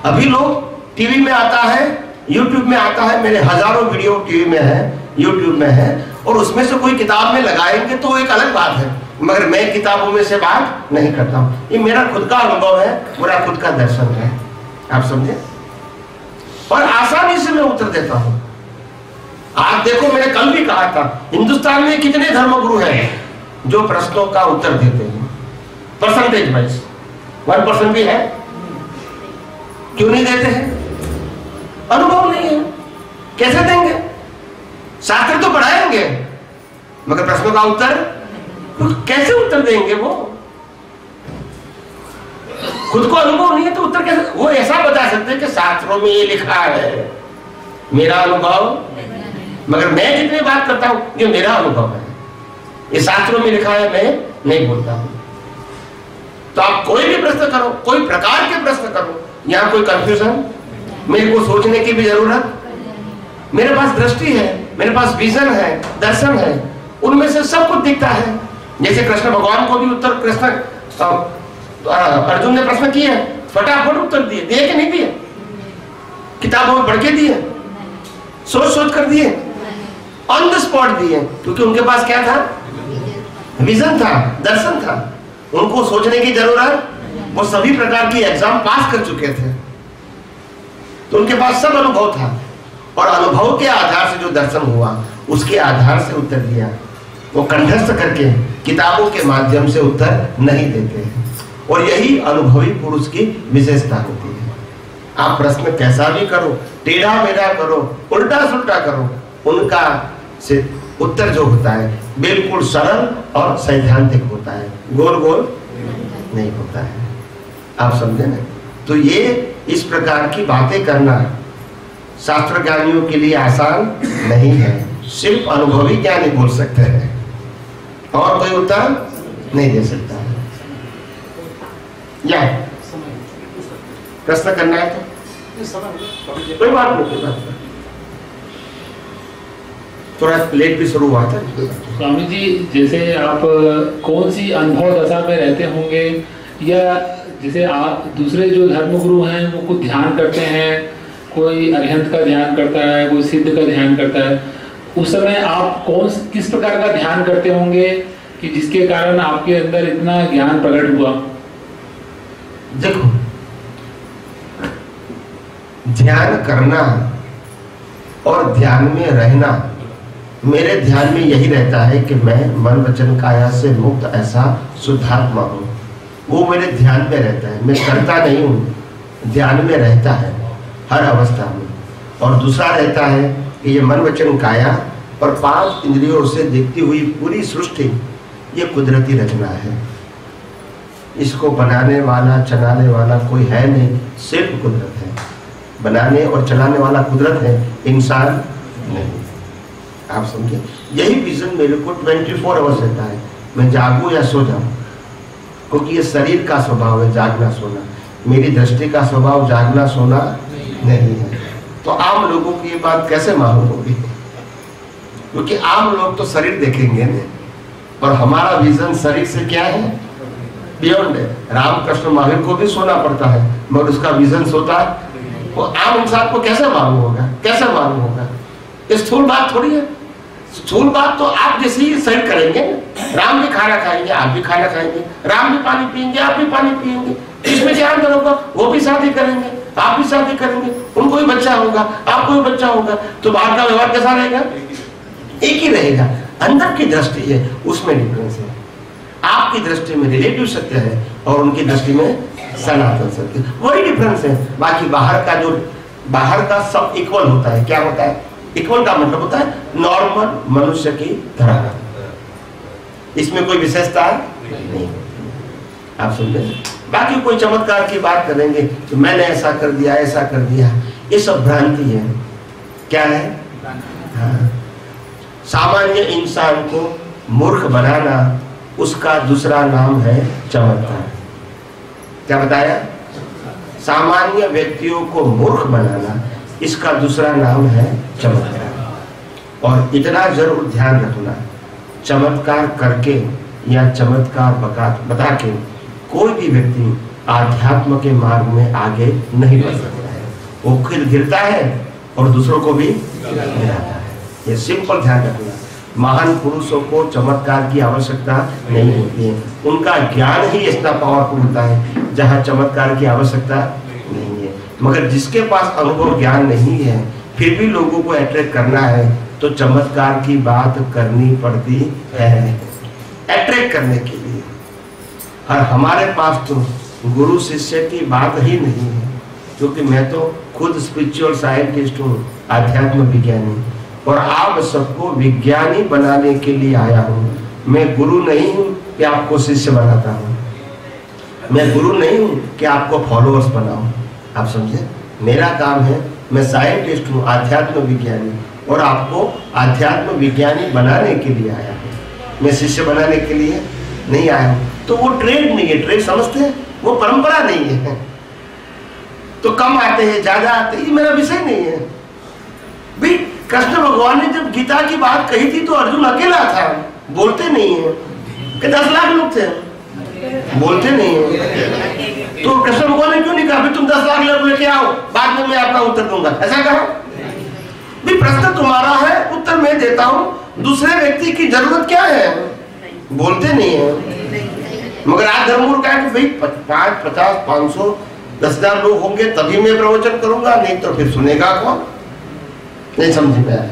अभी लोग टीवी में आता है यूट्यूब में आता है, मेरे हज़ारों वीडियो टीवी में है यूट्यूब में है, और उसमें से कोई किताब में लगाएँगे तो एक अलग बात है। मगर मैं किताबों में से बात नहीं करता हूँ। ये मेरा खुद का अनुभव है, मेरा खुद का दर्शन है। आप समझे? और आसानी से मैं उत्तर देता हूँ। आप देखो, मैंने कल भी कहा था, हिंदुस्तान में कितने धर्मगुरु हैं जो प्रश्नों का उत्तर देते हैं? परसेंटेज वाइज वन परसेंट भी है? क्यों नहीं देते हैं? अनुभव नहीं है। कैसे देंगे? शास्त्र तो पढ़ाएँगे, मगर प्रश्नों का उत्तर? कैसे उत्तर देंगे वो? खुद को अनुभव नहीं है तो उत्तर कैसे वो ऐसा बता सकते हैं कि शास्त्रों में ये लिखा है। मेरा अनुभव मगर मैं जितनी बात करता हूँ, ये मेरा अनुभव है। ये शास्त्रों में लिखा है, मैं नहीं बोलता हूँ। तो आप कोई भी प्रश्न करो, कोई प्रकार के प्रश्न करो, यहाँ कोई कंफ्यूजन मेरे को सोचने की भी ज़रूरत? मेरे पास दृष्टि है, मेरे पास विजन है, दर्शन है, उनमें से सब कुछ दिखता है। जैसे कृष्ण भगवान को भी उत्तर कृष्ण अर्जुन ने प्रश्न किए, फटाफट उत्तर दिए दिए कि नहीं दिए? किताबों में पढ़ के दिए? सोच सोच कर दिए? ऑन द स्पॉट दिए, क्योंकि उनके पास क्या था? विजन था, दर्शन था। उनको सोचने की ज़रूरत, वो सभी प्रकार की एग्ज़ाम पास कर चुके थे। तो उनके पास सब अनुभव था। और अनुभव के आधार से जो दर्शन हुआ, उसके आधार से उत्तर दिया। वो कंठस्थ करके किताबों के माध्यम से उत्तर नहीं देते हैं। और यही अनुभवी पुरुष की विशेषता होती है। आप प्रश्न कैसा भी करो, टेढ़ा मेढ़ा करो, उल्टा सुल्टा करो, उनका से उत्तर जो होता है, बिल्कुल सरल और सैद्धांतिक होता है। गोल गोल नहीं होता है। आप समझे ना? तो ये इस प्रकार की बातें करना शास्त्र ज्ञानियों के लिए आसान नहीं है। सिर्फ़ अनुभवी ज्ञानी बोल सकते हैं। और कोई उत्तर नहीं दे सकता। या प्रश्न करना है तो। कोई बात नहीं थोड़ा लेट भी शुरू हुआ था। स्वामी जी, जैसे आप, कौन सी अनुभव दशा में रहते होंगे, या जैसे आप, दूसरे जो धर्मगुरु हैं, वो कुछ ध्यान करते हैं, कोई अरिहंत का ध्यान करता है, कोई सिद्ध का ध्यान करता है, उस समय आप कौन, किस प्रकार का ध्यान करते होंगे कि जिसके कारण आपके अंदर इतना ज्ञान प्रकट हुआ? देखो, ध्यान करना और ध्यान में रहना, मेरे ध्यान में यही रहता है कि मैं मन वचन काया से मुक्त ऐसा शुद्धात्मा हूँ। वो मेरे ध्यान में रहता है। मैं करता नहीं हूँ, ध्यान में रहता है हर अवस्था में। और दूसरा रहता है कि ये मन वचन काया और पाँच इंद्रियों से देखती हुई पूरी सृष्टि, ये कुदरती रचना है। इसको बनाने वाला, चलाने वाला कोई है नहीं, सिर्फ़ कुदरत है। बनाने और चलाने वाला कुदरत है, इंसान नहीं। आप समझे? यही विजन मेरे को 24 फोर आवर्स रहता है। मैं जागूं या सो जाऊँ? क्योंकि ये शरीर का स्वभाव है, जागना सोना। मेरी दृष्टि का स्वभाव, जागना सोना नहीं है। तो आम लोगों की ये बात कैसे मालूम होगी? क्योंकि आम लोग तो शरीर देखेंगे नहीं और हमारा विजन शरीर से क्या है? बियॉन्ड है रामकृष्ण महावीर को भी सोना पड़ता है, मगर उसका विजन सोता है। वो आम इंसान को कैसे मालूम होगा? कैसे मालूम होगा? स्थूल बात थोड़ी है। स्थूल बात तो आप जैसे ही सही करेंगे राम भी खाना खाएँगे, आप भी खाना खाएँगे, राम भी पानी पियेंगे, आप भी पानी पियेंगे। इसमें क्या अंतर होगा? वो भी शादी करेंगे, आप भी शादी करेंगे, उनको भी बच्चा होगा, आपको भी बच्चा होगा। तो बाहर का व्यवहार कैसा रहेगा? एक ही रहेगा। अंदर की दृष्टि है, उसमें डिफरेंस है। आपकी दृष्टि में रिलेटिव सत्य है और उनकी दृष्टि में सनातन सत्य वही डिफरेंस है। बाकी बाहर का जो बाहर का सब इक्वल होता है। क्या होता है? इक्वल का मतलब होता है नॉर्मल मनुष्य की तरह। इसमें कोई विशेषता नहीं आप समझे बाकी कोई चमत्कार की बात करेंगे तो मैंने ऐसा कर दिया ऐसा कर दिया। ये सब भ्रांति है। क्या है? हाँ। सामान्य इंसान को मूर्ख बनाना उसका दूसरा नाम है चमत्कार। क्या बताया? सामान्य व्यक्तियों को मूर्ख बनाना, इसका दूसरा नाम है चमत्कार। और इतना ज़रूर ध्यान रखना, चमत्कार करके या चमत्कार बता बता के कोई भी व्यक्ति आध्यात्म के मार्ग में आगे नहीं बढ़ सकता है। वो खुद गिरता है और दूसरों को भी गिराता है। ये सिंपल ध्यान रखना। महान पुरुषों को चमत्कार की आवश्यकता नहीं होती है। उनका ज्ञान ही इतना पावरफुल होता है, जहाँ चमत्कार की आवश्यकता नहीं है। मगर जिसके पास अनुभव ज्ञान नहीं है, फिर भी लोगों को अट्रैक्ट करना है तो चमत्कार की बात करनी पड़ती है। अट्रैक्ट करने के लिए। और हमारे पास तो गुरु शिष्य की बात ही नहीं है, क्योंकि मैं तो खुद स्पिरिचुअल साइंटिस्ट हूँ, आध्यात्म विज्ञानी। और आप सबको विज्ञानी बनाने के लिए आया हूँ। मैं गुरु नहीं हूँ कि आपको शिष्य बनाता हूँ। मैं गुरु नहीं हूँ कि आपको फॉलोअर्स बनाऊँ। आप समझे? मेरा काम है, मैं साइंटिस्ट हूँ, आध्यात्म विज्ञानी, और आपको आध्यात्म विज्ञानी बनाने के लिए आया हूँ। मैं शिष्य बनाने के लिए नहीं आया हूँ। तो वो ट्रेड नहीं है ट्रेड समझते हैं? वो परंपरा नहीं है। तो कम आते हैं, ज़्यादा आते ये मेरा विषय नहीं है। भाई कृष्ण भगवान ने जब गीता की बात कही थी तो अर्जुन अकेला था। बोलते नहीं है। कि दस लाख लोग थे। बोलते नहीं है। तो कृष्ण भगवान ने क्यों नहीं कहा तुम दस लाख लोग लेके आओ, बाद में मैं आपका उत्तर दूँगा। ऐसा कहा भी प्रश्न तुम्हारा है, उत्तर मैं देता हूँ। दूसरे व्यक्ति की ज़रूरत क्या है? बोलते नहीं है। मगर आज धर्मगुरु कहा कि, भाई पाँच, पचास, पाँच सौ, दस हज़ार लोग होंगे, तभी मैं प्रवचन करूँगा, नहीं तो फिर सुनेगा कौन? नहीं समझ आया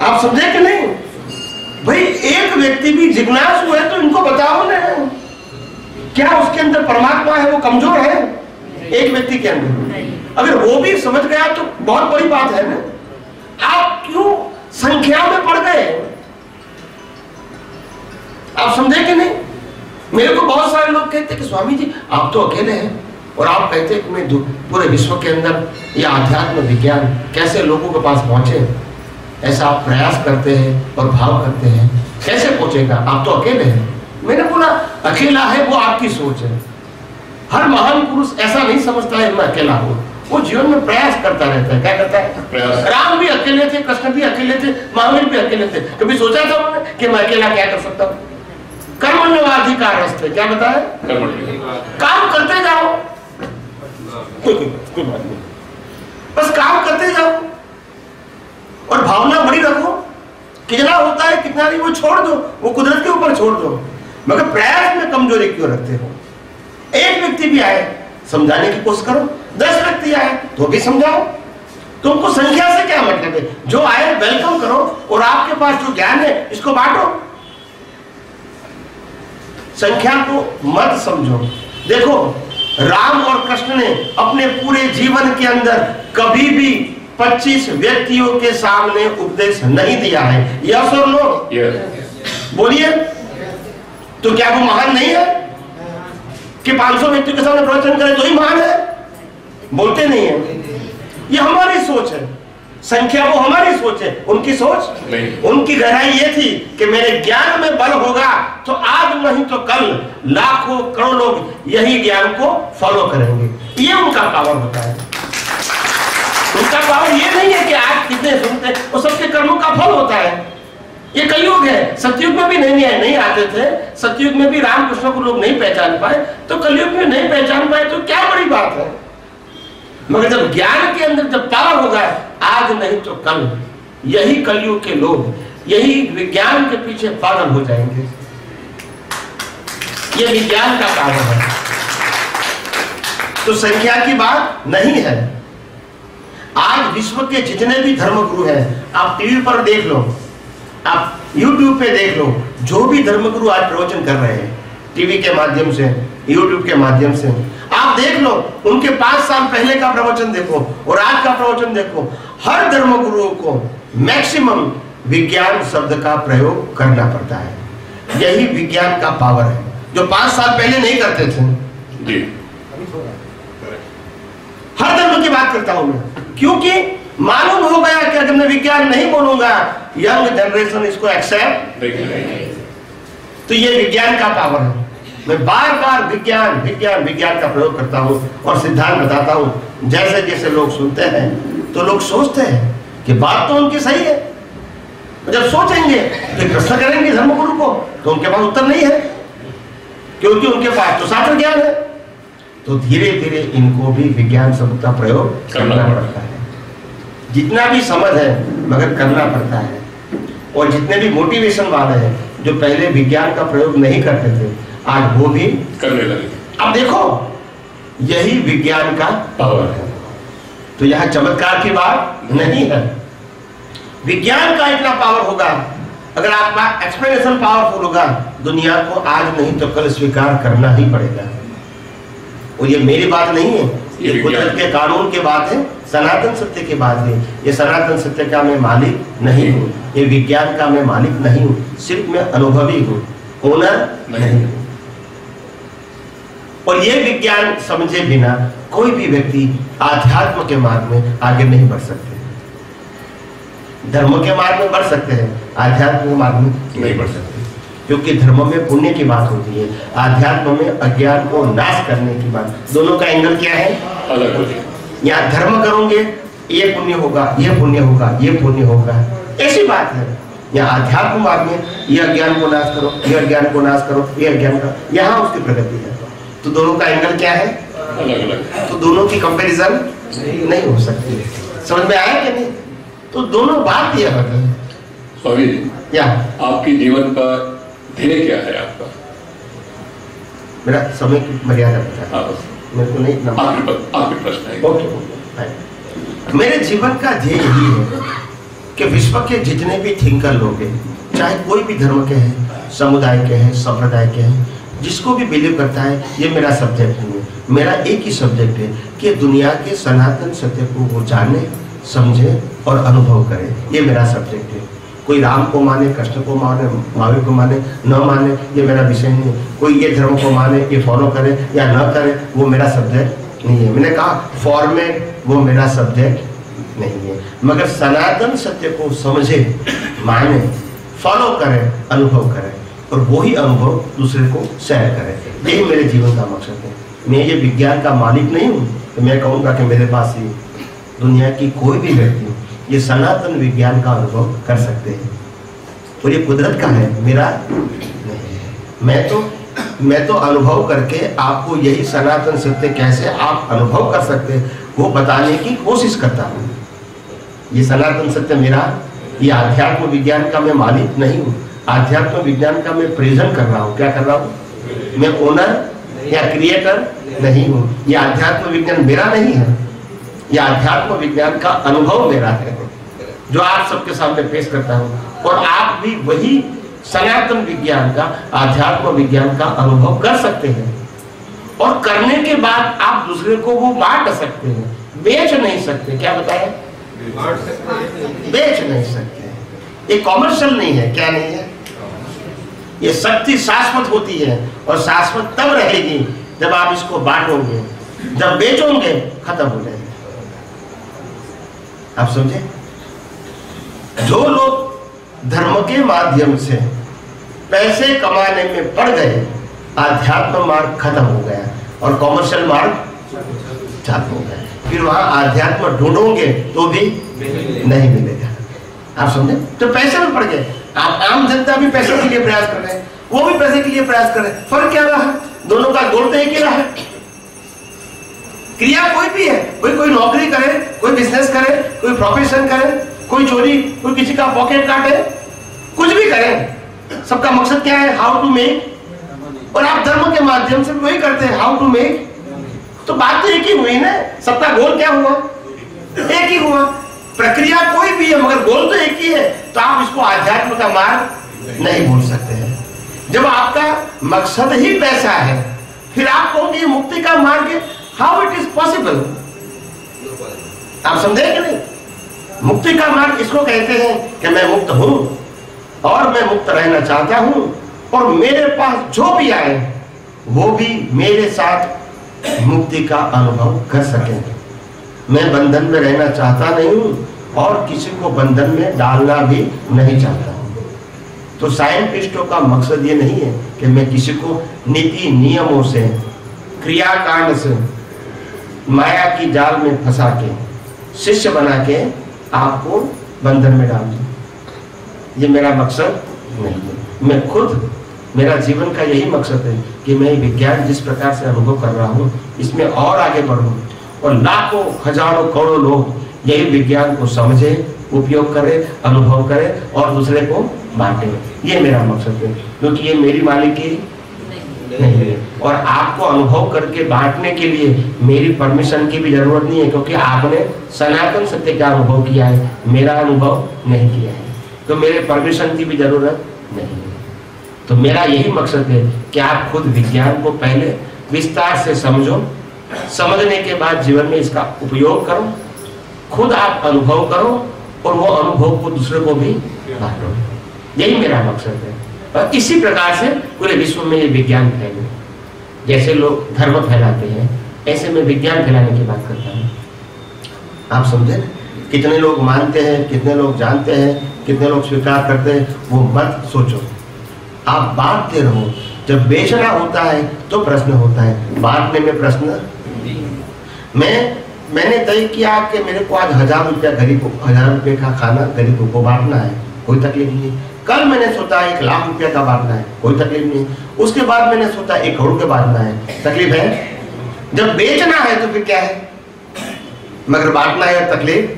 आप समझे कि नहीं? भाई, एक व्यक्ति भी जिज्ञासु है तो इनको बताओ ना। क्या उसके अंदर परमात्मा है, वो कमज़ोर है? एक व्यक्ति के अंदर। अगर वो भी समझ गया तो बहुत बड़ी बात है ना। आप क्यों संख्या में पड़ गए? आप समझे कि नहीं? मेरे को बहुत सारे लोग कहते कि स्वामी जी, आप तो अकेले हैं। और आप कहते हैं कि मैं पूरे विश्व के अंदर ये आध्यात्म विज्ञान कैसे लोगों के पास पहुँचे? ऐसा आप प्रयास करते हैं और भाव करते हैं। कैसे पहुंचेगा? आप तो अकेले हैं। मैंने बोला अकेला है वो आपकी सोच है। हर महान पुरुष ऐसा नहीं समझता है मैं अकेला हूँ। वो जीवन में प्रयास करता रहता है। क्या करता है? प्रयास। राम भी अकेले थे कृष्ण भी अकेले थे महावीर भी अकेले थे। कभी सोचा था उन्होंने कि मैं अकेला क्या कर सकता हूँ? कर्मण्यवाधिकार क्या बताया? काम करते जाओ। बस काम करते जाओ और भावना बड़ी रखो कितना होता है, कितना नहीं वो छोड़ दो, वो कुदरत के ऊपर छोड़ दो। मगर प्रयास में कमज़ोरी क्यों रखते हो? एक व्यक्ति भी आए, समझाने की कोशिश करो। दस व्यक्ति आए तो भी समझाओ। तुमको संख्या से क्या मतलब है? जो आए वेलकम करो, और आपके पास जो ज्ञान है, इसको बांटो। संख्या को मत समझो। देखो राम और कृष्ण ने अपने पूरे जीवन के अंदर कभी भी 25 व्यक्तियों के सामने उपदेश नहीं दिया है। यह और नो? बोलिए। तो क्या वो महान नहीं है? कि 500 व्यक्तियों के सामने प्रवचन करे तो ही महान है? बोलते नहीं है। ये हमारी सोच है। संख्या वो हमारी सोच है उनकी सोच। नहीं। उनकी गहराई ये थी कि मेरे ज्ञान में बल होगा तो आज नहीं तो कल लाखों करोड़ लोग यही ज्ञान को फॉलो करेंगे। ये उनका पावर होता है। उनका पावर ये नहीं है कि आज कितने सुनते वो सबके कर्मों का फल होता है। ये कलयुग है सतयुग में भी नहीं आए नहीं आते थे। सतयुग में भी रामकृष्ण को लोग नहीं पहचान पाए। तो कलयुग में नहीं पहचान पाए तो क्या बड़ी बात है? मगर जब ज्ञान के अंदर जब पावर होगा आज नहीं तो कल। यही कलयुग के लोग, यही विज्ञान के पीछे पागल हो जाएँगे। ये विज्ञान का पावर है। तो संख्या की बात नहीं है। आज विश्व के जितने भी धर्मगुरु हैं, आप टीवी पर देख लो, आप YouTube पे देख लो, जो भी धर्मगुरु आज प्रवचन कर रहे हैं टीवी के माध्यम से यूट्यूब के माध्यम से। आप देख लो उनके पाँच साल पहले का प्रवचन देखो और आज का प्रवचन देखो। हर धर्मगुरुओं को मैक्सिमम विज्ञान शब्द का प्रयोग करना पड़ता है। यही विज्ञान का पावर है। जो पाँच साल पहले नहीं करते थे। हर धर्म की बात करता हूँ मैं। क्योंकि मालूम हो गया कि अगर मैं विज्ञान नहीं बोलूँगा यंग जनरेशन इसको एक्सेप्ट तो ये विज्ञान का पावर है। मैं बार बार विज्ञान विज्ञान विज्ञान का प्रयोग करता हूँ और सिद्धांत बताता हूँ। जैसे जैसे लोग सुनते हैं तो लोग सोचते हैं कि बात तो उनकी सही है। जब सोचेंगे तो प्रश्न करेंगे धर्मगुरु को तो उनके पास उत्तर नहीं है। क्योंकि उनके पास तो शास्त्र ज्ञान है। तो धीरे धीरे इनको भी विज्ञान शब्द का प्रयोग करना पड़ता है। जितना भी समझ है मगर करना पड़ता है। और जितने भी मोटिवेशन वाले हैं जो पहले विज्ञान का प्रयोग नहीं करते थे आज वो भी करने लगे। अब देखो यही विज्ञान का पावर है। तो यह चमत्कार की बात नहीं है। विज्ञान का इतना पावर होगा अगर आपका एक्सप्लेनेशन पावरफुल होगा दुनिया को आज नहीं तो कल स्वीकार करना ही पड़ेगा। और ये मेरी बात नहीं है ये कुदरत के कानून की बात है। सनातन सत्य की बात है। ये सनातन सत्य का मैं मालिक नहीं हूँ। ये विज्ञान का मैं मालिक नहीं हूँ। सिर्फ़ मैं अनुभवी हूँ। ओनर नहीं। हूँ और ये विज्ञान समझे बिना कोई भी व्यक्ति आध्यात्म के मार्ग में आगे नहीं बढ़ सकते। धर्म के मार्ग में बढ़ सकते हैं। आध्यात्म के मार्ग में नहीं बढ़ सकते। क्योंकि धर्म में पुण्य की बात होती है। आध्यात्म में अज्ञान को नाश करने की बात। दोनों का एंगल क्या है? अलग हो। गया यहाँ धर्म करोगे ये पुण्य होगा ये पुण्य होगा ये पुण्य होगा। ऐसी बात है। यहाँ आध्यात्म मार्ग में ये अज्ञान को नाश करो ये अज्ञान को नाश करो ये अज्ञान का यहाँ उसकी प्रगति है। तो दोनों का एंगल क्या है? तो दोनों की कंपैरिजन नहीं हो सकती। समझ में आया कि नहीं? तो दोनों बात यह है। स्वामी जी या। आपके जीवन का ध्येय क्या है आपका? मेरा समय की मर्यादा बता हाँ। मेरे को नहीं आखिरी प्रश्न है। ओके मेरे जीवन का ध्येय यही है कि विश्व के जितने भी थिंकर लोग हैं चाहे कोई भी धर्म के हैं समुदाय के हैं संप्रदाय के हैं जिसको भी बिलीव करता है ये मेरा सब्जेक्ट नहीं है। मेरा एक ही सब्जेक्ट है कि दुनिया के सनातन सत्य को वो जाने समझे और अनुभव करे। ये मेरा सब्जेक्ट है। कोई राम को माने, कृष्ण को माने, महावीर को माने, न माने, ये मेरा विषय नहीं है। कोई ये धर्म को माने, ये फॉलो करे या न करे, वो मेरा सब्जेक्ट नहीं है। मैंने कहा फॉर्मेट वो मेरा सब्जेक्ट नहीं है। मगर सनातन सत्य को समझे, माने फॉलो करे, अनुभव करे, और वही अनुभव दूसरे को शेयर करे। यही मेरे जीवन का मकसद है। मैं ये विज्ञान का मालिक नहीं हूँ तो मैं कहूँगा कि मेरे पास ही दुनिया की कोई भी व्यक्ति ये सनातन विज्ञान का अनुभव कर सकते हैं। और ये कुदरत का है, मेरा मैं तो मैं तो अनुभव करके आपको यही सनातन सत्य कैसे आप अनुभव कर सकते हैं, वो बताने की कोशिश करता हूँ। ये सनातन सत्य मेरा, ये आध्यात्म विज्ञान का मैं मालिक नहीं हूँ। आध्यात्म विज्ञान का मैं प्रेजेंट कर रहा हूँ। क्या कर रहा हूँ? मैं ओनर या क्रिएटर नहीं हूँ। ये आध्यात्म विज्ञान मेरा नहीं है। यह आध्यात्म विज्ञान का अनुभव मेरा है। जो आप सबके सामने पेश करता हूँ। और आप भी वही सनातन विज्ञान का, आध्यात्म विज्ञान का अनुभव कर सकते हैं। और करने के बाद आप दूसरे को वो बांट सकते हैं। बेच नहीं सकते। क्या बताया? बेच नहीं सकते। ये कॉमर्शियल नहीं है। क्या नहीं है? ये शक्ति शाश्वत होती है और शाश्वत तब रहेगी जब आप इसको बांटोगे। जब बेचोगे, खत्म हो जाएगी। आप समझे? जो लोग धर्म के माध्यम से पैसे कमाने में पड़ गए, आध्यात्म मार्ग खत्म हो गया और कॉमर्शियल मार्ग चालू हो गया। फिर वहाँ आध्यात्म ढूंढोगे तो भी नहीं मिलेगा। आप समझे? तो पैसे में पड़ गए। आप आम जनता भी पैसे के लिए प्रयास कर रहे हैं, वो भी पैसे के लिए प्रयास कर रहे हैं। फ़र्क क्या रहा? दोनों का गोल तो एक ही रहा क्रिया कोई भी है, कोई कोई नौकरी करे, कोई बिज़नेस करे, कोई प्रोफेशन करे कोई चोरी, कोई किसी का पॉकेट काटे, कुछ भी करें। सबका मकसद क्या है? हाउ टू मेक और आप धर्म के माध्यम से वही करते हैं हाउ टू मेक तो बात तो एक ही हुई ना? सबका गोल क्या हुआ? एक ही हुआ। प्रक्रिया कोई भी है, मगर गोल तो एक ही है। तो आप इसको आध्यात्म का मार्ग नहीं बोल सकते हैं। जब आपका मकसद ही पैसा है, फिर आप कहोगे मुक्ति का मार्ग हाउ इट इज़ पॉसिबल आप समझे कि नहीं? मुक्ति का मार्ग इसको कहते हैं कि मैं मुक्त हूँ और मैं मुक्त रहना चाहता हूँ और मेरे पास जो भी आए, वो भी मेरे साथ मुक्ति का अनुभव कर सके। मैं बंधन में रहना चाहता नहीं हूँ और किसी को बंधन में डालना भी नहीं चाहता। तो साइंटिस्टों का मकसद ये नहीं है कि मैं किसी को नीति नियमों से, क्रियाकांड से, माया की जाल में फंसा के, शिष्य बना के आपको बंधन में डाल दूँ। ये मेरा मकसद नहीं है। मैं खुद, मेरा जीवन का यही मकसद है कि मैं विज्ञान जिस प्रकार से अनुभव कर रहा हूँ, इसमें और आगे बढ़ूं और लाखों, हज़ारों, करोड़ों लोग यही विज्ञान को समझे, उपयोग करे, अनुभव करे और दूसरे को बांटे। ये मेरा मकसद है, क्योंकि ये मेरी मालिकी और आपको अनुभव करके बांटने के लिए मेरी परमिशन की भी ज़रूरत नहीं है, क्योंकि आपने सनातन सत्य का अनुभव किया है, मेरा अनुभव नहीं किया है। तो मेरे परमिशन की भी ज़रूरत नहीं है। तो मेरा यही मकसद है कि आप खुद विज्ञान को पहले विस्तार से समझो, समझने के बाद जीवन में इसका उपयोग करो, खुद आप अनुभव करो और वो अनुभव को दूसरे को भी बांटो। यही मेरा मकसद है। और इसी प्रकार से पूरे विश्व में ये विज्ञान फैले। जैसे लोग धर्म फैलाते हैं, ऐसे में विज्ञान फैलाने की बात करता हूँ। आप समझे? कितने लोग मानते हैं, कितने लोग जानते हैं, कितने लोग स्वीकार करते हैं, वो मत सोचो। आप बांटते रहो जब बेचना होता है तो प्रश्न होता है बांटने में प्रश्न? मैं, मैंने तय किया कि मेरे को आज हज़ार रुपया गरीब, हज़ार रुपये का खाना गरीबों को बांटना है, कोई तकलीफ़ नहीं। कल मैंने सोचा एक लाख रुपया का बांटना है, कोई तकलीफ़ नहीं। उसके बाद मैंने सोचा एक करोड़ के बांटना है। तकलीफ़ है? जब बेचना है तो फिर क्या है? मगर बांटना है तकलीफ़?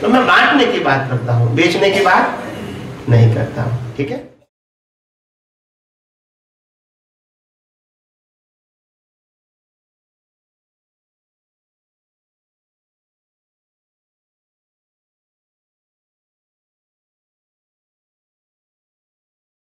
तो मैं बांटने की बात करता हूँ, बेचने की बात नहीं करता ठीक है?